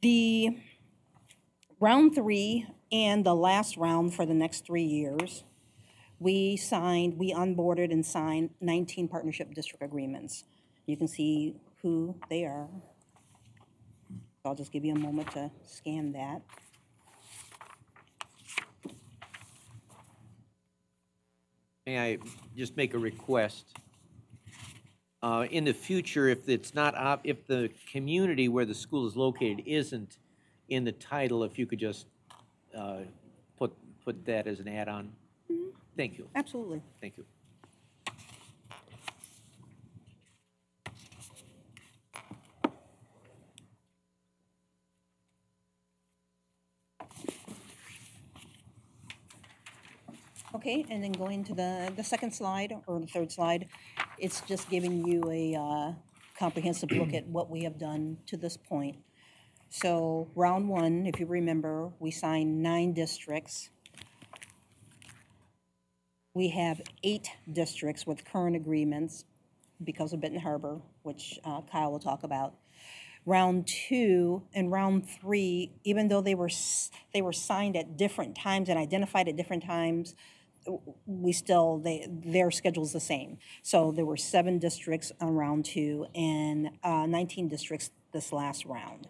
The round three and the last round for the next three years, we signed, we onboarded and signed 19 partnership district agreements. You can see who they are. I'll just give you a moment to scan that. May I just make a request? Uh, In the future, if it's not, if the community where the school is located isn't in the title, if you could just uh, put, put that as an add-on? Thank you. Absolutely. Thank you. Okay, and then going to the, the second slide, or the third slide, it's just giving you a uh, comprehensive look at what we have done to this point. So round one, if you remember, we signed nine districts. We have eight districts with current agreements, because of Benton Harbor, which uh, Kyle will talk about. Round two and round three, even though they were, they were signed at different times and identified at different times, we still, they, their schedule's the same. So there were seven districts on round two and uh, 19 districts this last round.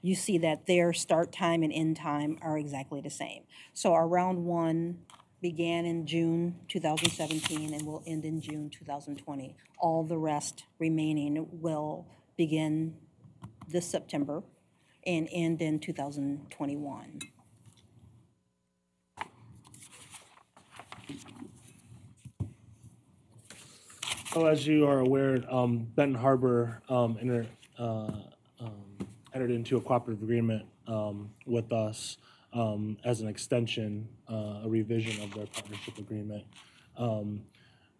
You see that their start time and end time are exactly the same. So our round one began in June 2017 and will end in June 2020. All the rest remaining will begin this September and end in 2021. So as you are aware, um, Benton Harbor, um, enter, uh, um, entered into a cooperative agreement, um, with us, um, as an extension, uh, a revision of their partnership agreement. Um,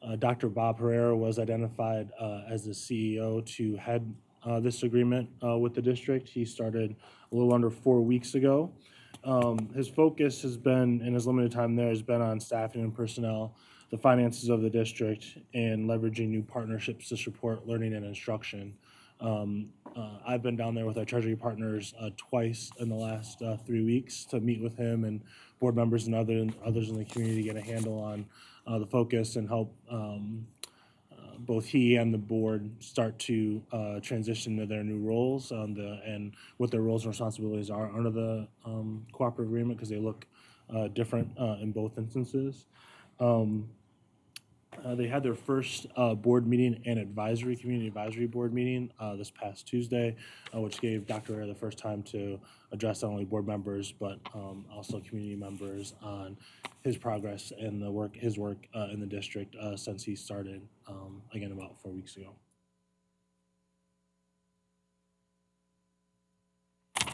uh, Dr. Bob Herrera was identified, uh, as the CEO to head, uh, this agreement, uh, with the district. He started a little under four weeks ago. Um, his focus has been, in his limited time there, has been on staffing and personnel, the finances of the district, and leveraging new partnerships to support learning and instruction. Um, uh, I've been down there with our treasury partners uh, twice in the last uh, three weeks to meet with him and board members and other, others in the community to get a handle on uh, the focus and help um, uh, both he and the board start to uh, transition to their new roles the, and what their roles and responsibilities are under the um, cooperative agreement, because they look different in both instances. Um, uh, They had their first uh, board meeting and advisory, community advisory board meeting uh, this past Tuesday, uh, which gave Dr. Ray the first time to address not only board members, but um, also community members on his progress and the work, his work uh, in the district uh, since he started, um, again, about four weeks ago.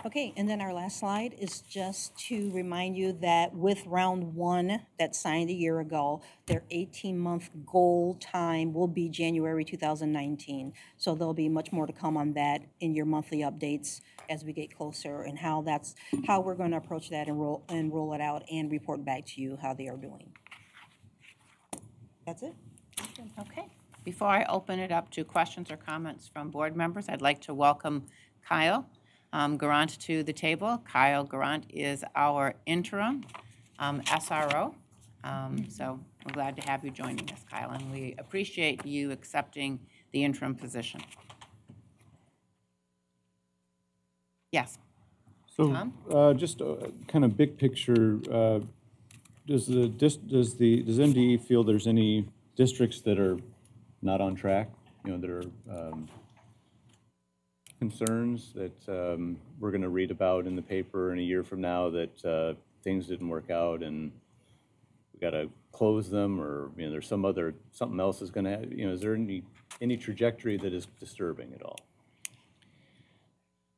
Okay, and then our last slide is just to remind you that with round one that signed a year ago, their 18-month goal time will be January 2019. So there'll be much more to come on that in your monthly updates as we get closer and how that's, how we're going to approach that and roll, and roll it out and report back to you how they are doing. That's it. Okay. Before I open it up to questions or comments from board members, I'd like to welcome Kyle um, Guerrant to the table. Kyle Guerrant is our interim um, SRO. Um, So we're glad to have you joining us, Kyle, and we appreciate you accepting the interim position. Yes. So, uh, just uh, kind of big picture, uh, does the, does the, does MDE feel there's any districts that are not on track? You know, that are um, concerns that um, we're going to read about in the paper in a year from now that uh, things didn't work out and we got to close them or, you know, there's some other, something else is going to, you know, is there any, any trajectory that is disturbing at all?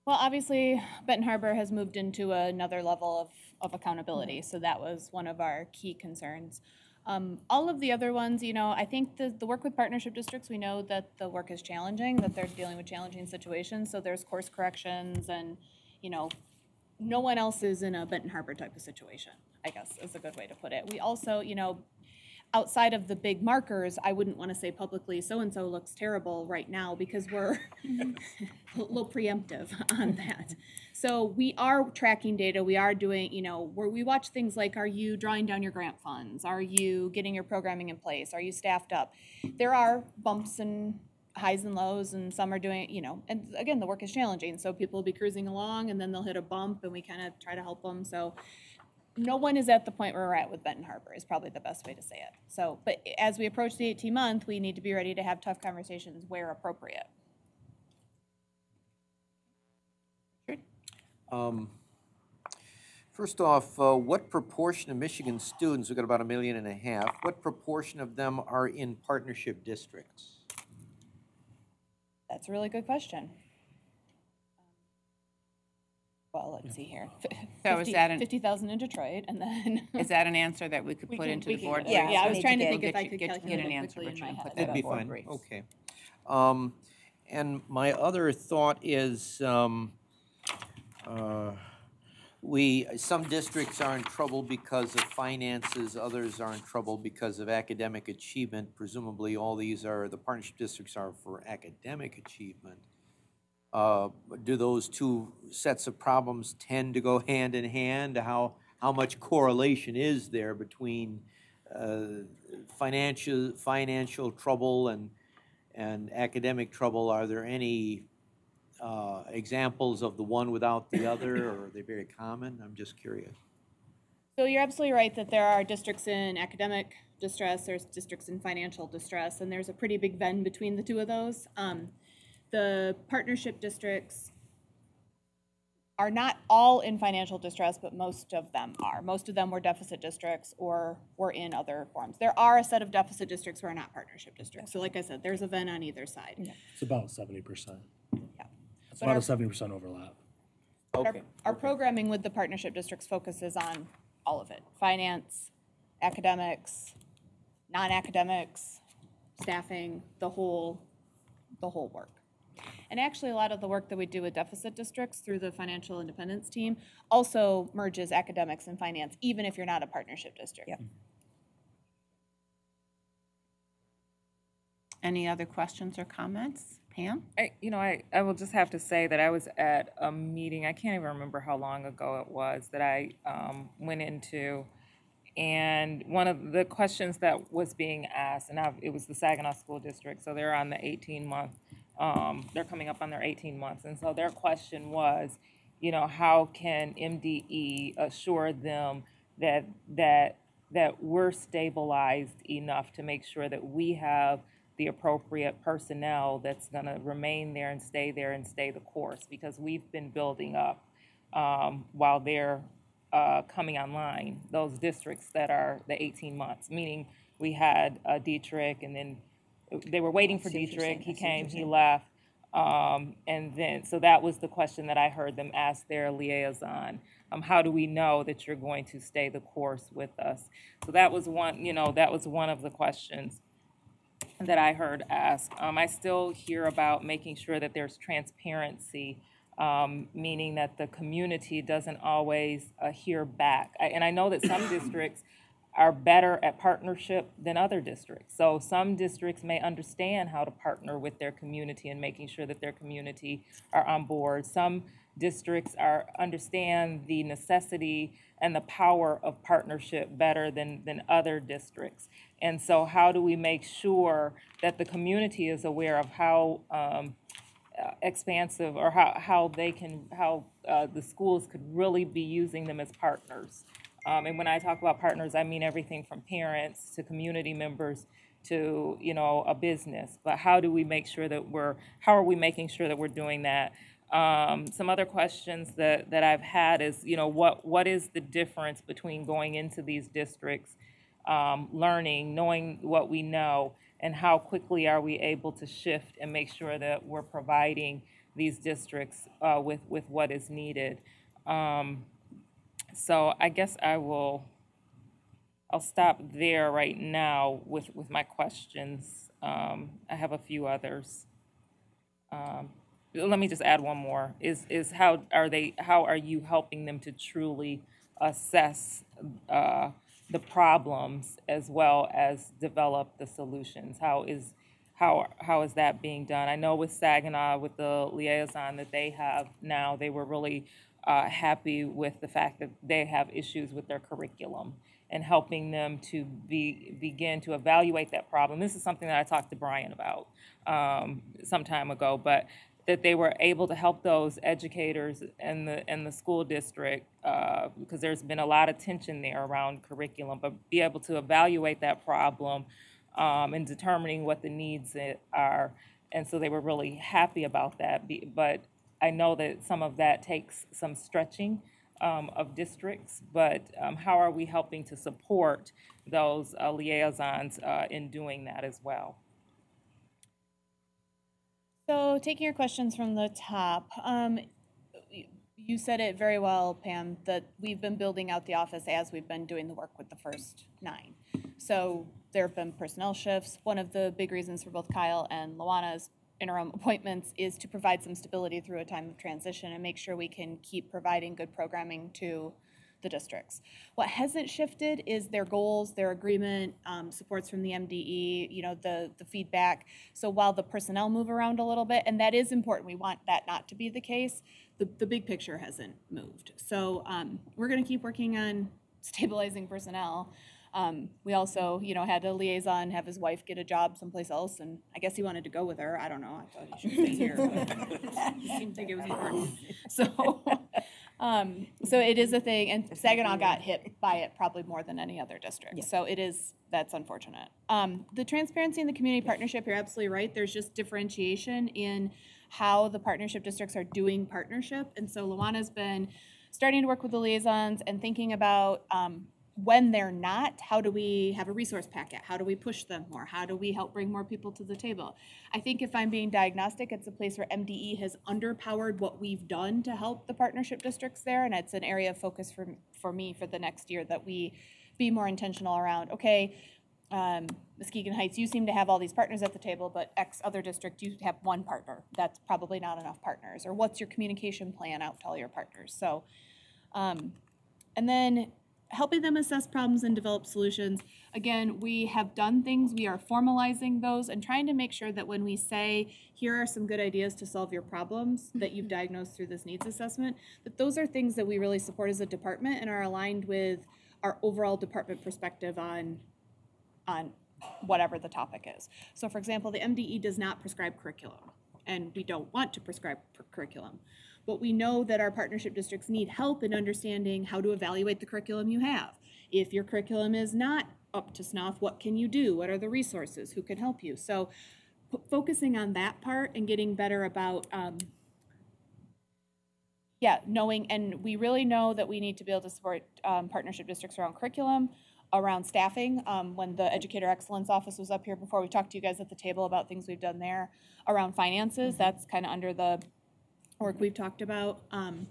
Well, obviously, Benton Harbor has moved into another level of, of accountability, so that was one of our key concerns. Um, all of the other ones, you know, I think the, the work with partnership districts, we know that the work is challenging, that they're dealing with challenging situations, so there's course corrections and, you know, no one else is in a Benton Harbor type of situation, I guess is a good way to put it. We also, you know, outside of the big markers, I wouldn't want to say publicly, so-and-so looks terrible right now because we're *laughs* a little preemptive on that. So we are tracking data, we are doing, you know, where we watch things like, are you drawing down your grant funds? Are you getting your programming in place? Are you staffed up? There are bumps and highs and lows and some are doing, you know, and again, the work is challenging. So people will be cruising along and then they'll hit a bump and we kind of try to help them. So no one is at the point where we're at with Benton Harbor is probably the best way to say it. So, but as we approach the 18 month, we need to be ready to have tough conversations where appropriate. Um, First off, uh, what proportion of Michigan students, we've got about a million and a half, what proportion of them are in partnership districts? That's a really good question. Well, let's see here. So is that an- 50,000 in Detroit and then. *laughs* Is that an answer that we could We put can- into we the can board? get- Yeah, yeah, I was briefs? trying to We'll think if I you- could get- Get an it answer, quickly in Richard, my and head. put that That'd be board fine, briefs. okay. Um, And my other thought is, um, uh, we, some districts are in trouble because of finances, others are in trouble because of academic achievement. Presumably, all these are, the partnership districts are for academic achievement. Uh, Do those two sets of problems tend to go *laughs* hand in hand? How, how much correlation is there between uh, financial, financial trouble and, and academic trouble? Are there any uh, examples of the one without the other, or are they very common? I'm just curious. So you're absolutely right that there are districts in academic distress, there's districts in financial distress, and there's a pretty big Venn between the two of those. Um, the partnership districts are not all in financial distress, but most of them are. Most of them were deficit districts or were in other forms. There are a set of deficit districts who are not partnership districts. So like I said, there's a Venn on either side. It's about seventy percent. Yeah. It's But about our- a seventy percent overlap. Our- Our programming with the partnership districts focuses on all of it, finance, academics, non-academics, staffing, the whole, the whole work. And actually, a lot of the work that we do with deficit districts through the financial independence team also merges academics and finance, even if you're not a partnership district. Any other questions or comments? Pam? I, you know, I, I will just have to say that I was at a meeting, I can't even remember how long ago it was, that I um, went into. And one of the questions that was being asked, and I've, it was the Saginaw School District, so they're on the 18 month, um, they're coming up on their 18 months. And so their question was, you know, how can MDE assure them that, that, that we're stabilized enough to make sure that we have the appropriate personnel that's going to remain there and stay there and stay the course because we've been building up um, while they're uh, coming online, those districts that are the 18 months, meaning we had uh, Dietrich and then they were waiting for what you're Dietrich, he I see what came, he left. Um, and then, so that was the question that I heard them ask their liaison. Um, how do we know that you're going to stay the course with us? So that was one, you know, that was one of the questions that I heard asked. Um, I still hear about making sure that there's transparency, um, meaning that the community doesn't always uh, hear back. I, and I know that some *coughs* districts are better at partnership than other districts. So some districts may understand how to partner with their community and making sure that their community are on board. Some districts are understand the necessity and the power of partnership better than, than other districts. And so how do we make sure that the community is aware of how um, uh, expansive or how, how they can, how uh, the schools could really be using them as partners? Um, and when I talk about partners, I mean everything from parents to community members to, you know, a business. But how do we make sure that we're, how are we making sure that we're doing that? Um, some other questions that, that I've had is, you know, what, what is the difference between going into these districts, um, learning, knowing what we know, and how quickly are we able to shift and make sure that we're providing these districts uh, with, with what is needed? Um, so I guess I will, I'll stop there right now with, with my questions. Um, I have a few others. Um, let me just add one more, is, is how are they, how are you helping them to truly assess, uh, the problems as well as develop the solutions? How is, how, how is that being done? I know with Saginaw, with the liaison that they have now, they were really uh, happy with the fact that they have issues with their curriculum and helping them to be, begin to evaluate that problem. This is something that I talked to Brian about um, some time ago, but that they were able to help those educators and the, and the school district, uh, because there's been a lot of tension there around curriculum, but be able to evaluate that problem um, and determining what the needs are. And so they were really happy about that. But I know that some of that takes some stretching um, of districts, but um, how are we helping to support those uh, liaisons uh, in doing that as well? So taking your questions from the top, um, you said it very well, Pam, that we've been building out the office as we've been doing the work with the first nine. So there have been personnel shifts. One of the big reasons for both Kyle and Luana's interim appointments is to provide some stability through a time of transition and make sure we can keep providing good programming to the districts. What hasn't shifted is their goals, their agreement, um, supports from the MDE, you know, the, the feedback. So while the personnel move around a little bit, and that is important, we want that not to be the case, the, the big picture hasn't moved. So um, we're going to keep working on stabilizing personnel. Um, we also, you know, had a liaison have his wife get a job someplace else, and I guess he wanted to go with her. I don't know. I thought he should stay here. but *laughs* he seemed to think it was important. So, um, so it is a thing, and Saginaw got hit by it probably more than any other district. So it is that's unfortunate. Um, the transparency and the community partnership, you're absolutely right. There's just differentiation in how the partnership districts are doing partnership, and so Luana's been starting to work with the liaisons and thinking about um, when they're not, how do we have a resource packet? How do we push them more? How do we help bring more people to the table? I think if I'm being diagnostic, it's a place where MDE has underpowered what we've done to help the partnership districts there, and it's an area of focus for, for me for the next year that we be more intentional around, okay, um, Muskegon Heights, you seem to have all these partners at the table, but X other district, you have one partner. That's probably not enough partners. Or what's your communication plan out to all your partners? So, um, and then helping them assess problems and develop solutions. Again, we have done things, we are formalizing those and trying to make sure that when we say, here are some good ideas to solve your problems that you've mm-hmm. diagnosed through this needs assessment, that those are things that we really support as a department and are aligned with our overall department perspective on, on whatever the topic is. So for example, the MDE does not prescribe curriculum, and we don't want to prescribe curriculum. But we know that our partnership districts need help in understanding how to evaluate the curriculum you have. If your curriculum is not up to snuff, what can you do? What are the resources? Who can help you? So focusing on that part and getting better about um, yeah, knowing, and we really know that we need to be able to support um, partnership districts around curriculum, around staffing. Um, when the Educator Excellence Office was up here before, we talked to you guys at the table about things we've done there. Around finances, that's kind of under the work we've talked about. Um,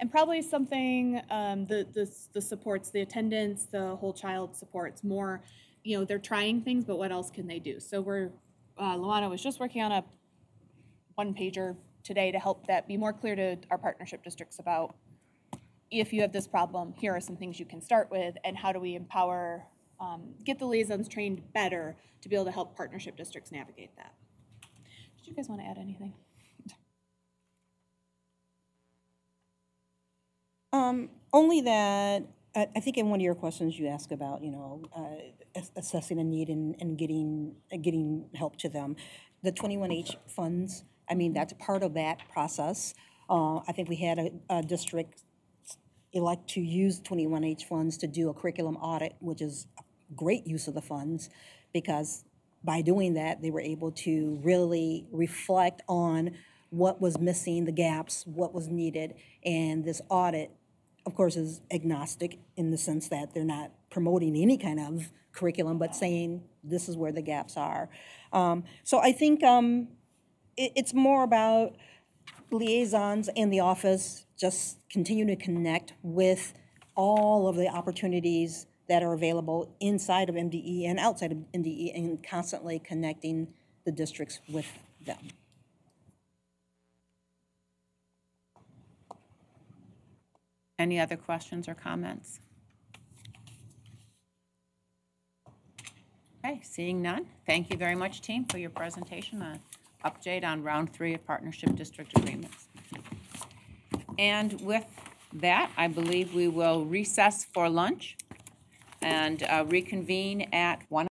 and probably something, um, the, the, the supports, the attendance, the whole child supports more, you know, they're trying things, but what else can they do? So we're, uh, Luana was just working on a one pager today to help that be more clear to our partnership districts about if you have this problem, here are some things you can start with, and how do we empower, um, get the liaisons trained better to be able to help partnership districts navigate that. Did you guys want to add anything? Um, only that, I, I think in one of your questions you asked about, you know, uh, assessing a need and, and getting, uh, getting help to them. The twenty-one H funds, I mean, that's part of that process. Uh, I think we had a, a district elect to use twenty-one H funds to do a curriculum audit, which is a great use of the funds, because by doing that, they were able to really reflect on what was missing, the gaps, what was needed, and this audit, of course, is agnostic in the sense that they're not promoting any kind of curriculum, but saying this is where the gaps are. Um, so I think um, it, it's more about liaisons in the office just continue to connect with all of the opportunities that are available inside of MDE and outside of MDE and constantly connecting the districts with them. Any other questions or comments? Okay, seeing none, thank you very much, team, for your presentation, an update on round three of partnership district agreements. And with that, I believe we will recess for lunch and uh, reconvene at 1